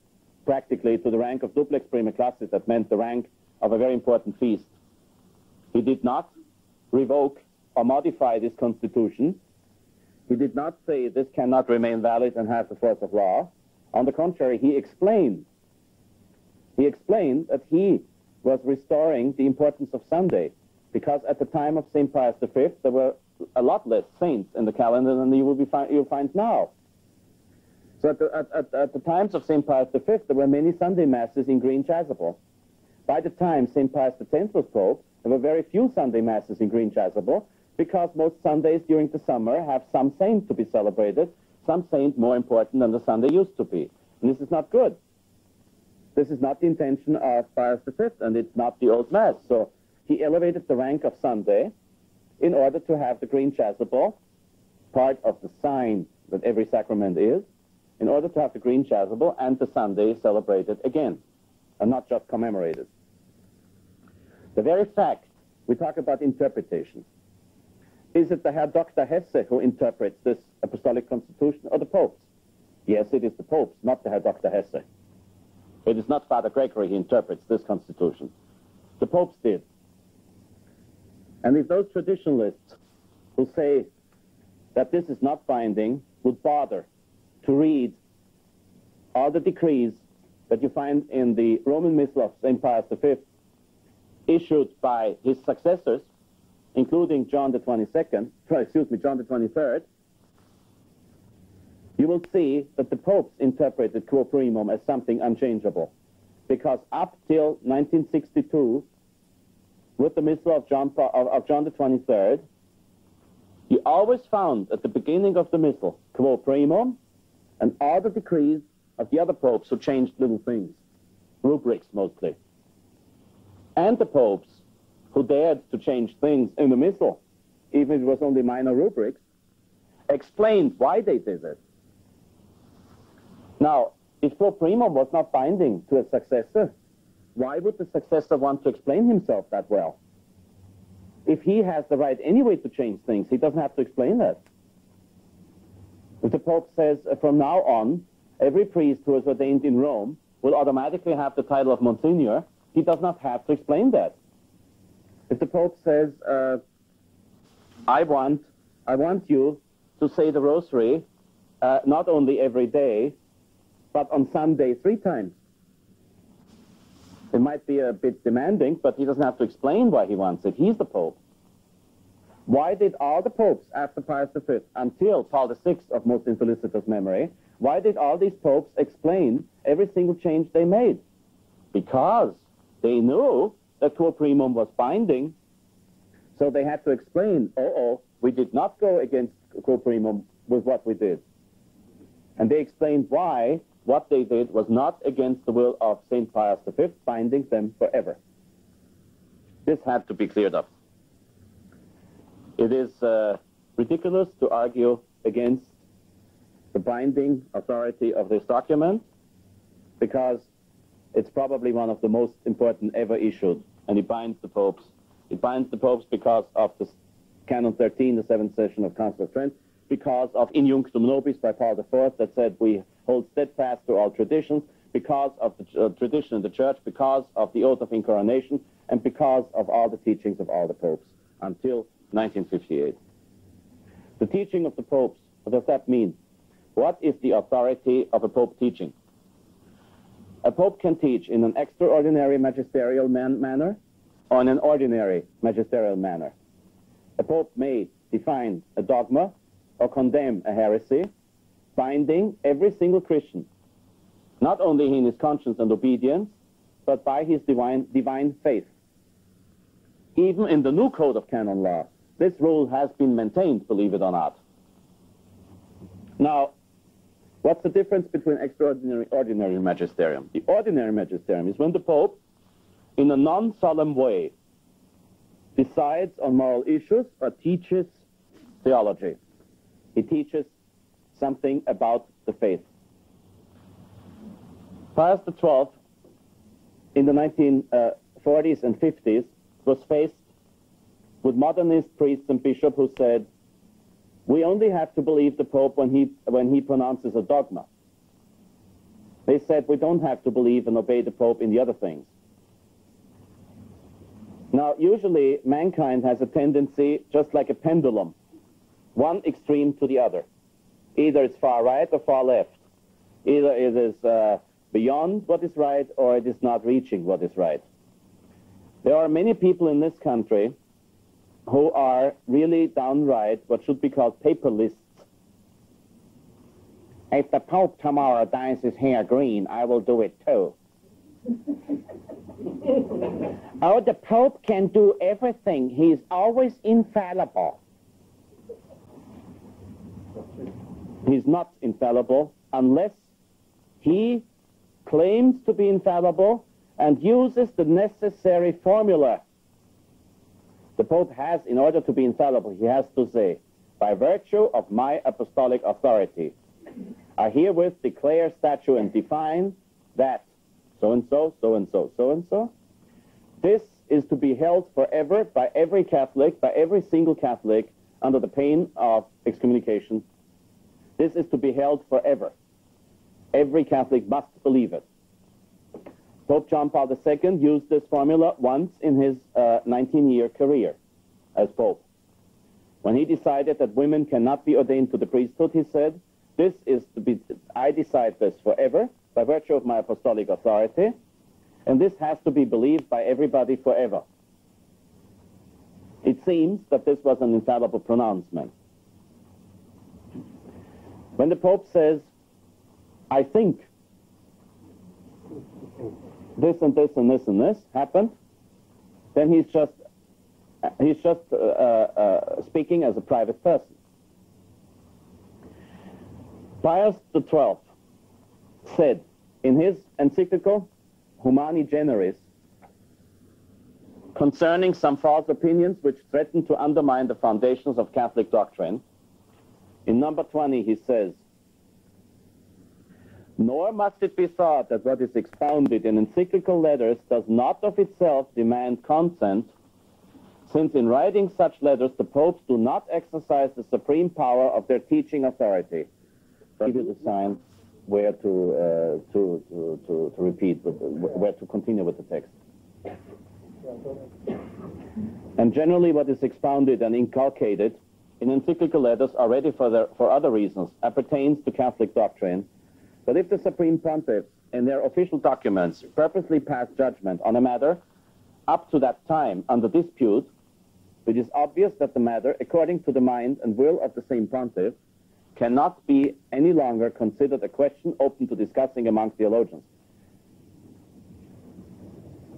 B: practically to the rank of duplex primae classis, that meant the rank of a very important feast. He did not revoke or modify this constitution. He did not say this cannot remain valid and have the force of law. On the contrary, he explained. He explained that he was restoring the importance of Sunday because at the time of St. Pius V, there were a lot less saints in the calendar than you will be fi you'll find now. So at the, at, at, at the times of St. Pius V, there were many Sunday masses in Green Chasuble. By the time St. Pius X was Pope, there were very few Sunday masses in Green Chasuble because most Sundays during the summer have some saint to be celebrated, some saint more important than the Sunday used to be. And this is not good. This is not the intention of Pius V, and it's not the Old Mass. So he elevated the rank of Sunday in order to have the green chasuble, part of the sign that every sacrament is, in order to have the green chasuble and the Sunday celebrated again, and not just commemorated. The very fact, we talk about interpretation. Is it the Herr Dr. Hesse who interprets this apostolic constitution or the popes? Yes, it is the popes, not the Herr Dr. Hesse. It is not Father Gregory who interprets this constitution. The popes did. And if those traditionalists who say that this is not binding would bother to read all the decrees that you find in the Roman Missal of St. Pius V, issued by his successors, including John the 22nd, excuse me, John the 23rd, you will see that the popes interpreted quo primum as something unchangeable. Because up till 1962, with the Missal of John, of, of John the 23rd, he always found at the beginning of the Missal, quo primum, and all the decrees of the other popes who changed little things, rubrics mostly. And the popes who dared to change things in the Missal, even if it was only minor rubrics, explained why they did it. Now, if quo primum was not binding to a successor, why would the successor want to explain himself that well? if he has the right anyway to change things, he doesn't have to explain that. If the Pope says uh, from now on, every priest who is ordained in Rome will automatically have the title of Monsignor, he does not have to explain that. If the Pope says, uh, I want, I want you to say the Rosary uh, not only every day, but on Sunday three times. It might be a bit demanding, but he doesn't have to explain why he wants it. He's the Pope. Why did all the popes after Pius V, until Paul VI of most infelicitous memory, why did all these popes explain every single change they made? Because they knew that quo primum was binding, so they had to explain, oh, we did not go against quo primum with what we did. And they explained why what they did was not against the will of St. Pius V, binding them forever. This had to be cleared up. It is uh, ridiculous to argue against the binding authority of this document because it's probably one of the most important ever issued, and it binds the popes. It binds the popes because of the Canon 13, the seventh session of Council of Trent, because of Iniunctum Nobis by Paul IV that said we hold steadfast to all traditions, because of the uh, tradition in the church, because of the oath of incoronation, and because of all the teachings of all the popes until 1958. The teaching of the popes, what does that mean? What is the authority of a pope teaching? A pope can teach in an extraordinary magisterial man manner or in an ordinary magisterial manner. A pope may define a dogma or condemn a heresy, binding every single Christian, not only in his conscience and obedience, but by his divine, divine faith. Even in the new code of canon law, this rule has been maintained, believe it or not. Now, what's the difference between extraordinary ordinary magisterium? The ordinary magisterium is when the Pope, in a non-solemn way, decides on moral issues or teaches theology. He teaches something about the faith. Pius XII, in the 1940s uh, and 50s, was faced with modernist priests and bishops who said, we only have to believe the Pope when he, when he pronounces a dogma. They said we don't have to believe and obey the Pope in the other things. Now, usually mankind has a tendency, just like a pendulum, one extreme to the other. Either it's far right or far left. Either it is uh, beyond what is right or it is not reaching what is right. There are many people in this country who are really downright what should be called papalists. If the Pope tomorrow dyes his hair green, I will do it too. oh, the Pope can do everything. He's always infallible. He's not infallible unless he claims to be infallible and uses the necessary formula. The Pope has, in order to be infallible, he has to say, by virtue of my apostolic authority, I herewith declare, statute, and define that so-and-so, so-and-so, so-and-so. This is to be held forever by every Catholic, by every single Catholic, under the pain of excommunication this is to be held forever. Every Catholic must believe it. Pope John Paul II used this formula once in his 19-year uh, career as Pope. When he decided that women cannot be ordained to the priesthood, he said, this is to be, I decide this forever by virtue of my apostolic authority, and this has to be believed by everybody forever. It seems that this was an infallible pronouncement. When the Pope says, I think this and this and this and this happened, then he's just he's just uh, uh, speaking as a private person. Pius XII said in his encyclical Humani Generis concerning some false opinions which threaten to undermine the foundations of Catholic doctrine, in number 20, he says, Nor must it be thought that what is expounded in encyclical letters does not of itself demand consent since in writing such letters the popes do not exercise the supreme power of their teaching authority. Give you the sign where to, uh, to, to, to, to, repeat, where to continue with the text. And generally what is expounded and inculcated in encyclical letters already for, for other reasons appertains to Catholic doctrine. But if the Supreme Pontiffs in their official documents purposely pass judgment on a matter up to that time under dispute, it is obvious that the matter, according to the mind and will of the same pontiff, cannot be any longer considered a question open to discussing among theologians.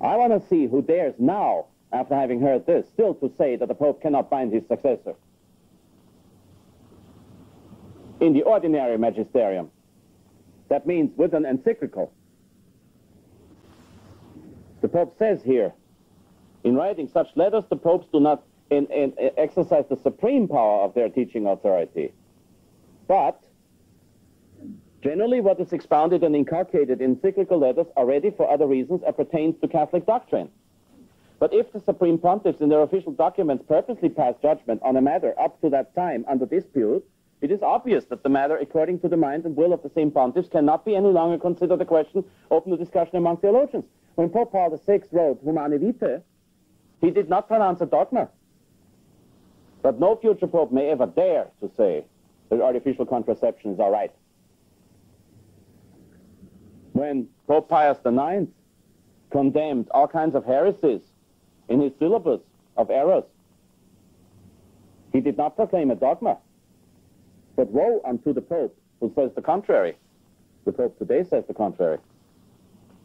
B: I want to see who dares now, after having heard this, still to say that the Pope cannot bind his successor. In the ordinary magisterium, that means with an encyclical. The Pope says here, in writing such letters, the popes do not in, in, exercise the supreme power of their teaching authority. But generally what is expounded and inculcated encyclical letters already for other reasons appertains to Catholic doctrine. But if the Supreme Pontiffs in their official documents purposely pass judgment on a matter up to that time under dispute, it is obvious that the matter, according to the mind and will of the same pontiffs, cannot be any longer considered a question open to discussion among theologians. When Pope Paul VI wrote Humanae Vitae, he did not pronounce a dogma. But no future pope may ever dare to say that artificial contraception is all right. When Pope Pius IX condemned all kinds of heresies in his syllabus of errors, he did not proclaim a dogma. But woe unto the Pope who says the contrary. The Pope today says the contrary.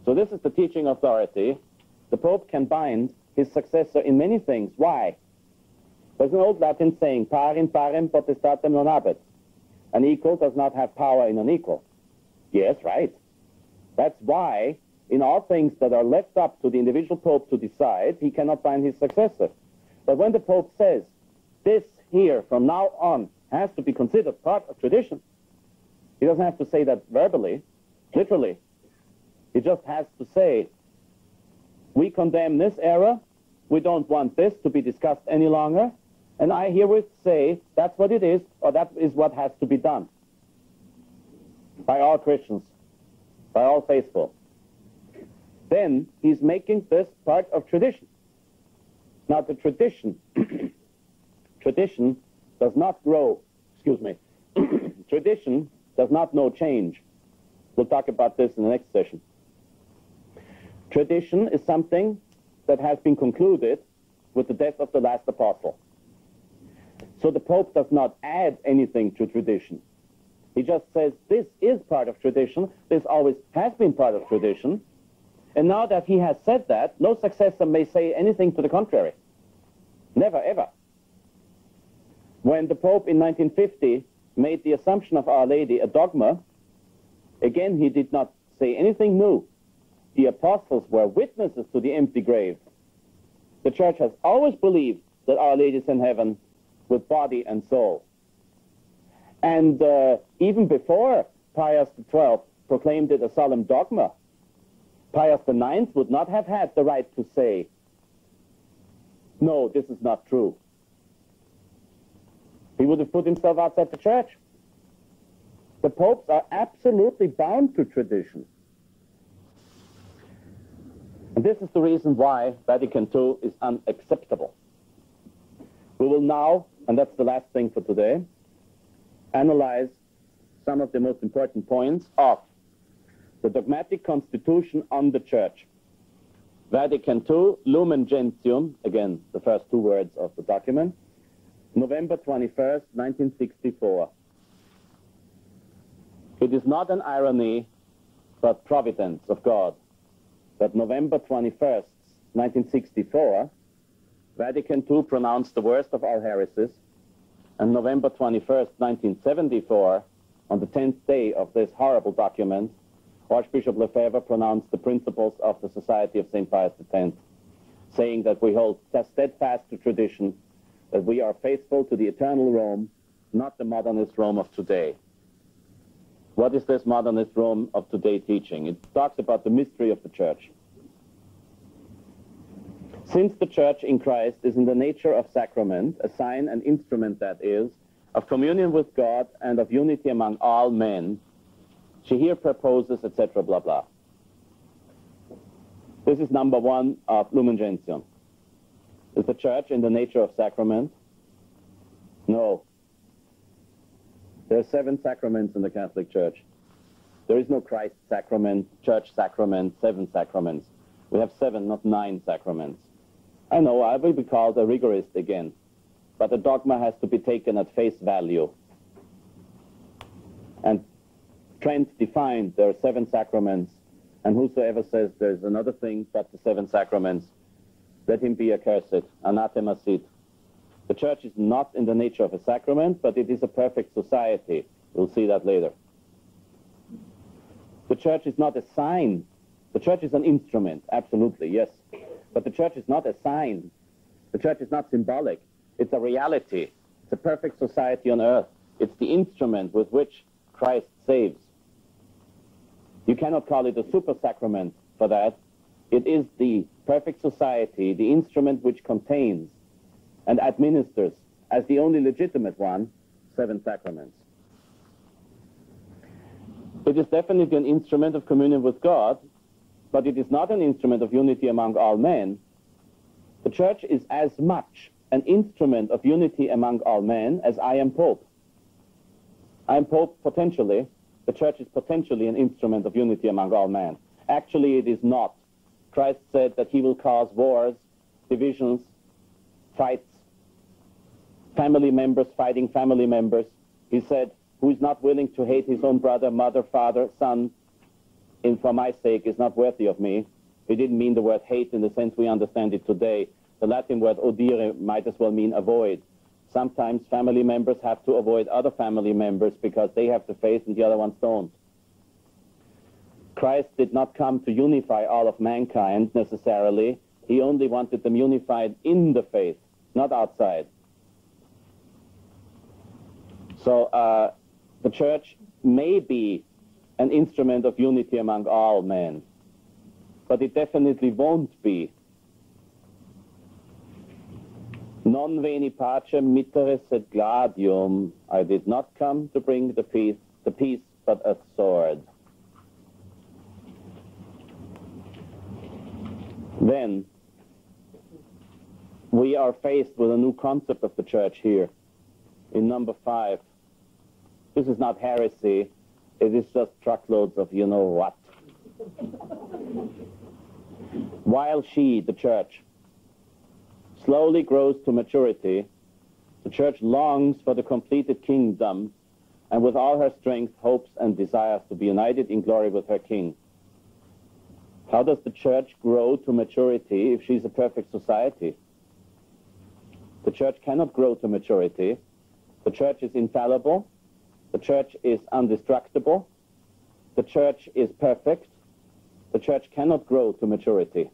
B: So this is the teaching authority. The Pope can bind his successor in many things. Why? There's an old Latin saying, par in parem potestatem non habet. An equal does not have power in an equal. Yes, right. That's why, in all things that are left up to the individual Pope to decide, he cannot find his successor. But when the Pope says, this here, from now on, has to be considered part of tradition. He doesn't have to say that verbally, literally. He just has to say, we condemn this error, we don't want this to be discussed any longer, and I herewith say that's what it is, or that is what has to be done by all Christians, by all faithful. Then he's making this part of tradition. Now the tradition, tradition does not grow, excuse me, tradition does not know change. We'll talk about this in the next session. Tradition is something that has been concluded with the death of the last apostle. So the Pope does not add anything to tradition. He just says this is part of tradition, this always has been part of tradition, and now that he has said that, no successor may say anything to the contrary. Never, ever. When the Pope in 1950 made the assumption of Our Lady a dogma, again he did not say anything new. The apostles were witnesses to the empty grave. The church has always believed that Our Lady is in heaven with body and soul. And uh, even before Pius XII proclaimed it a solemn dogma, Pius IX would not have had the right to say, no, this is not true. He would have put himself outside the church. The popes are absolutely bound to tradition. And this is the reason why Vatican II is unacceptable. We will now, and that's the last thing for today, analyze some of the most important points of the dogmatic constitution on the church. Vatican II, Lumen Gentium, again, the first two words of the document, November 21st, 1964. It is not an irony, but providence of God that November 21st, 1964, Vatican II pronounced the worst of all heresies, and November 21st, 1974, on the 10th day of this horrible document, Archbishop Lefebvre pronounced the principles of the Society of St. Pius X, saying that we hold steadfast to tradition that we are faithful to the eternal Rome, not the modernist Rome of today. What is this modernist Rome of today teaching? It talks about the mystery of the church. Since the church in Christ is in the nature of sacrament, a sign and instrument that is, of communion with God and of unity among all men, she here proposes, etc., blah, blah. This is number one of Lumen Gentium. Is the church in the nature of sacrament? No. There are seven sacraments in the Catholic Church. There is no Christ sacrament, church sacrament, seven sacraments. We have seven, not nine sacraments. I know I will be called a rigorist again, but the dogma has to be taken at face value. And Trent defined there are seven sacraments, and whosoever says there's another thing but the seven sacraments, let him be accursed, anathema sit. The church is not in the nature of a sacrament, but it is a perfect society. We'll see that later. The church is not a sign. The church is an instrument, absolutely, yes. But the church is not a sign. The church is not symbolic. It's a reality. It's a perfect society on earth. It's the instrument with which Christ saves. You cannot call it a super sacrament for that. It is the perfect society, the instrument which contains and administers, as the only legitimate one, seven sacraments. It is definitely an instrument of communion with God, but it is not an instrument of unity among all men. The church is as much an instrument of unity among all men as I am Pope. I am Pope potentially. The church is potentially an instrument of unity among all men. Actually, it is not. Christ said that he will cause wars, divisions, fights, family members fighting family members. He said, who is not willing to hate his own brother, mother, father, son, in for my sake is not worthy of me. He didn't mean the word hate in the sense we understand it today. The Latin word odire might as well mean avoid. Sometimes family members have to avoid other family members because they have the faith and the other ones don't. Christ did not come to unify all of mankind necessarily. He only wanted them unified in the faith, not outside. So uh, the church may be an instrument of unity among all men, but it definitely won't be. Non veni pacem mittere sed gladium. I did not come to bring the peace, the peace, but a sword. Then we are faced with a new concept of the church here in number five. This is not heresy. It is just truckloads of you know what. While she, the church, slowly grows to maturity, the church longs for the completed kingdom and with all her strength hopes and desires to be united in glory with her king. How does the church grow to maturity if she's a perfect society? The church cannot grow to maturity. The church is infallible. The church is indestructible. The church is perfect. The church cannot grow to maturity.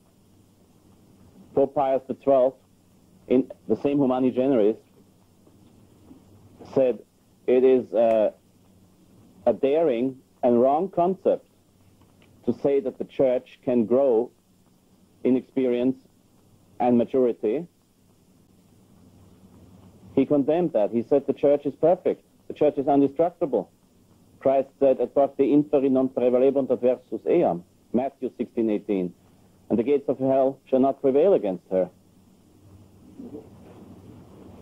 B: Pope Pius XII, in the same Humani Generis, said it is uh, a daring and wrong concept to say that the church can grow in experience and maturity. He condemned that. He said the church is perfect. The church is indestructible. Christ said, et portae inferi non prevalebunt adversus eam, Matthew 16, 18. And the gates of hell shall not prevail against her.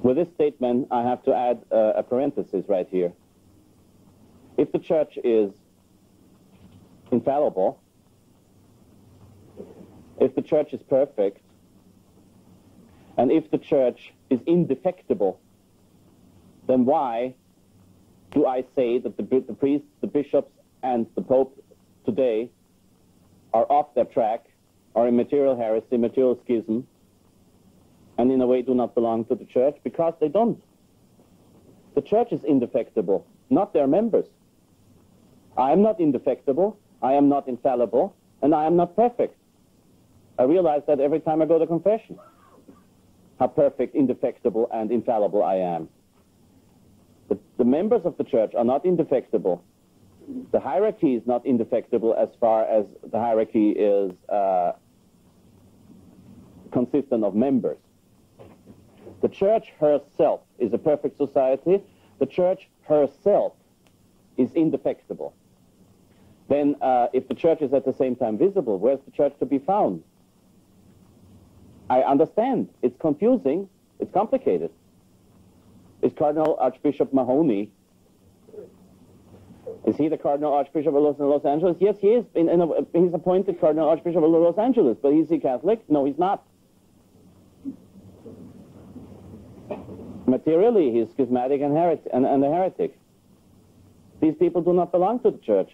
B: With this statement, I have to add uh, a parenthesis right here. If the church is infallible, if the church is perfect, and if the church is indefectible, then why do I say that the, the priests, the bishops, and the Pope today are off their track, are in material heresy, material schism, and in a way do not belong to the church? Because they don't. The church is indefectible, not their members. I am not indefectible, I am not infallible, and I am not perfect. I realize that every time I go to confession, how perfect, indefectible, and infallible I am. The, the members of the church are not indefectible. The hierarchy is not indefectible as far as the hierarchy is uh, consistent of members. The church herself is a perfect society. The church herself is indefectible. Then, uh, if the church is at the same time visible, where's the church to be found? I understand. It's confusing. It's complicated. Is Cardinal Archbishop Mahony. is he the Cardinal Archbishop of Los, Los Angeles? Yes, he is. In, in a, he's appointed Cardinal Archbishop of Los Angeles, but is he Catholic? No, he's not. Materially, he's schismatic and, heretic, and, and a heretic. These people do not belong to the church.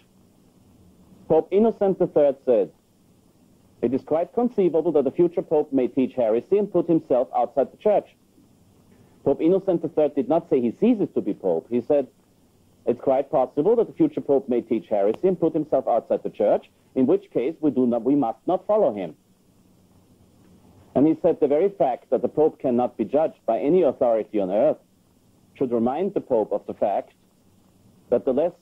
B: Pope Innocent III said, it is quite conceivable that the future pope may teach heresy and put himself outside the church. Pope Innocent III did not say he ceases to be pope. He said, it's quite possible that the future pope may teach heresy and put himself outside the church, in which case we, do not, we must not follow him. And he said the very fact that the Pope cannot be judged by any authority on earth should remind the Pope of the fact that the less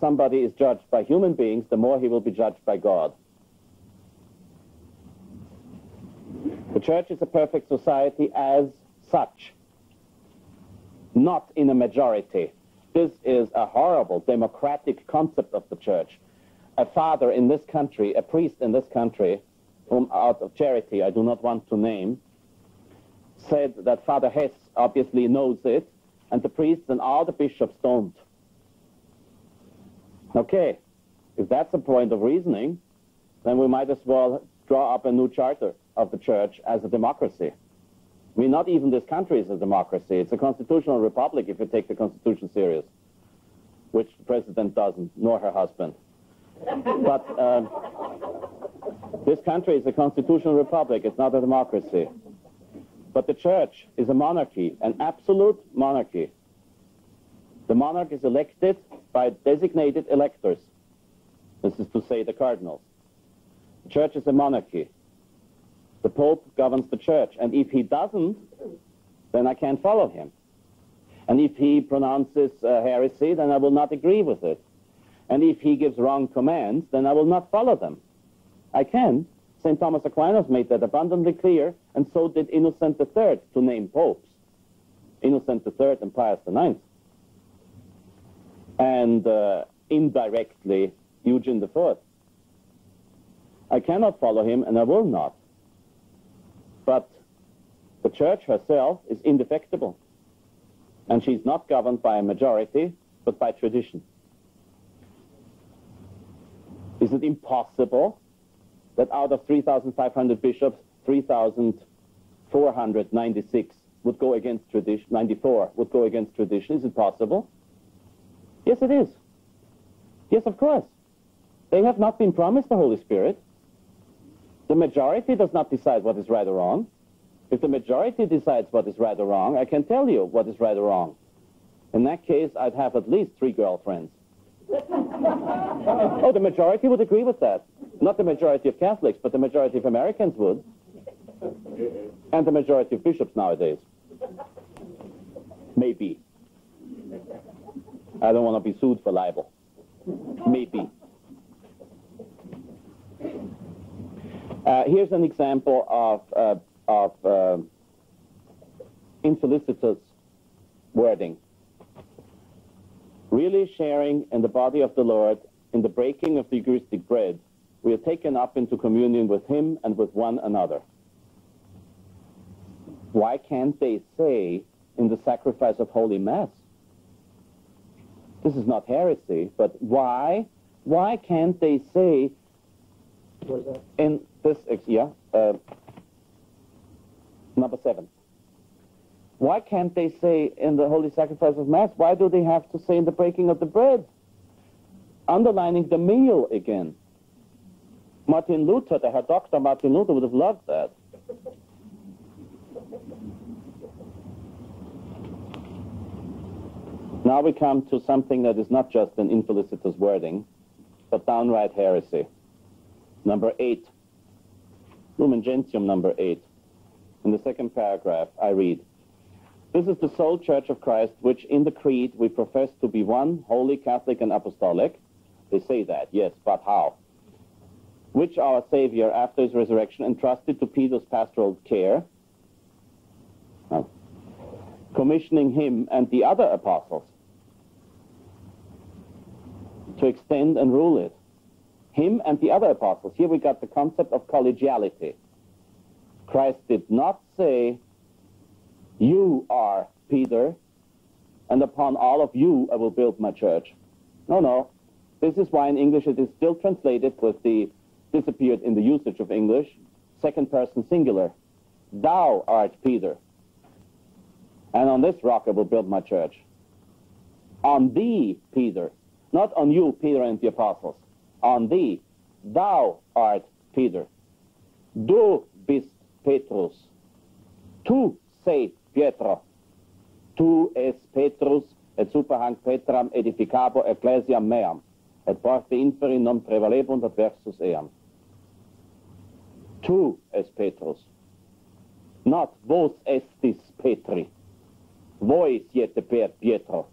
B: somebody is judged by human beings, the more he will be judged by God. The church is a perfect society as such, not in a majority. This is a horrible democratic concept of the church. A father in this country, a priest in this country, whom out of charity I do not want to name, said that Father Hesse obviously knows it, and the priests and all the bishops don't. Okay, if that's a point of reasoning, then we might as well draw up a new charter of the church as a democracy. I mean, not even this country is a democracy. It's a constitutional republic if you take the Constitution serious, which the president doesn't, nor her husband. But uh, this country is a constitutional republic. It's not a democracy. But the church is a monarchy, an absolute monarchy. The monarch is elected by designated electors. This is to say the cardinals. The church is a monarchy. The Pope governs the church. And if he doesn't, then I can't follow him. And if he pronounces uh, heresy, then I will not agree with it. And if he gives wrong commands, then I will not follow them. I can. St. Thomas Aquinas made that abundantly clear, and so did Innocent III to name popes. Innocent III and Pius IX. And uh, indirectly, Eugene IV. I cannot follow him, and I will not. But the church herself is indefectible. And she's not governed by a majority, but by tradition. Is it impossible that out of 3,500 bishops, 3,496 would go against tradition, 94 would go against tradition? Is it possible? Yes, it is. Yes, of course. They have not been promised the Holy Spirit. The majority does not decide what is right or wrong. If the majority decides what is right or wrong, I can tell you what is right or wrong. In that case, I'd have at least three girlfriends. oh, the majority would agree with that. Not the majority of Catholics, but the majority of Americans would. And the majority of bishops nowadays. Maybe. I don't want to be sued for libel. Maybe. Uh, here's an example of, uh, of uh, wording. Really sharing in the body of the Lord, in the breaking of the Eucharistic bread, we are taken up into communion with Him and with one another. Why can't they say in the sacrifice of Holy Mass? This is not heresy, but why? Why can't they say in this, yeah, uh, number seven. Why can't they say in the holy sacrifice of Mass, why do they have to say in the breaking of the bread? Underlining the meal again. Martin Luther, the Herr Dr. Martin Luther would have loved that. Now we come to something that is not just an infelicitous wording, but downright heresy. Number eight. Lumen Gentium number 8. In the second paragraph, I read, This is the sole church of Christ, which in the creed we profess to be one, holy, Catholic, and apostolic. They say that, yes, but how? which our Savior, after his resurrection, entrusted to Peter's pastoral care, commissioning him and the other apostles to extend and rule it. Him and the other apostles. Here we got the concept of collegiality. Christ did not say, You are Peter, and upon all of you I will build my church. No, no. This is why in English it is still translated with the disappeared in the usage of English, second person singular. Thou art Peter, and on this rock I will build my church. On thee, Peter, not on you, Peter and the apostles, on thee, thou art Peter. Du bist Petrus. Tu sei Pietro. Tu es Petrus, et superhang Petram edificabo ecclesiam meam, et porte inferi non prevalebunt adversus eam. Tu es Petrus. Not vos estis Petri. Vois iete per Pietro.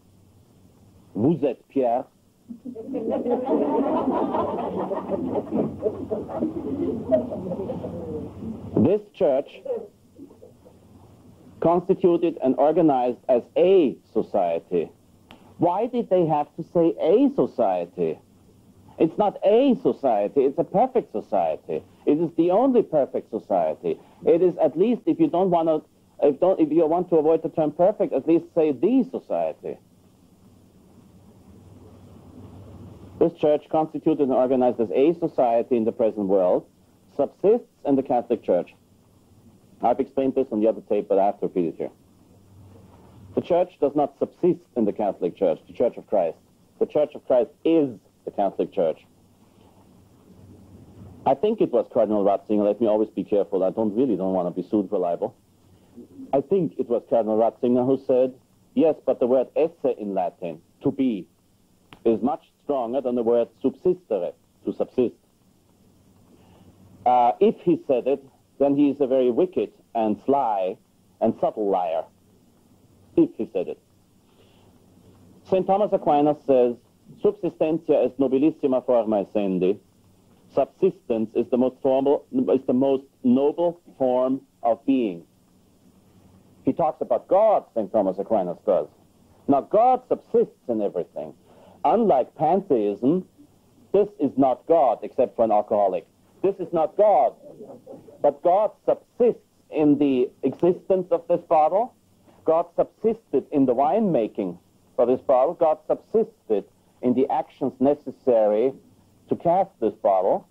B: Vous êtes Pierre, this church constituted and organized as a society. Why did they have to say a society? It's not a society, it's a perfect society. It is the only perfect society. It is at least, if you don't want to, if, don't, if you want to avoid the term perfect, at least say the society. This church, constituted and organized as a society in the present world, subsists in the Catholic Church. I've explained this on the other tape, but I have to repeat it here. The church does not subsist in the Catholic Church, the Church of Christ. The Church of Christ is the Catholic Church. I think it was Cardinal Ratzinger, let me always be careful, I don't really don't want to be sued for libel. I think it was Cardinal Ratzinger who said, yes, but the word esse in Latin, to be, is much stronger than the word subsistere, to subsist. Uh, if he said it, then he is a very wicked and sly and subtle liar, if he said it. St. Thomas Aquinas says, subsistentia est nobilissima forma essendi. Subsistence is the most formal, is the most noble form of being. He talks about God, St. Thomas Aquinas does. Now, God subsists in everything. Unlike pantheism, this is not God except for an alcoholic. This is not God. But God subsists in the existence of this bottle. God subsisted in the winemaking for this bottle. God subsisted in the actions necessary to cast this bottle.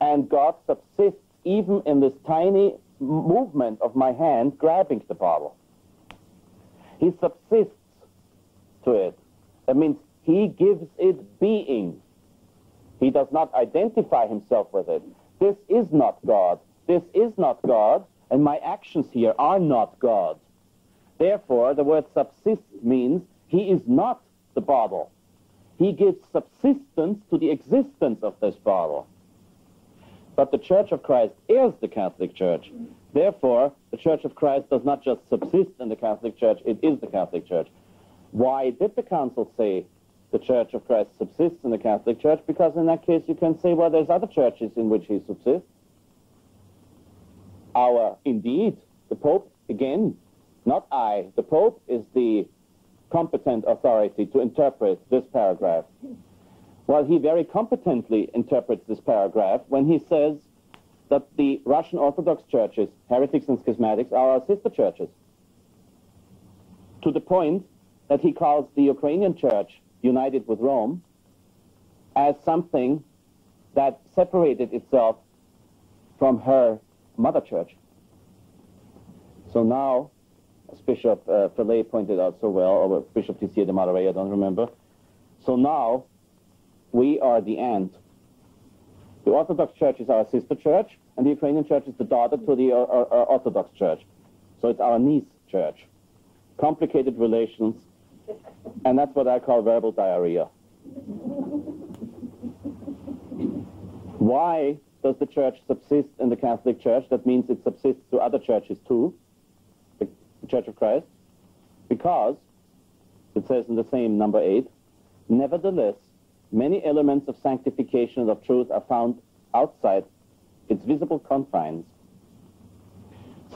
B: And God subsists even in this tiny movement of my hand grabbing the bottle. He subsists to it. That means he gives it being. He does not identify himself with it. This is not God. This is not God, and my actions here are not God. Therefore, the word subsist means he is not the bottle. He gives subsistence to the existence of this bottle. But the Church of Christ is the Catholic Church. Therefore, the Church of Christ does not just subsist in the Catholic Church, it is the Catholic Church. Why did the Council say the Church of Christ subsists in the Catholic Church? Because in that case you can say, well, there's other churches in which he subsists. Our, indeed, the Pope, again, not I, the Pope is the competent authority to interpret this paragraph. Well, he very competently interprets this paragraph when he says that the Russian Orthodox churches, heretics and schismatics, are our sister churches. To the point that he calls the Ukrainian church, united with Rome, as something that separated itself from her mother church. So now, as Bishop uh, pointed out so well, or Bishop Tissier de Mallerais, I don't remember. So now, we are the end. The Orthodox Church is our sister church, and the Ukrainian church is the daughter to the uh, uh, uh Orthodox Church. So it's our niece church. Complicated relations, and that's what I call verbal diarrhea. Why does the church subsist in the Catholic Church? That means it subsists to other churches too, the, Church of Christ, because it says in the same number eight, nevertheless, many elements of sanctification and of truth are found outside its visible confines.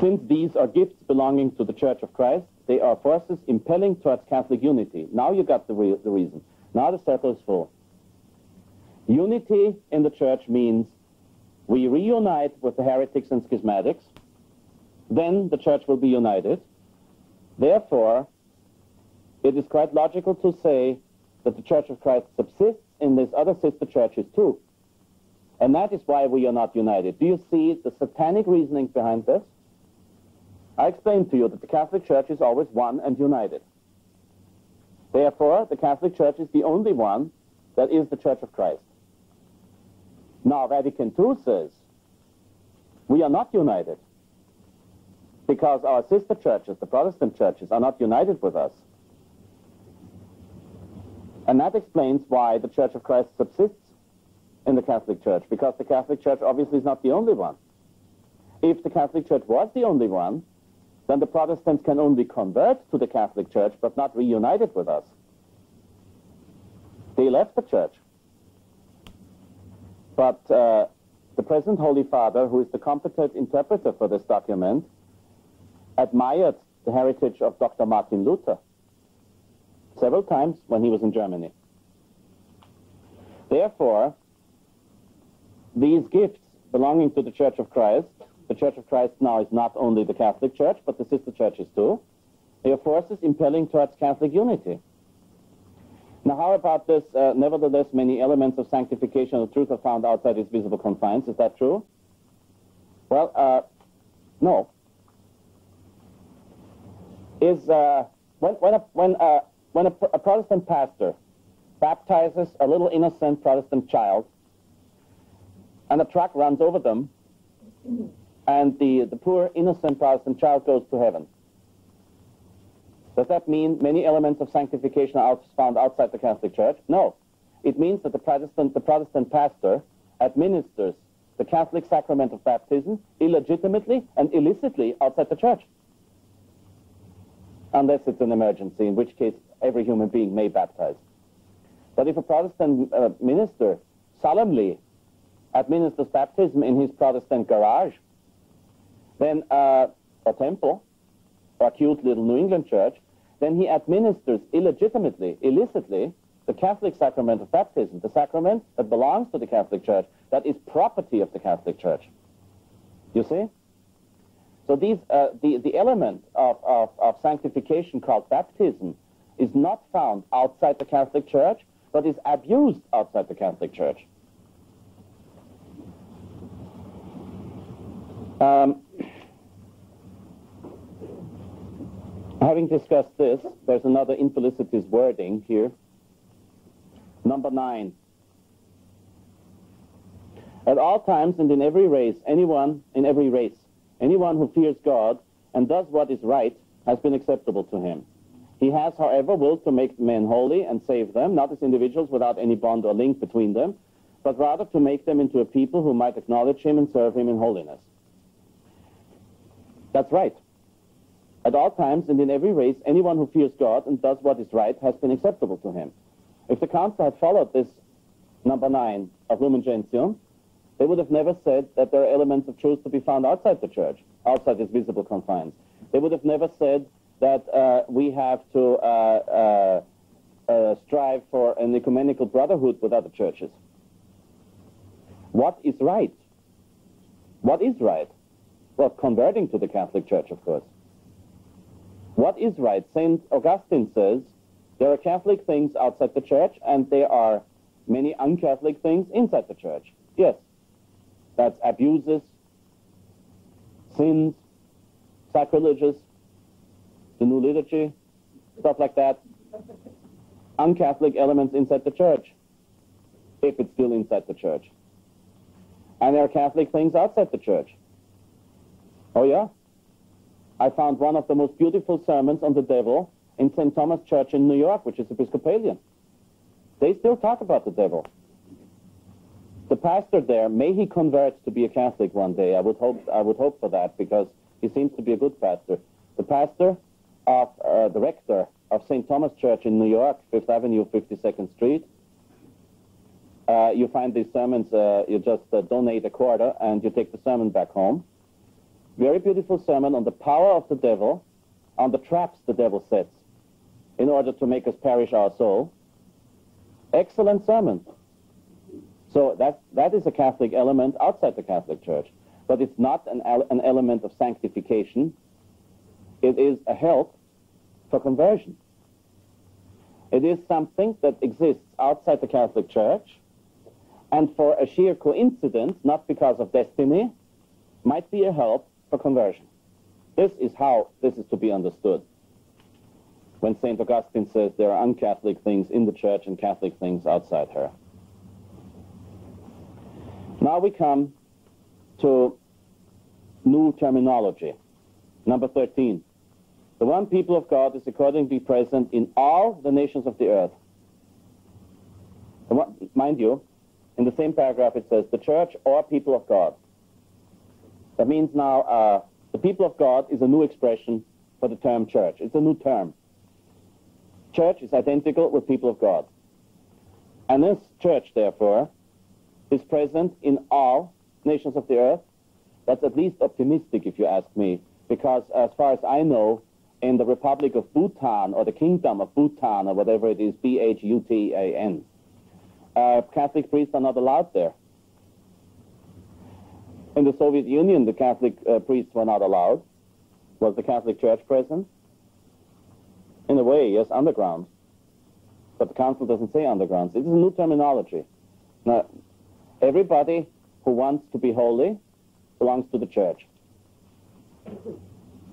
B: Since these are gifts belonging to the Church of Christ, they are forces impelling towards Catholic unity. Now you got the, re the reason. Now the circle is full. Unity in the Church means we reunite with the heretics and schismatics, then the Church will be united. Therefore, it is quite logical to say that the Church of Christ subsists in these other sister churches too. And that is why we are not united. Do you see the satanic reasoning behind this? I explained to you that the Catholic Church is always one and united. Therefore, the Catholic Church is the only one that is the Church of Christ. Now, Vatican II says we are not united because our sister churches, the Protestant churches, are not united with us. And that explains why the Church of Christ subsists in the Catholic Church, because the Catholic Church obviously is not the only one. If the Catholic Church was the only one, then the Protestants can only convert to the Catholic Church, but not reunited with us. They left the Church. But uh, the present Holy Father, who is the competent interpreter for this document, admired the heritage of Dr. Martin Luther several times when he was in Germany. Therefore, these gifts belonging to the Church of Christ, the Church of Christ now is not only the Catholic Church, but the sister churches too, they are forces impelling towards Catholic unity. Now, how about this? Uh, nevertheless, many elements of sanctification of truth are found outside its visible confines. Is that true? Well, uh, no. Is uh, when when a, when uh, when a, a Protestant pastor baptizes a little innocent Protestant child, and a truck runs over them, and the the poor innocent Protestant child goes to heaven. Does that mean many elements of sanctification are found outside the Catholic Church? No. It means that the Protestant, the Protestant pastor administers the Catholic sacrament of baptism illegitimately and illicitly outside the Church. Unless it's an emergency, in which case every human being may baptize. But if a Protestant uh, minister solemnly administers baptism in his Protestant garage, then uh, a temple, or a cute little New England church, then he administers illegitimately, illicitly, the Catholic sacrament of baptism, the sacrament that belongs to the Catholic Church, that is property of the Catholic Church. You see? So these, uh, the, the element of, of, of sanctification called baptism is not found outside the Catholic Church, but is abused outside the Catholic Church. Um, having discussed this, there's another infelicities wording here. Number nine. At all times and in every race, anyone in every race, anyone who fears God and does what is right has been acceptable to him. He has, however, willed to make men holy and save them, not as individuals without any bond or link between them, but rather to make them into a people who might acknowledge him and serve him in holiness. That's right. At all times and in every race, anyone who fears God and does what is right has been acceptable to him. If the council had followed this number nine of Lumen Gentium, they would have never said that there are elements of truth to be found outside the church, outside its visible confines. They would have never said that uh, we have to uh, uh, uh, strive for an ecumenical brotherhood with other churches. What is right? What is right? Well, converting to the Catholic Church, of course. What is right? St. Augustine says there are Catholic things outside the church and there are many un-Catholic things inside the church. Yes, that's abuses, sins, sacrileges, the new liturgy, stuff like that. Un-Catholic elements inside the church, if it's still inside the church. And there are Catholic things outside the church. Oh yeah? I found one of the most beautiful sermons on the devil in St. Thomas Church in New York, which is Episcopalian. They still talk about the devil. The pastor there, may he convert to be a Catholic one day. I would hope, I would hope for that because he seems to be a good pastor. The pastor of uh, the rector of St. Thomas Church in New York, Fifth Avenue, 52nd Street, uh, you find these sermons, uh, you just uh, donate a quarter and you take the sermon back home. Very beautiful sermon on the power of the devil, on the traps the devil sets in order to make us perish our soul. Excellent sermon. So that, that is a Catholic element outside the Catholic Church. But it's not an, an element of sanctification. It is a help for conversion. It is something that exists outside the Catholic Church, and for a sheer coincidence, not because of destiny, might be a help for conversion. This is how this is to be understood. When St. Augustine says there are un-Catholic things in the Church and Catholic things outside her. Now we come to new terminology. Number 13. The one people of God is accordingly present in all the nations of the earth. Mind you, in the same paragraph it says, the church or people of God. That means now uh, the people of God is a new expression for the term church. It's a new term. Church is identical with people of God. And this church, therefore, is present in all nations of the earth. That's at least optimistic, if you ask me, because as far as I know, in the Republic of Bhutan or the Kingdom of Bhutan or whatever it is, B-H-U-T-A-N, uh, Catholic priests are not allowed there. In the Soviet Union, the Catholic uh, priests were not allowed. Was the Catholic Church present? In a way, yes, underground. But the Council doesn't say underground. It is a new terminology. Now, everybody who wants to be holy belongs to the Church.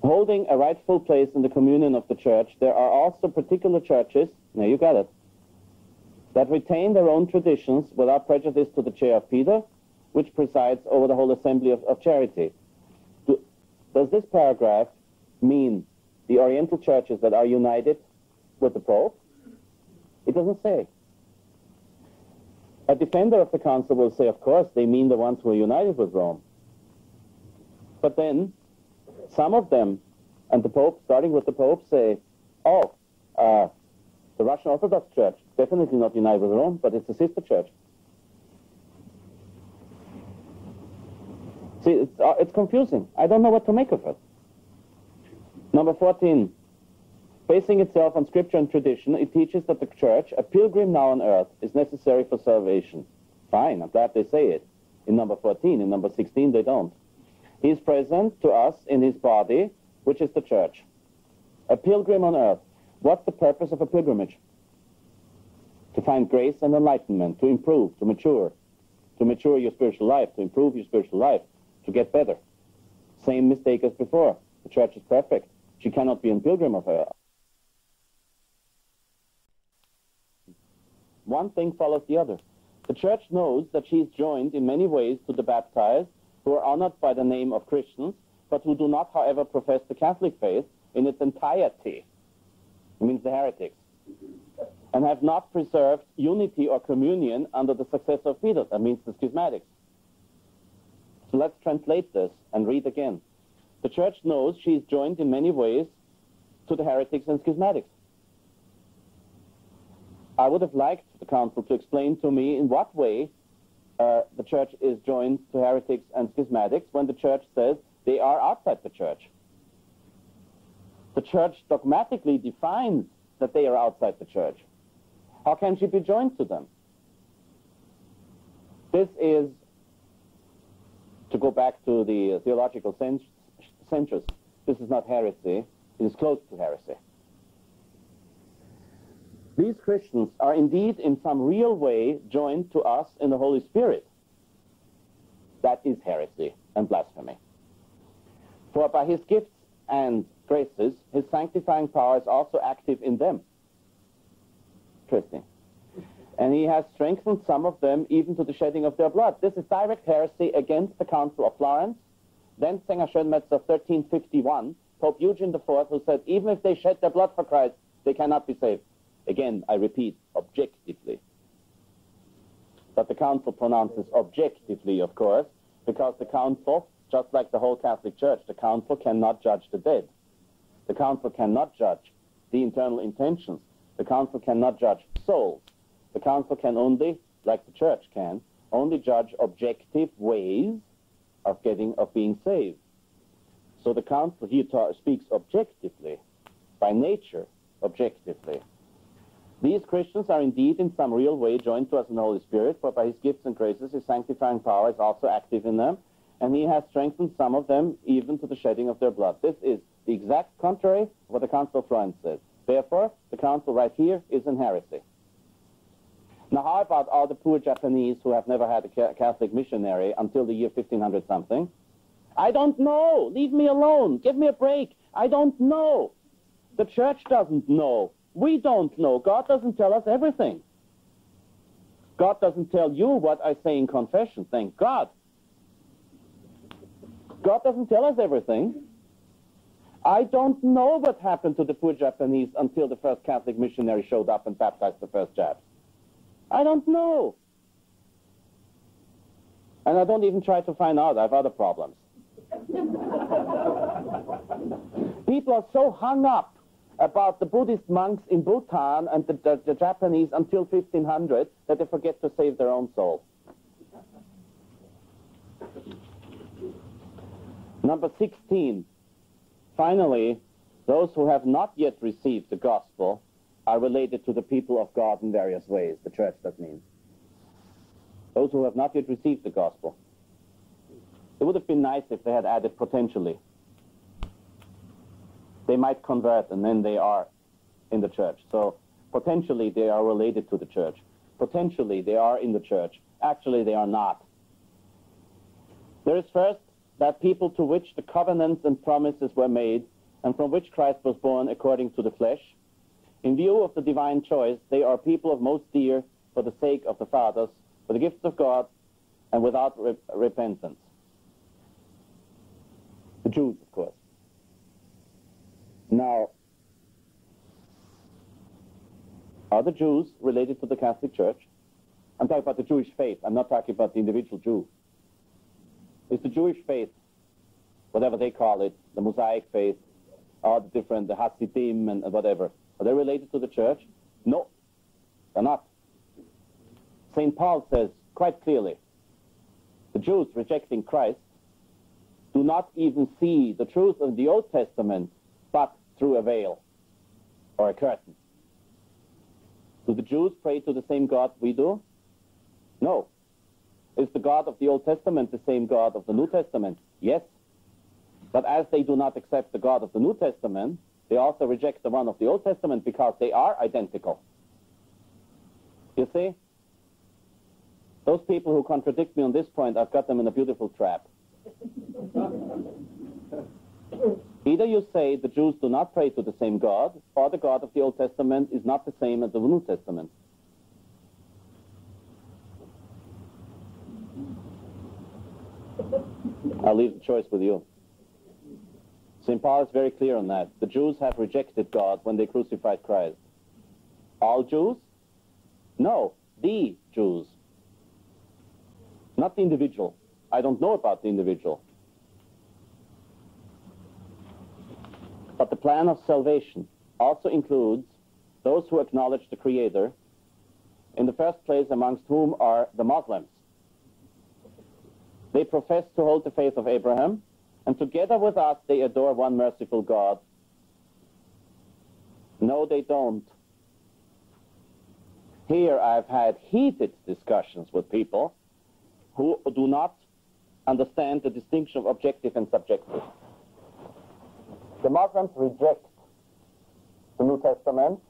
B: Holding a rightful place in the communion of the Church, there are also particular churches, now you got it, that retain their own traditions without prejudice to the chair of Peter, which presides over the whole assembly of, of charity. Do, does this paragraph mean the Oriental churches that are united with the Pope? It doesn't say. A defender of the council will say, of course, they mean the ones who are united with Rome. But then, some of them, and the Pope, starting with the Pope, say, oh, uh, the Russian Orthodox Church, definitely not united with Rome, but it's a sister church. See, it's, uh, it's confusing. I don't know what to make of it. Number 14. Basing itself on scripture and tradition, it teaches that the church, a pilgrim now on earth, is necessary for salvation. Fine, I'm glad they say it. In number 14, in number 16, they don't. He is present to us in his body, which is the church. A pilgrim on earth. What's the purpose of a pilgrimage? To find grace and enlightenment, to improve, to mature, to mature your spiritual life, to improve your spiritual life, to get better. Same mistake as before. The church is perfect. She cannot be a pilgrim of her. One thing follows the other. The church knows that she is joined in many ways to the baptized who are honored by the name of Christians, but who do not, however, profess the Catholic faith in its entirety. It means the heretics. And have not preserved unity or communion under the successor of Peter. That means the schismatics. So let's translate this and read again. The church knows she is joined in many ways to the heretics and schismatics. I would have liked the council to explain to me in what way uh, the church is joined to heretics and schismatics when the church says they are outside the church. The church dogmatically defines that they are outside the church. How can she be joined to them? This is to go back to the theological censures, this is not heresy, it is close to heresy. These Christians are indeed in some real way joined to us in the Holy Spirit. That is heresy and blasphemy. For by his gifts and graces, his sanctifying power is also active in them. Interesting and he has strengthened some of them even to the shedding of their blood. This is direct heresy against the Council of Florence. Then Denzinger-Schönmetzer of 1351, Pope Eugene IV, who said, even if they shed their blood for Christ, they cannot be saved. Again, I repeat, objectively. But the Council pronounces objectively, of course, because the Council, just like the whole Catholic Church, the Council cannot judge the dead. The Council cannot judge the internal intentions. The Council cannot judge souls. The council can only like the church can, only judge objective ways of getting of being saved. So the council here speaks objectively, by nature, objectively. These Christians are indeed in some real way joined to us in the Holy Spirit, for by his gifts and graces his sanctifying power is also active in them, and he has strengthened some of them even to the shedding of their blood. This is the exact contrary of what the Council of Florence says. Therefore, the Council right here is in heresy. Now, how about all the poor Japanese who have never had a Catholic missionary until the year 1500 something? I don't know. Leave me alone. Give me a break. I don't know. The church doesn't know. We don't know. God doesn't tell us everything. God doesn't tell you what I say in confession. Thank God. God doesn't tell us everything. I don't know what happened to the poor Japanese until the first Catholic missionary showed up and baptized the first Japs. I don't know. And I don't even try to find out. I have other problems. People are so hung up about the Buddhist monks in Bhutan and the, the, the, Japanese until 1500 that they forget to save their own soul. Number 16. Finally, those who have not yet received the gospel are related to the people of God in various ways. The church, that means. Those who have not yet received the gospel. It would have been nice if they had added potentially. They might convert and then they are in the church. So potentially they are related to the church. Potentially they are in the church. Actually they are not. There is first that people to which the covenants and promises were made and from which Christ was born according to the flesh. In view of the divine choice, they are people of most dear for the sake of the fathers, for the gifts of God, and without re repentance. The Jews, of course. Now, are the Jews related to the Catholic Church? I'm talking about the Jewish faith. I'm not talking about the individual Jew. Is the Jewish faith, whatever they call it, the Mosaic faith, or the different, the Hasidim and whatever, are they related to the church? No, they're not. St. Paul says quite clearly, the Jews rejecting Christ do not even see the truth of the Old Testament, but through a veil or a curtain. Do the Jews pray to the same God we do? No. Is the God of the Old Testament the same God of the New Testament? Yes. But as they do not accept the God of the New Testament, they also reject the one of the Old Testament because they are identical. You see? Those people who contradict me on this point, I've got them in a beautiful trap. Either you say the Jews do not pray to the same God, or the God of the Old Testament is not the same as the New Testament. I'll leave the choice with you. St. Paul is very clear on that. The Jews have rejected God when they crucified Christ. All Jews? No, the Jews. Not the individual. I don't know about the individual. But the plan of salvation also includes those who acknowledge the Creator, in the first place amongst whom are the Muslims. They profess to hold the faith of Abraham, and together with us they adore one merciful God. No, they don't. Here I've had heated discussions with people who do not understand the distinction of objective and subjective. The Muslims reject the New Testament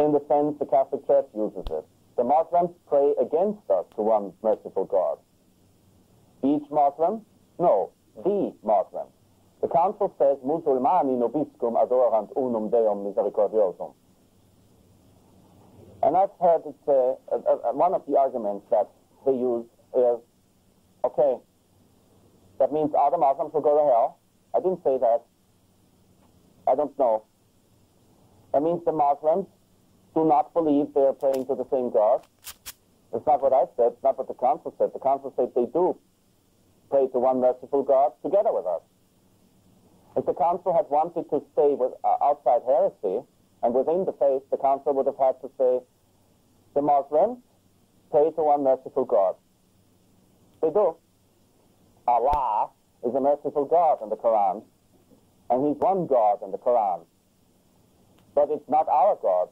B: in the sense the Catholic Church uses it. The Muslims pray against us to one merciful God. Each Muslim? No, the Muslim. The Council says, Musulmani nobiscum adorant unum Deum misericordiosum. And I've heard it, uh, uh, uh, one of the arguments that they use is, okay, that means all the Muslims will go to hell. I didn't say that. I don't know. That means the Muslims do not believe they are praying to the same God. It's not what I said. It's not what the council said. The council said they do pray to one merciful God together with us. If the council had wanted to stay with uh, outside heresy and within the faith, the council would have had to say The Muslims pray to one merciful God. They do. Allah is a merciful God in the Quran, and He's one God in the Quran. But it's not our God.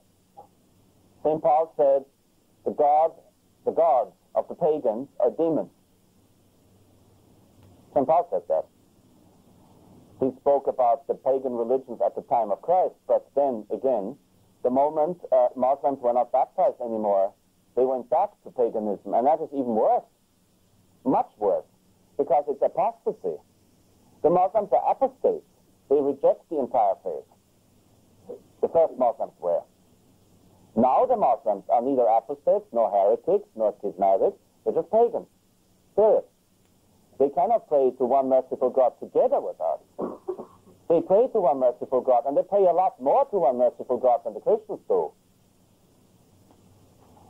B: St. Paul said, the God, the gods of the pagans are demons. Said that. He spoke about the pagan religions at the time of Christ, but then again, the moment uh, Muslims were not baptized anymore, they went back to paganism, and that is even worse, much worse, because it's apostasy. The Muslims are apostates. They reject the entire faith. The first Muslims were. Now the Muslims are neither apostates, nor heretics, nor schismatics. They're just pagans. Period. They cannot pray to one merciful God together with us. They pray to one merciful God, and they pray a lot more to one merciful God than the Christians do.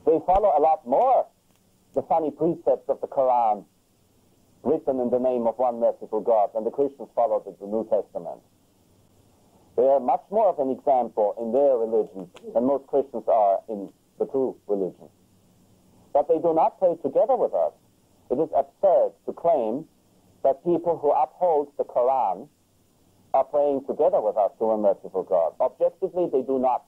B: They follow a lot more the funny precepts of the Quran written in the name of one merciful God than the Christians follow the New Testament. They are much more of an example in their religion than most Christians are in the true religion. But they do not pray together with us. It is absurd to claim that people who uphold the Quran are praying together with us to a merciful God. Objectively, they do not.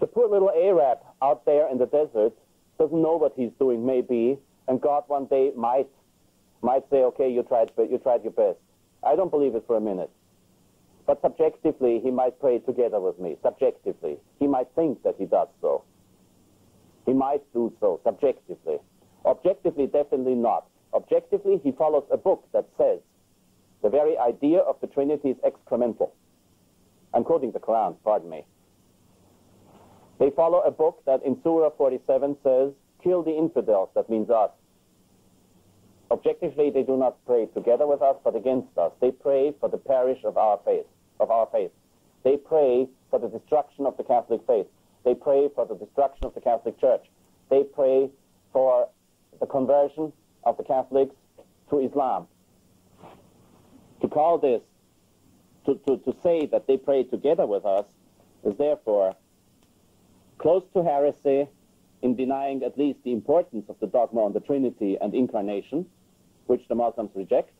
B: The poor little Arab out there in the desert doesn't know what he's doing, maybe, and God one day might might say, okay, you tried, you tried your best. I don't believe it for a minute. But subjectively, he might pray together with me. Subjectively. He might think that he does so. He might do so, subjectively. Objectively, definitely not. Objectively, he follows a book that says the very idea of the Trinity is excremental. I'm quoting the Quran, pardon me. They follow a book that in Surah 47 says, kill the infidels, that means us. Objectively, they do not pray together with us, but against us. They pray for the parish of our faith, of our faith. They pray for the destruction of the Catholic faith. They pray for the destruction of the Catholic Church. They pray for the conversion of the Catholics to Islam. To call this, to, to, to say that they pray together with us, is therefore close to heresy in denying at least the importance of the dogma on the Trinity and incarnation, which the Muslims reject,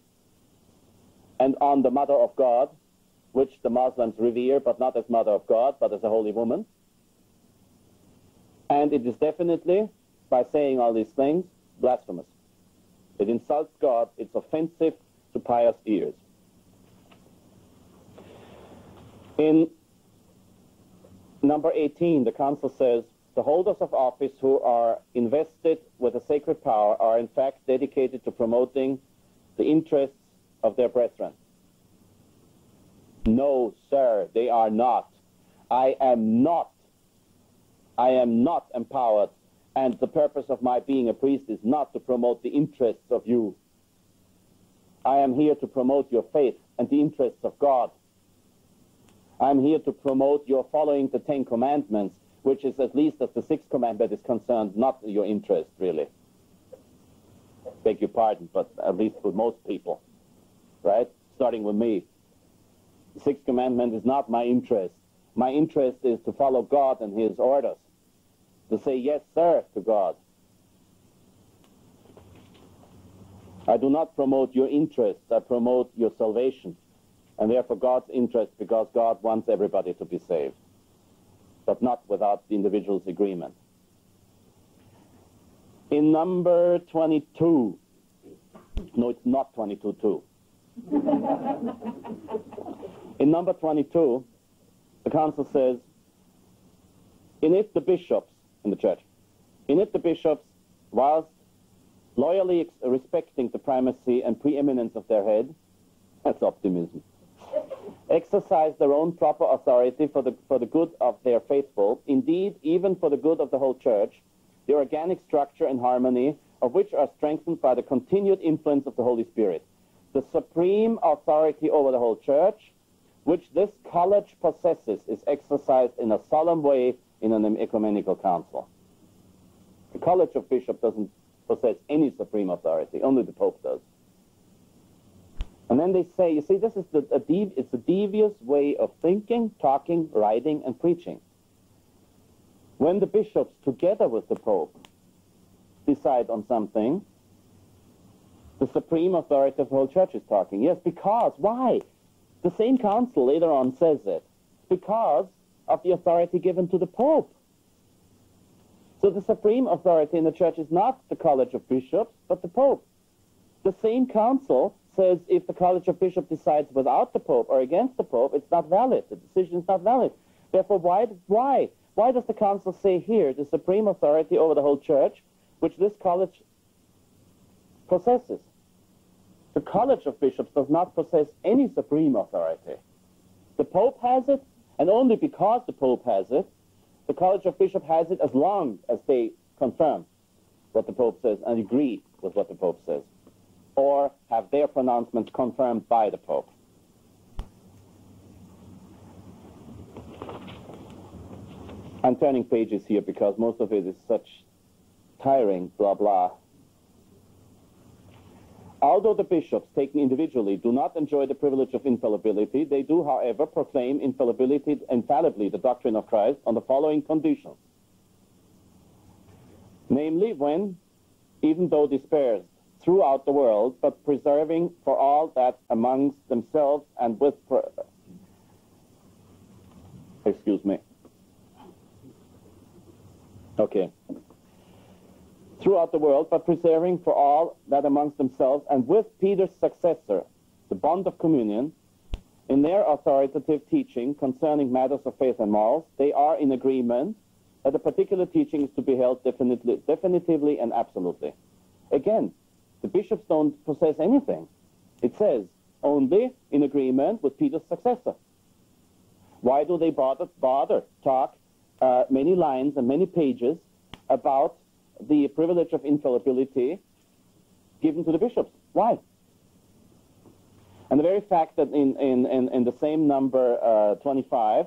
B: and on the Mother of God, which the Muslims revere, but not as Mother of God, but as a holy woman. And it is definitely, by saying all these things, blasphemous. It insults God, it's offensive to pious ears. In number 18, the Council says, the holders of office who are invested with a sacred power are in fact dedicated to promoting the interests of their brethren. No, sir, they are not. I am not. I am not empowered, and the purpose of my being a priest is not to promote the interests of you. I am here to promote your faith and the interests of God. I'm here to promote your following the Ten Commandments which is at least as the sixth commandment is concerned, not your interest, really. Beg your pardon, but at least with most people, right? Starting with me. The sixth commandment is not my interest. My interest is to follow God and His orders, to say yes, sir, to God. I do not promote your interests, I promote your salvation, and therefore God's interest because God wants everybody to be saved but not without the individual's agreement. In number 22, no, it's not 22-2. in number 22, the council says, in it the bishops in the church, in it the bishops, whilst loyally respecting the primacy and preeminence of their head, that's optimism, exercise their own proper authority for the, for the good of their faithful, indeed, even for the good of the whole church, the organic structure and harmony of which are strengthened by the continued influence of the Holy Spirit. The supreme authority over the whole church, which this college possesses, is exercised in a solemn way in an ecumenical council. The College of Bishops doesn't possess any supreme authority, only the Pope does. And then they say, you see, this is the, a it's a devious way of thinking, talking, writing, and preaching. when the bishops, together with the Pope, decide on something, the supreme authority of the whole church is talking. Yes, because, why? The same council later on says it. Because of the authority given to the Pope. So the supreme authority in the church is not the College of Bishops, but the Pope. The same council says if the College of Bishops decides without the Pope or against the Pope, it's not valid. The decision is not valid. Therefore, why, why? Why does the council say here the supreme authority over the whole church, which this college possesses? The College of Bishops does not possess any supreme authority. The Pope has it, and only because the Pope has it, the College of Bishops has it as long as they confirm what the Pope says and agree with what the Pope says, or have their pronouncements confirmed by the Pope. I'm turning pages here because most of it is such tiring blah blah. Although the bishops, taken individually, do not enjoy the privilege of infallibility, they do, however, proclaim infallibility, infallibly the doctrine of Christ on the following conditions. Namely, when, even though dispersed throughout the world, but preserving for all that amongst themselves and with, excuse me. Okay throughout the world, but preserving for all that amongst themselves, and with Peter's successor, the bond of communion, in their authoritative teaching concerning matters of faith and morals, they are in agreement that a particular teaching is to be held definitely, definitively and absolutely. Again, the bishops don't possess anything. It says only in agreement with Peter's successor. Why do they bother, bother talk uh, many lines and many pages about the privilege of infallibility given to the bishops. Why? And the very fact that in, in, in, in the same number uh, 25,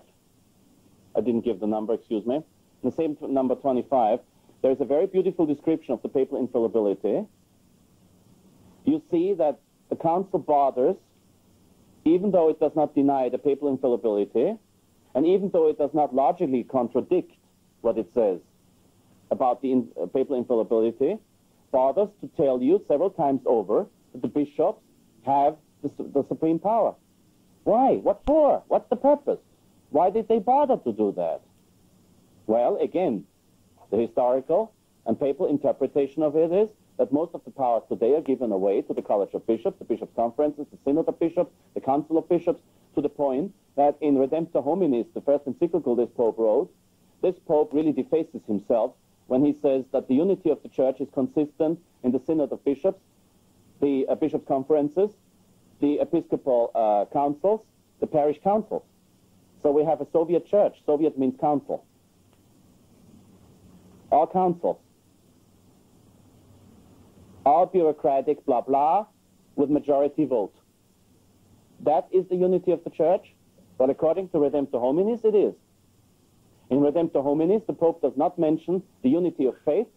B: I didn't give the number, excuse me, in the same number 25, there's a very beautiful description of the papal infallibility. You see that the council bothers, even though it does not deny the papal infallibility, and even though it does not logically contradict what it says, about the in, uh, papal infallibility bothers to tell you several times over that the bishops have the, the supreme power. Why? What for? What's the purpose? Why did they bother to do that? Well, again, the historical and papal interpretation of it is that most of the powers today are given away to the College of Bishops, the Bishops' Conferences, the Synod of Bishops, the Council of Bishops, to the point that in Redemptor Hominis, the first encyclical this Pope wrote, this Pope really defaces himself when he says that the unity of the church is consistent in the synod of bishops, the uh, bishops' conferences, the episcopal uh, councils, the parish councils. So we have a Soviet church. Soviet means council. All councils. All bureaucratic, blah, blah, with majority vote. That is the unity of the church. But according to Redemptor Hominis, it is. In Redemptor Hominis, the Pope does not mention the unity of faith,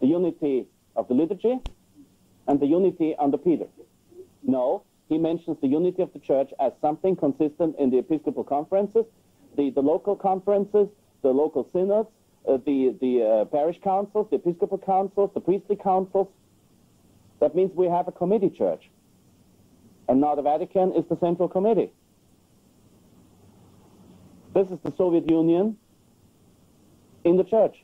B: the unity of the liturgy, and the unity under Peter. No, he mentions the unity of the church as something consistent in the episcopal conferences, the, the local conferences, the local synods, uh, the, the uh, parish councils, the episcopal councils, the priestly councils. That means we have a committee church. And now the Vatican is the central committee. This is the Soviet Union in the church.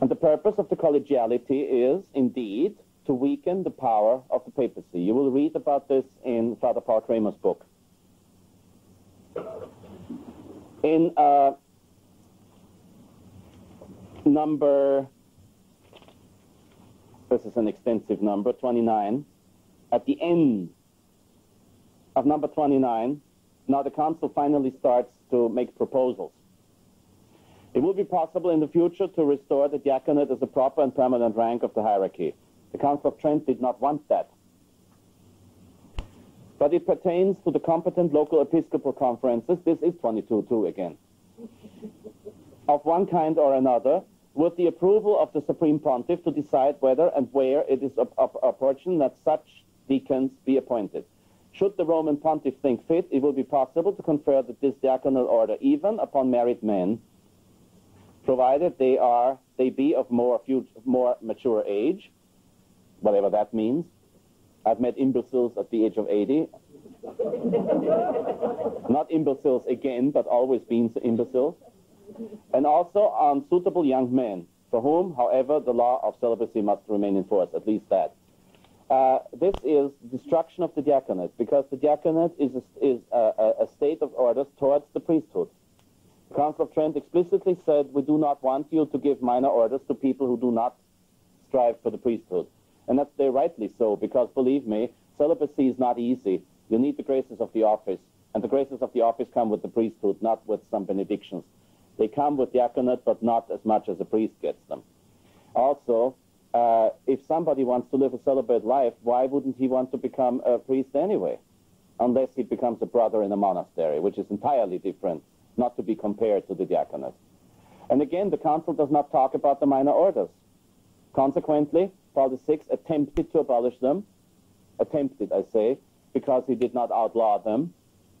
B: And the purpose of the collegiality is, indeed, to weaken the power of the papacy. You will read about this in Father Paul Kramer's book. In uh, number, this is an extensive number, 29, at the end of number 29, now the Council finally starts to make proposals. It will be possible in the future to restore the diaconate as a proper and permanent rank of the hierarchy. The Council of Trent did not want that. But it pertains to the competent local episcopal conferences. This is 22.2 again. of one kind or another, with the approval of the Supreme Pontiff to decide whether and where it is of opportune that such deacons be appointed Should the Roman pontiff think fit, it will be possible to confer this diaconal order even upon married men, provided they are they be of more future, more mature age, whatever that means. I've met imbeciles at the age of 80. Not imbeciles again, but always been imbeciles. And also on suitable young men, for whom, however, the law of celibacy must remain in force, at least that. Uh, this is destruction of the diaconate, because the diaconate is a, is a, a state of orders towards the priesthood. The Council of Trent explicitly said, we do not want you to give minor orders to people who do not strive for the priesthood. And that's they rightly so, because believe me, celibacy is not easy. You need the graces of the office. And the graces of the office come with the priesthood, not with some benedictions. They come with diaconate, but not as much as a priest gets them. Also, uh, if somebody wants to live a celibate life, why wouldn't he want to become a priest anyway? Unless he becomes a brother in a monastery, which is entirely different, not to be compared to the diaconate. And again, the council does not talk about the minor orders. Consequently, Paul VI attempted to abolish them, attempted, I say, because he did not outlaw them.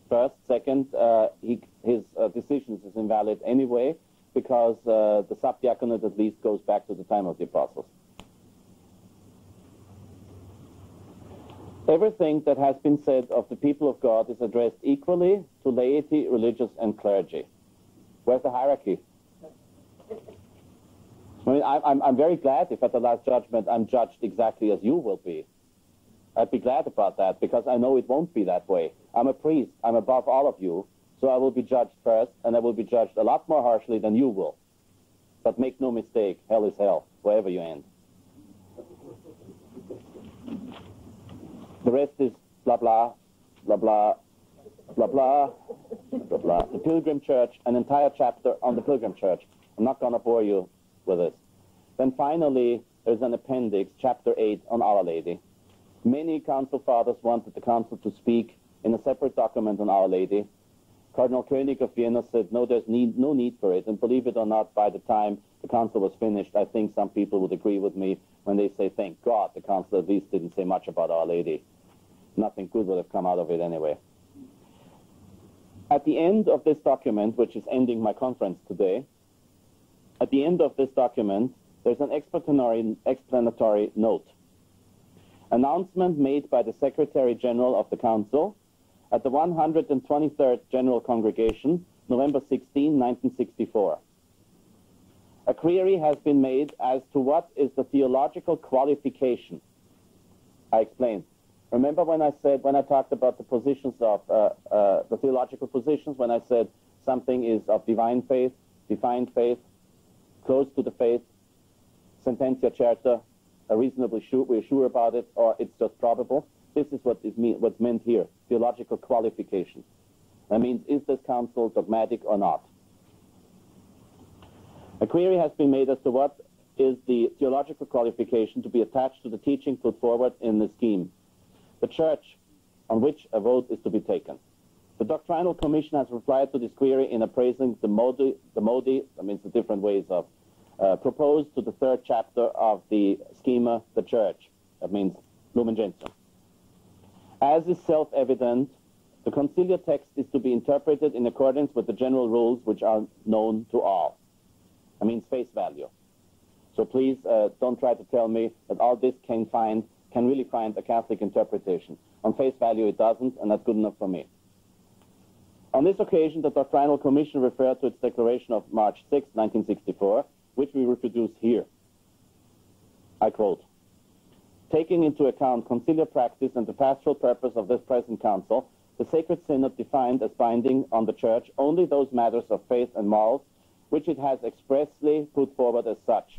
B: First, second, uh, he, his uh, decisions is invalid anyway, because uh, the subdiaconate at least goes back to the time of the apostles. Everything that has been said of the people of God is addressed equally to laity, religious, and clergy. Where's the hierarchy? I mean, I'm, I'm very glad if at the last judgment I'm judged exactly as you will be. I'd be glad about that because I know it won't be that way. I'm a priest. I'm above all of you. So I will be judged first, and I will be judged a lot more harshly than you will. But make no mistake, hell is hell, wherever you end. The rest is blah, blah, blah, blah, blah, blah, blah, blah. The Pilgrim Church, an entire chapter on the Pilgrim Church. I'm not going to bore you with this. Then finally, there's an appendix, chapter 8, on Our Lady. Many council fathers wanted the council to speak in a separate document on Our Lady. Cardinal Koenig of Vienna said, no, there's need, no need for it. And believe it or not, by the time the council was finished, I think some people would agree with me when they say, thank God the council at least didn't say much about Our Lady. Nothing good would have come out of it anyway. At the end of this document, which is ending my conference today, at the end of this document, there's an explanatory, explanatory note. Announcement made by the Secretary General of the Council at the 123rd General Congregation, November 16, 1964. A query has been made as to what is the theological qualification. I explained. Remember when I said, when I talked about the positions of, uh, uh, the theological positions, when I said something is of divine faith, defined faith, close to the faith, sententia certa, a reasonably sure, we're sure about it, or it's just probable. This is what is mean, what's meant here, theological qualification. That means, is this council dogmatic or not? A query has been made as to what is the theological qualification to be attached to the teaching put forward in the scheme. The church on which a vote is to be taken. The Doctrinal Commission has replied to this query in appraising the modi, the modi that means the different ways of, uh, proposed to the third chapter of the schema, the church. That means Lumen Gentium. As is self-evident, the conciliar text is to be interpreted in accordance with the general rules which are known to all. That means face value. So please uh, don't try to tell me that all this can find can really find a Catholic interpretation. On face value, it doesn't, and that's good enough for me. On this occasion, the Doctrinal Commission referred to its declaration of March 6, 1964, which we reproduce here. I quote, Taking into account conciliar practice and the pastoral purpose of this present council, the Sacred Synod defined as binding on the Church only those matters of faith and morals which it has expressly put forward as such.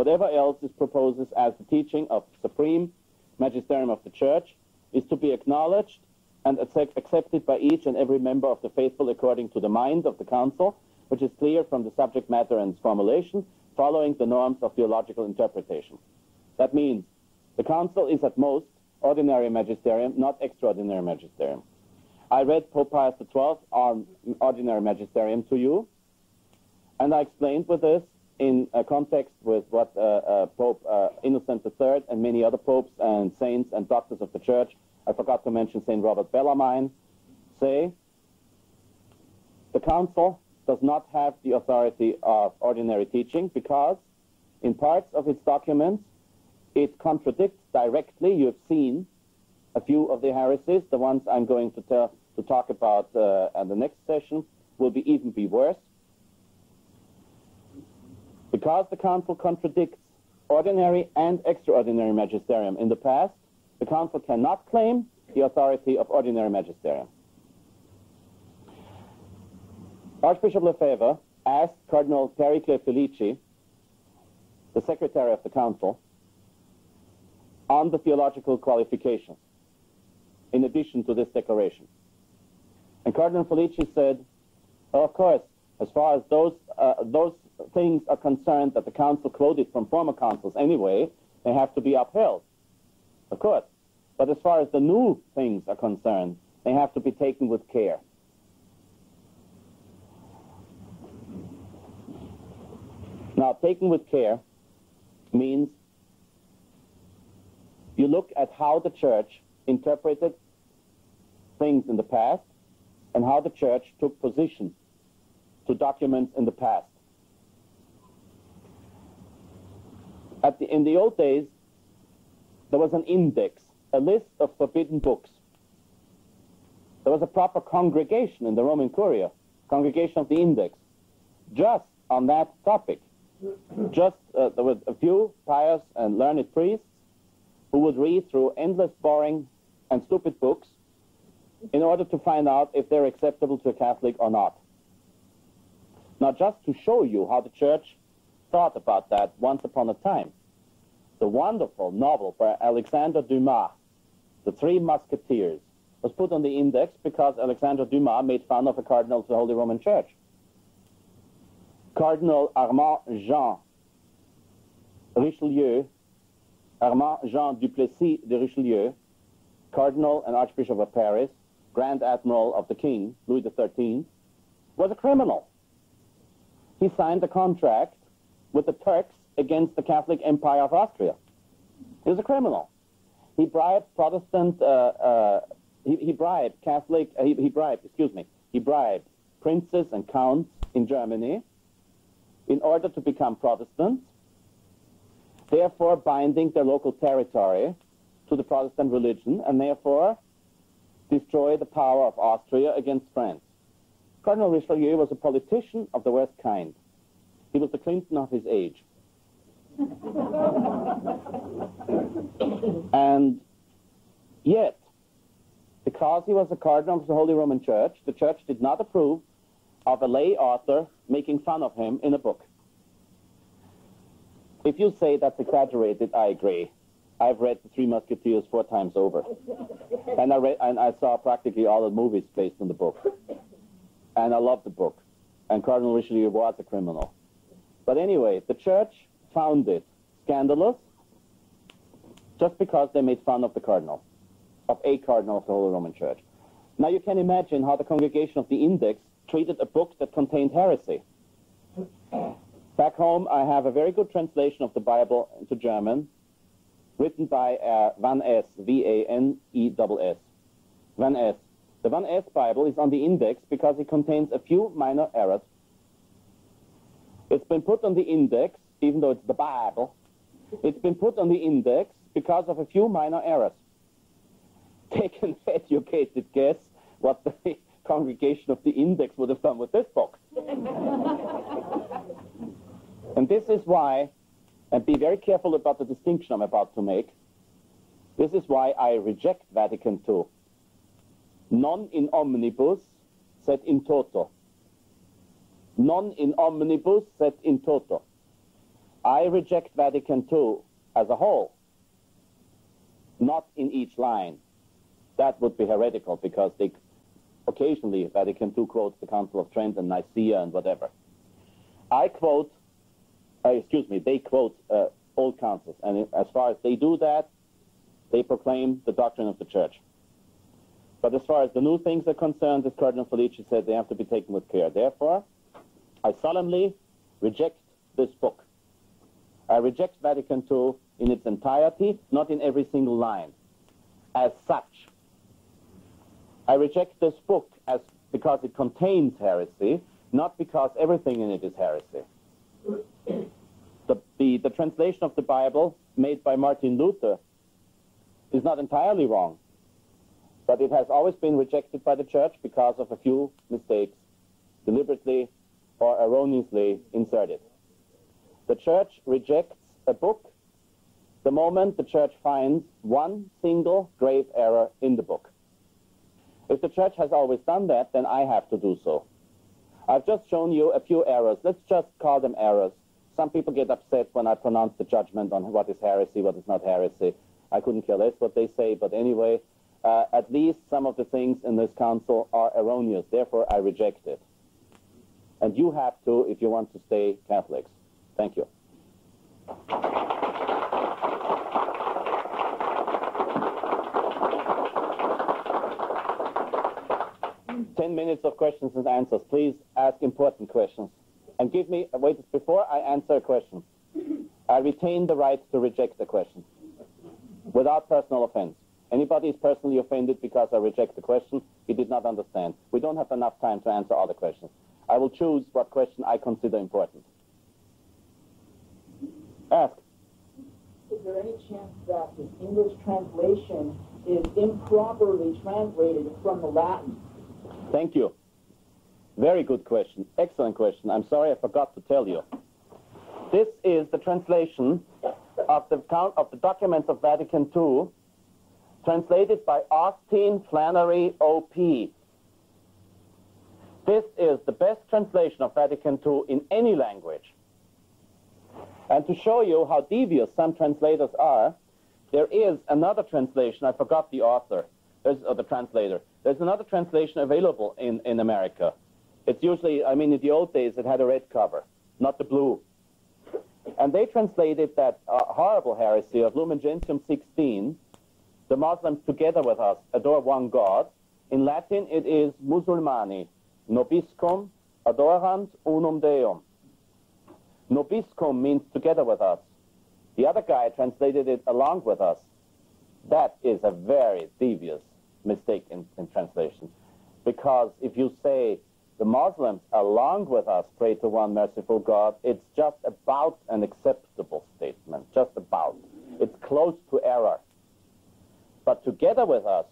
B: Whatever else it proposes as the teaching of supreme magisterium of the Church is to be acknowledged and accepted by each and every member of the faithful according to the mind of the Council which is clear from the subject matter and its formulation, following the norms of theological interpretation. That means the council is at most ordinary magisterium, not extraordinary magisterium. I read Pope Pius XII on ordinary magisterium to you, and I explained with this in context with what uh, uh, Pope uh, Innocent III and many other popes and saints and doctors of the church I forgot to mention St. Robert Bellarmine, say the Council does not have the authority of ordinary teaching because in parts of its documents it contradicts directly, you have seen a few of the heresies, the ones I'm going to, tell, to talk about uh, at the next session will be even be worse. Because the Council contradicts ordinary and extraordinary magisterium in the past, the Council cannot claim the authority of ordinary magisterium. Archbishop Lefebvre asked Cardinal Pericle Felici, the Secretary of the Council, on the theological qualifications in addition to this declaration. And Cardinal Felici said, well, of course, as far as those, uh, those things are concerned that the Council quoted from former councils anyway, they have to be upheld. Of course. But as far as the new things are concerned, they have to be taken with care. Now, taken with care means you look at how the church interpreted things in the past and how the church took position to documents in the past. At the, in the old days, there was an index, a list of forbidden books. There was a proper congregation in the Roman Curia, congregation of the index, just on that topic. Just uh, there were a few pious and learned priests who would read through endless boring and stupid books in order to find out if they're acceptable to a Catholic or not. Now, just to show you how the church thought about that once upon a time, the wonderful novel by Alexandre Dumas, The Three Musketeers, was put on the index because Alexandre Dumas made fun of a cardinal of the Holy Roman Church. Cardinal Armand Jean Richelieu, Armand Jean Duplessis de Richelieu, Cardinal and Archbishop of Paris, Grand Admiral of the King, Louis XIII, was a criminal. He signed a contract with the Turks against the Catholic Empire of Austria. He was a criminal. He bribed Protestant, uh, uh, he, he, bribed Catholic, uh, he, he bribed, excuse me, he bribed princes and counts in Germany in order to become Protestants, therefore binding their local territory to the Protestant religion, and therefore destroy the power of Austria against France. Cardinal Richelieu was a politician of the worst kind. He was the Clinton of his age. and yet, because he was a cardinal of the Holy Roman Church, the church did not approve of a lay author making fun of him in a book. If you say that's exaggerated, I agree. I've read The Three Musketeers four times over. and I read and I saw practically all the movies based on the book. And I love the book. And Cardinal Richelieu was a criminal. But anyway, the church found it scandalous just because they made fun of the cardinal, of a cardinal of the Holy Roman Church. Now you can imagine how the congregation of the Index treated a book that contained heresy. Back home, I have a very good translation of the Bible into German, written by uh, Van Ess, V-A-N-E-S-S. Van Ess. The Van Ess Bible is on the index because it contains a few minor errors. It's been put on the index, even though it's the Bible. It's been put on the index because of a few minor errors. Take an educated guess what the congregation of the index would have done with this book. and this is why, and be very careful about the distinction I'm about to make, this is why I reject Vatican II. Non in omnibus, sed in toto. Non in omnibus, sed in toto. I reject Vatican II as a whole, not in each line. That would be heretical because they occasionally Vatican II quotes the Council of Trent and Nicaea and whatever. I quote, uh, excuse me, they quote uh, old councils, and as far as they do that, they proclaim the doctrine of the church. But as far as the new things are concerned, as Cardinal Felici said, they have to be taken with care. Therefore, I solemnly reject this book. I reject Vatican II in its entirety, not in every single line. As such, I reject this book as because it contains heresy, not because everything in it is heresy. The, the, the translation of the Bible made by Martin Luther is not entirely wrong, but it has always been rejected by the church because of a few mistakes, deliberately or erroneously inserted. The church rejects a book the moment the church finds one single grave error in the book. If the church has always done that, then I have to do so. I've just shown you a few errors. Let's just call them errors. Some people get upset when I pronounce the judgment on what is heresy, what is not heresy. I couldn't care less what they say, but anyway, uh, at least some of the things in this council are erroneous. Therefore, I reject it. And you have to if you want to stay Catholics. Thank you. Ten minutes of questions and answers. Please ask important questions. And give me, wait, before I answer a question, I retain the right to reject the question without personal offense. Anybody is personally offended because I reject the question, he did not understand. We don't have enough time to answer all the questions. I will choose what question I consider important. Ask.
C: Is there any chance that the English translation is improperly translated from the Latin?
B: Thank you. Very good question. Excellent question. I'm sorry I forgot to tell you. This is the translation of the count of the documents of Vatican II, translated by Austin Flannery OP. This is the best translation of Vatican II in any language. And to show you how devious some translators are, there is another translation. I forgot the author, There's, or the translator. There's another translation available in, in America. It's usually, I mean, in the old days, it had a red cover, not the blue. And they translated that uh, horrible heresy of Lumen Gentium 16, the Muslims together with us adore one God. In Latin, it is Musulmani, nobiscum adorant unum Deum. Nobiscum means together with us. The other guy translated it along with us. That is a very devious mistake in, in translation. Because if you say the Muslims, along with us, pray to one merciful God, it's just about an acceptable statement, just about. It's close to error. But together with us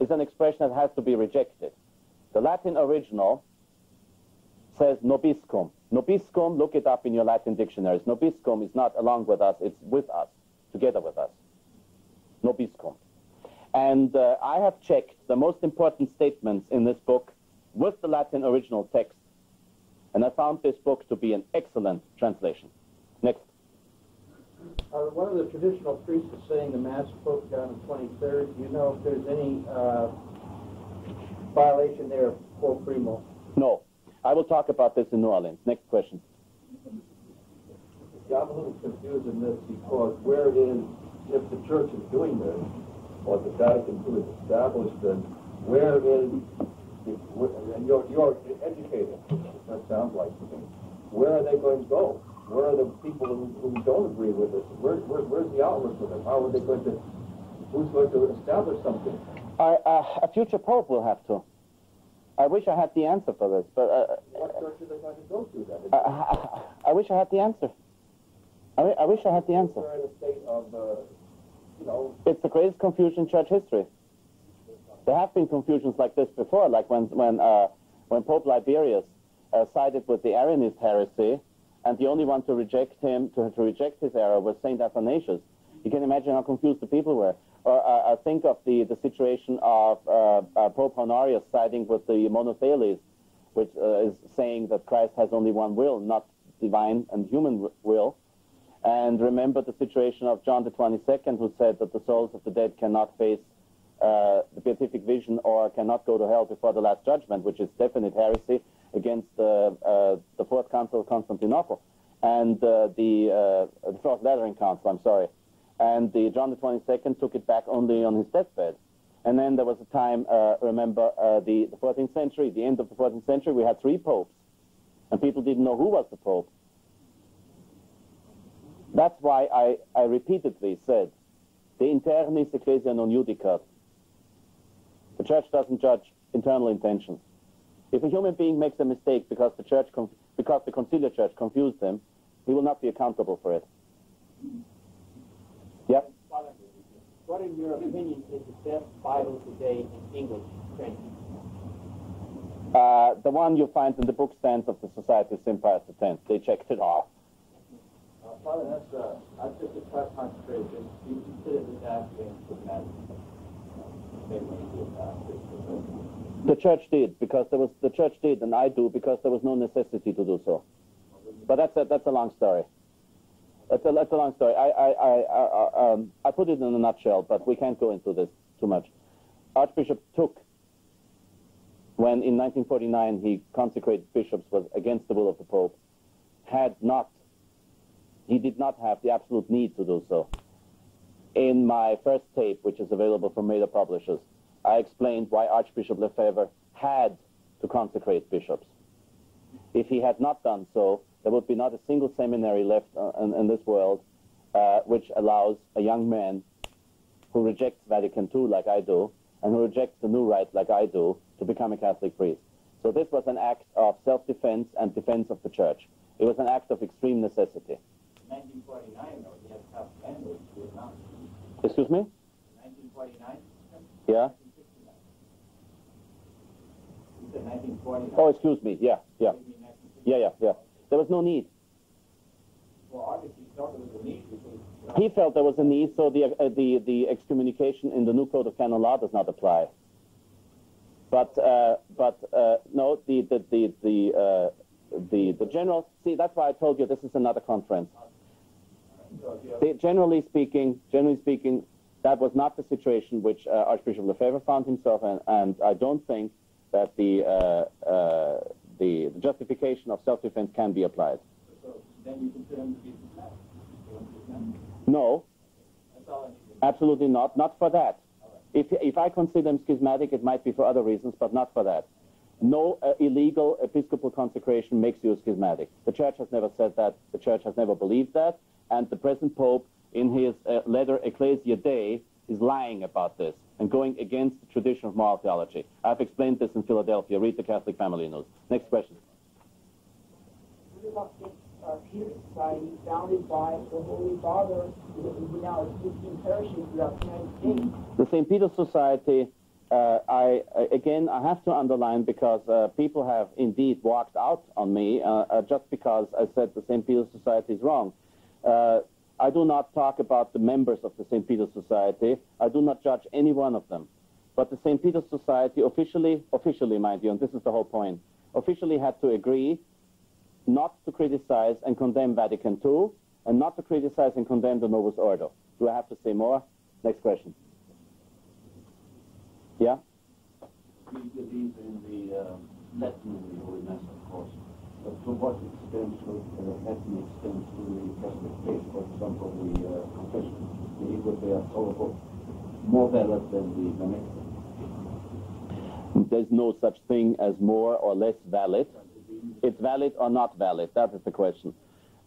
B: is an expression that has to be rejected. The Latin original says nobiscum. Nobiscum, look it up in your Latin dictionaries. Nobiscum is not along with us, it's with us, together with us. Nobiscum. And uh, I have checked the most important statements in this book with the Latin original text, and I found this book to be an excellent translation. Next.
D: Uh, one of the traditional priests is saying the Mass spoke on the 23rd. Do you know if there's any uh, violation there of quo primum?
B: No. I will talk about this in New Orleans. Next question.
E: Yeah, I'm a little confused in this because where it is, if the church is doing this, or the Vatican II is established, then where is, and you're, you're educated, that sounds like to me, where are they going to go? Where are the people who, who don't agree with this? Where, where, where's the outlet for them? How are they going to, who's going to establish something?
B: I, uh, a future pope will have to. I wish I had the answer for this, but uh,
E: What church are they going to go to then?
B: I, I wish I had the answer. I, I wish I had the answer.
E: We're in a state of, uh, you know,
B: It's the greatest confusion in church history. There have been confusions like this before, like when when uh, when Pope Liberius uh, sided with the Arianist heresy, and the only one to reject him to, to reject his error was Saint Athanasius. You can imagine how confused the people were. Or uh, I think of the the situation of uh, uh, Pope Honorius siding with the monothelites, which uh, is saying that Christ has only one will, not divine and human will. And remember the situation of John the 22nd, who said that the souls of the dead cannot face uh, the beatific vision or cannot go to hell before the last judgment, which is definite heresy against uh, uh, the Fourth Council of Constantinople and uh, the, the Fourth Lateran Council, I'm sorry. And the John the 22nd took it back only on his deathbed. And then there was a time, uh, remember, uh, the, the 14th century, the end of the 14th century, we had three popes. And people didn't know who was the pope. That's why I, I repeatedly said, de internis ecclesia non judicat. The church doesn't judge internal intentions. If a human being makes a mistake because the church, because the conciliar church confused him, he will not be accountable for it. Yeah?
C: What, in your opinion, is the best Bible today in English translation?
B: Uh, the one you find in the book stands of the Society of St. Pius X. They checked it off.
E: Uh, Father, that's uh, that's just a tough concentration. You consider of that.
B: The church did because there was the church did, and I do because there was no necessity to do so. But that's a that's a long story. That's a that's a long story. I I I um, I put it in a nutshell, but we can't go into this too much. Archbishop Thuc, when in 1949 he consecrated bishops was against the will of the Pope, had not, he did not have the absolute need to do so. In my first tape, which is available from Mader Publishers, I explained why Archbishop Lefebvre had to consecrate bishops. If he had not done so, there would be not a single seminary left uh, in, in, this world uh, which allows a young man who rejects Vatican II like I do, and who rejects the new rite like I do, to become a Catholic priest. So this was an act of self-defense and defense of the church. It was an act of extreme necessity.
C: 1949, though, he had tough language to announce.
B: Excuse me?
C: 1949?
B: Yeah?
C: You said 1949.
B: Oh, excuse me. Yeah, yeah. Yeah, yeah, yeah. There was no need.
C: Well, he felt there was a need because...
B: He felt there was a need, so the, uh, the, the excommunication in the new code of canon law does not apply. But uh, but uh, no, the the the the, uh, the the general. See, that's why I told you this is another conference. The, generally speaking, generally speaking, that was not the situation which uh, Archbishop Lefebvre found himself in, and I don't think that the uh, uh, the, the, justification of self-defense can be applied.
C: So then you consider him to be
B: No, absolutely not. Not for that. If, if I consider him schismatic, it might be for other reasons, but not for that. No uh, illegal episcopal consecration makes you schismatic. The church has never said that. The church has never believed that. And the present pope, in his uh, letter Ecclesia Dei, is lying about this and going against the tradition of moral theology. I've explained this in Philadelphia. Read the Catholic Family News. Next question
C: uh, Peter Society founded by the Holy Father, who now is 15 parishes throughout the United States.
B: The St. Peter Society, uh, I again, I have to underline because uh, people have indeed walked out on me uh, uh, just because I said the St. Peter Society is wrong. I do not talk about the members of the St. Peter Society. I do not judge any one of them. But the St. Peter Society officially, officially, mind you, and this is the whole point, officially had to agree not to criticize and condemn Vatican II, and not to criticize and condemn the Novus Ordo. Do I have to say more? Next question. Yeah?
E: We believe in the uh, Latin in the Holy Mass, of course. To what extent should uh, Latin extend to the Catholic faith, for example, the uh, confession? Believe that they are solvable, more valid than the vernacular?
B: There's no such thing as more or less valid it's valid or not valid. That is the question.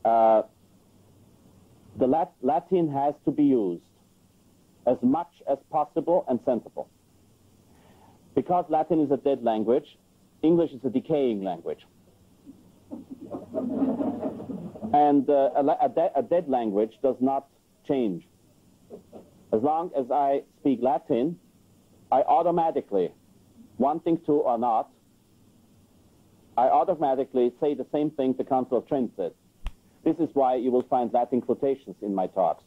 B: Uh, the Lat Latin has to be used as much as possible and sensible. Because Latin is a dead language, English is a decaying language. And uh, a, de a dead language does not change. As long as I speak Latin, I automatically, wanting to or not, I automatically say the same thing the Council of Trent said. This is why you will find Latin quotations in my talks,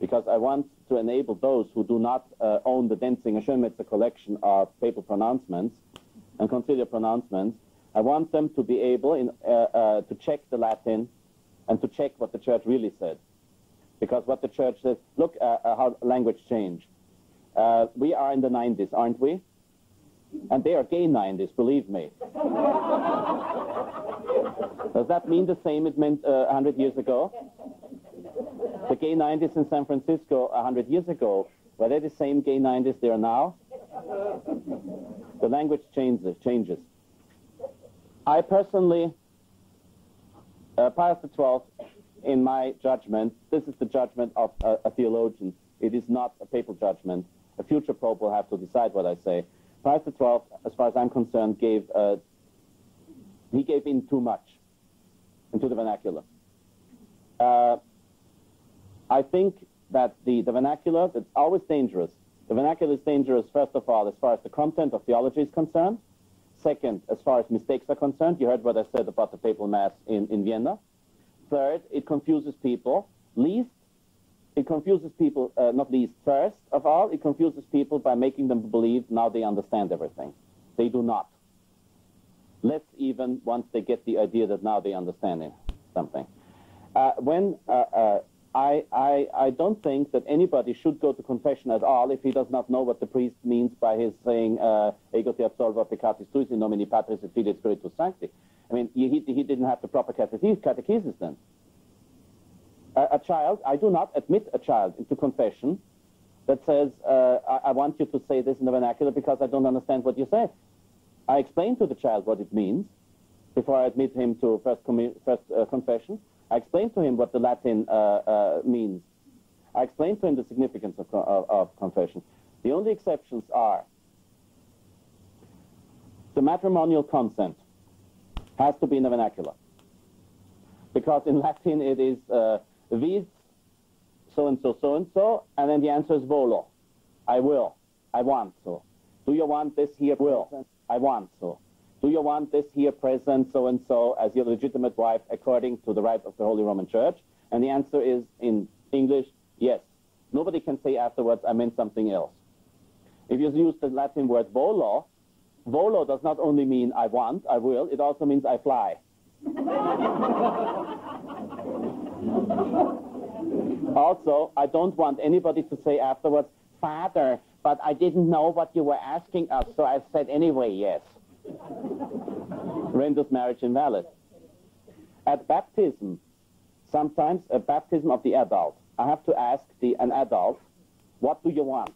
B: because I want to enable those who do not uh, own the Denzinger Schönmetzer collection of papal pronouncements and conciliar pronouncements. I want them to be able in, uh, uh, to check the Latin and to check what the church really said. Because what the church says, look uh, uh, how language changed. Uh, we are in the 90s, aren't we? And they are gay 90s, believe me. Does that mean the same it meant uh, 100 years ago? The gay 90s in San Francisco 100 years ago, were they the same gay 90s they are now? The language changes. changes. I personally, uh, Pius XII, in my judgment, this is the judgment of a, a theologian. It is not a papal judgment. A future pope will have to decide what I say. Pius XII, as far as I'm concerned, gave uh, he gave in too much into the vernacular. Uh, I think that the, the vernacular, it's always dangerous. The vernacular is dangerous, first of all, as far as the content of theology is concerned. Second, as far as mistakes are concerned, you heard what I said about the papal mass in, in Vienna. Third, it confuses people. Least, it confuses people, uh, not least, first of all, it confuses people by making them believe now they understand everything. They do not. Less even once they get the idea that now they understand something. Uh, when uh, uh, I, I, I don't think that anybody should go to confession at all if he does not know what the priest means by his saying, uh, ego te absolvo peccatis tuis in nomine patris et filii spiritus sancti. I mean, he, he didn't have the proper catechesis then. A, a, child, I do not admit a child into confession that says, uh, I, I want you to say this in the vernacular because I don't understand what you say. I explain to the child what it means before I admit him to first, first uh, confession. I explained to him what the Latin uh, uh, means. I explained to him the significance of, of, of confession. The only exceptions are the matrimonial consent has to be in the vernacular. Because in Latin it is uh, vis, so-and-so, so-and-so, and then the answer is volo. I will. I want so. Do you want this here? Will. I want so. Do you want this here present so and so as your legitimate wife according to the right of the Holy Roman Church? And the answer is in English, yes. Nobody can say afterwards, I meant something else. If you use the Latin word volo, volo does not only mean I want, I will, it also means I fly. also, I don't want anybody to say afterwards, Father, but I didn't know what you were asking us, so I said anyway, yes renders marriage invalid. At baptism, sometimes a baptism of the adult, I have to ask the, an adult, what do you want?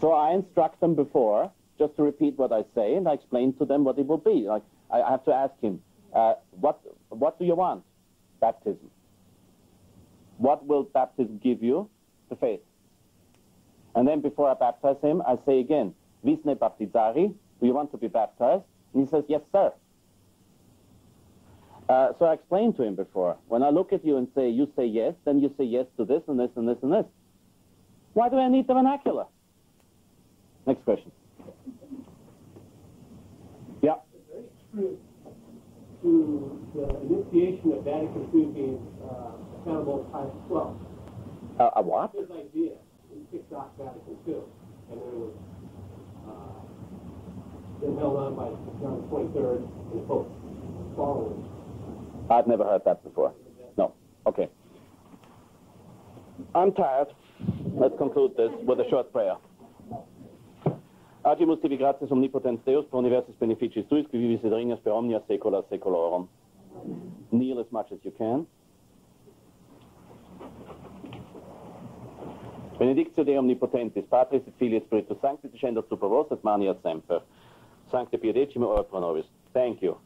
B: So I instruct them before, just to repeat what I say, and I explain to them what it will be. Like I, I have to ask him, uh, what, what do you want? Baptism. What will baptism give you? The faith. And then before I baptize him, I say again, Visne baptizari, do you want to be baptized? And he says, yes, sir. Uh, so I explained to him before, when I look at you and say, you say yes, then you say yes to this and this and this and this. Why do I need the vernacular? Next question. Yeah.
F: Very true to the initiation of Vatican II being uh, accountable to Pius XII.
B: Uh, a what?
F: His idea kicked off Vatican II, and then it was been held on by John the 23rd and Pope following.
B: I've never heard that before. No. Okay. I'm tired. Let's conclude this with a short prayer. Agimus tibi gratias omnipotens Deus pro universis beneficis tuis, qui vivis et regnas per omnia saecula saeculorum. Kneel as much as you can. Benedictio Dei omnipotentis, Patris et Filii et Spiritus Sancti, descendat super vos et maneat semper. Sancte ora pro nobis. Thank you.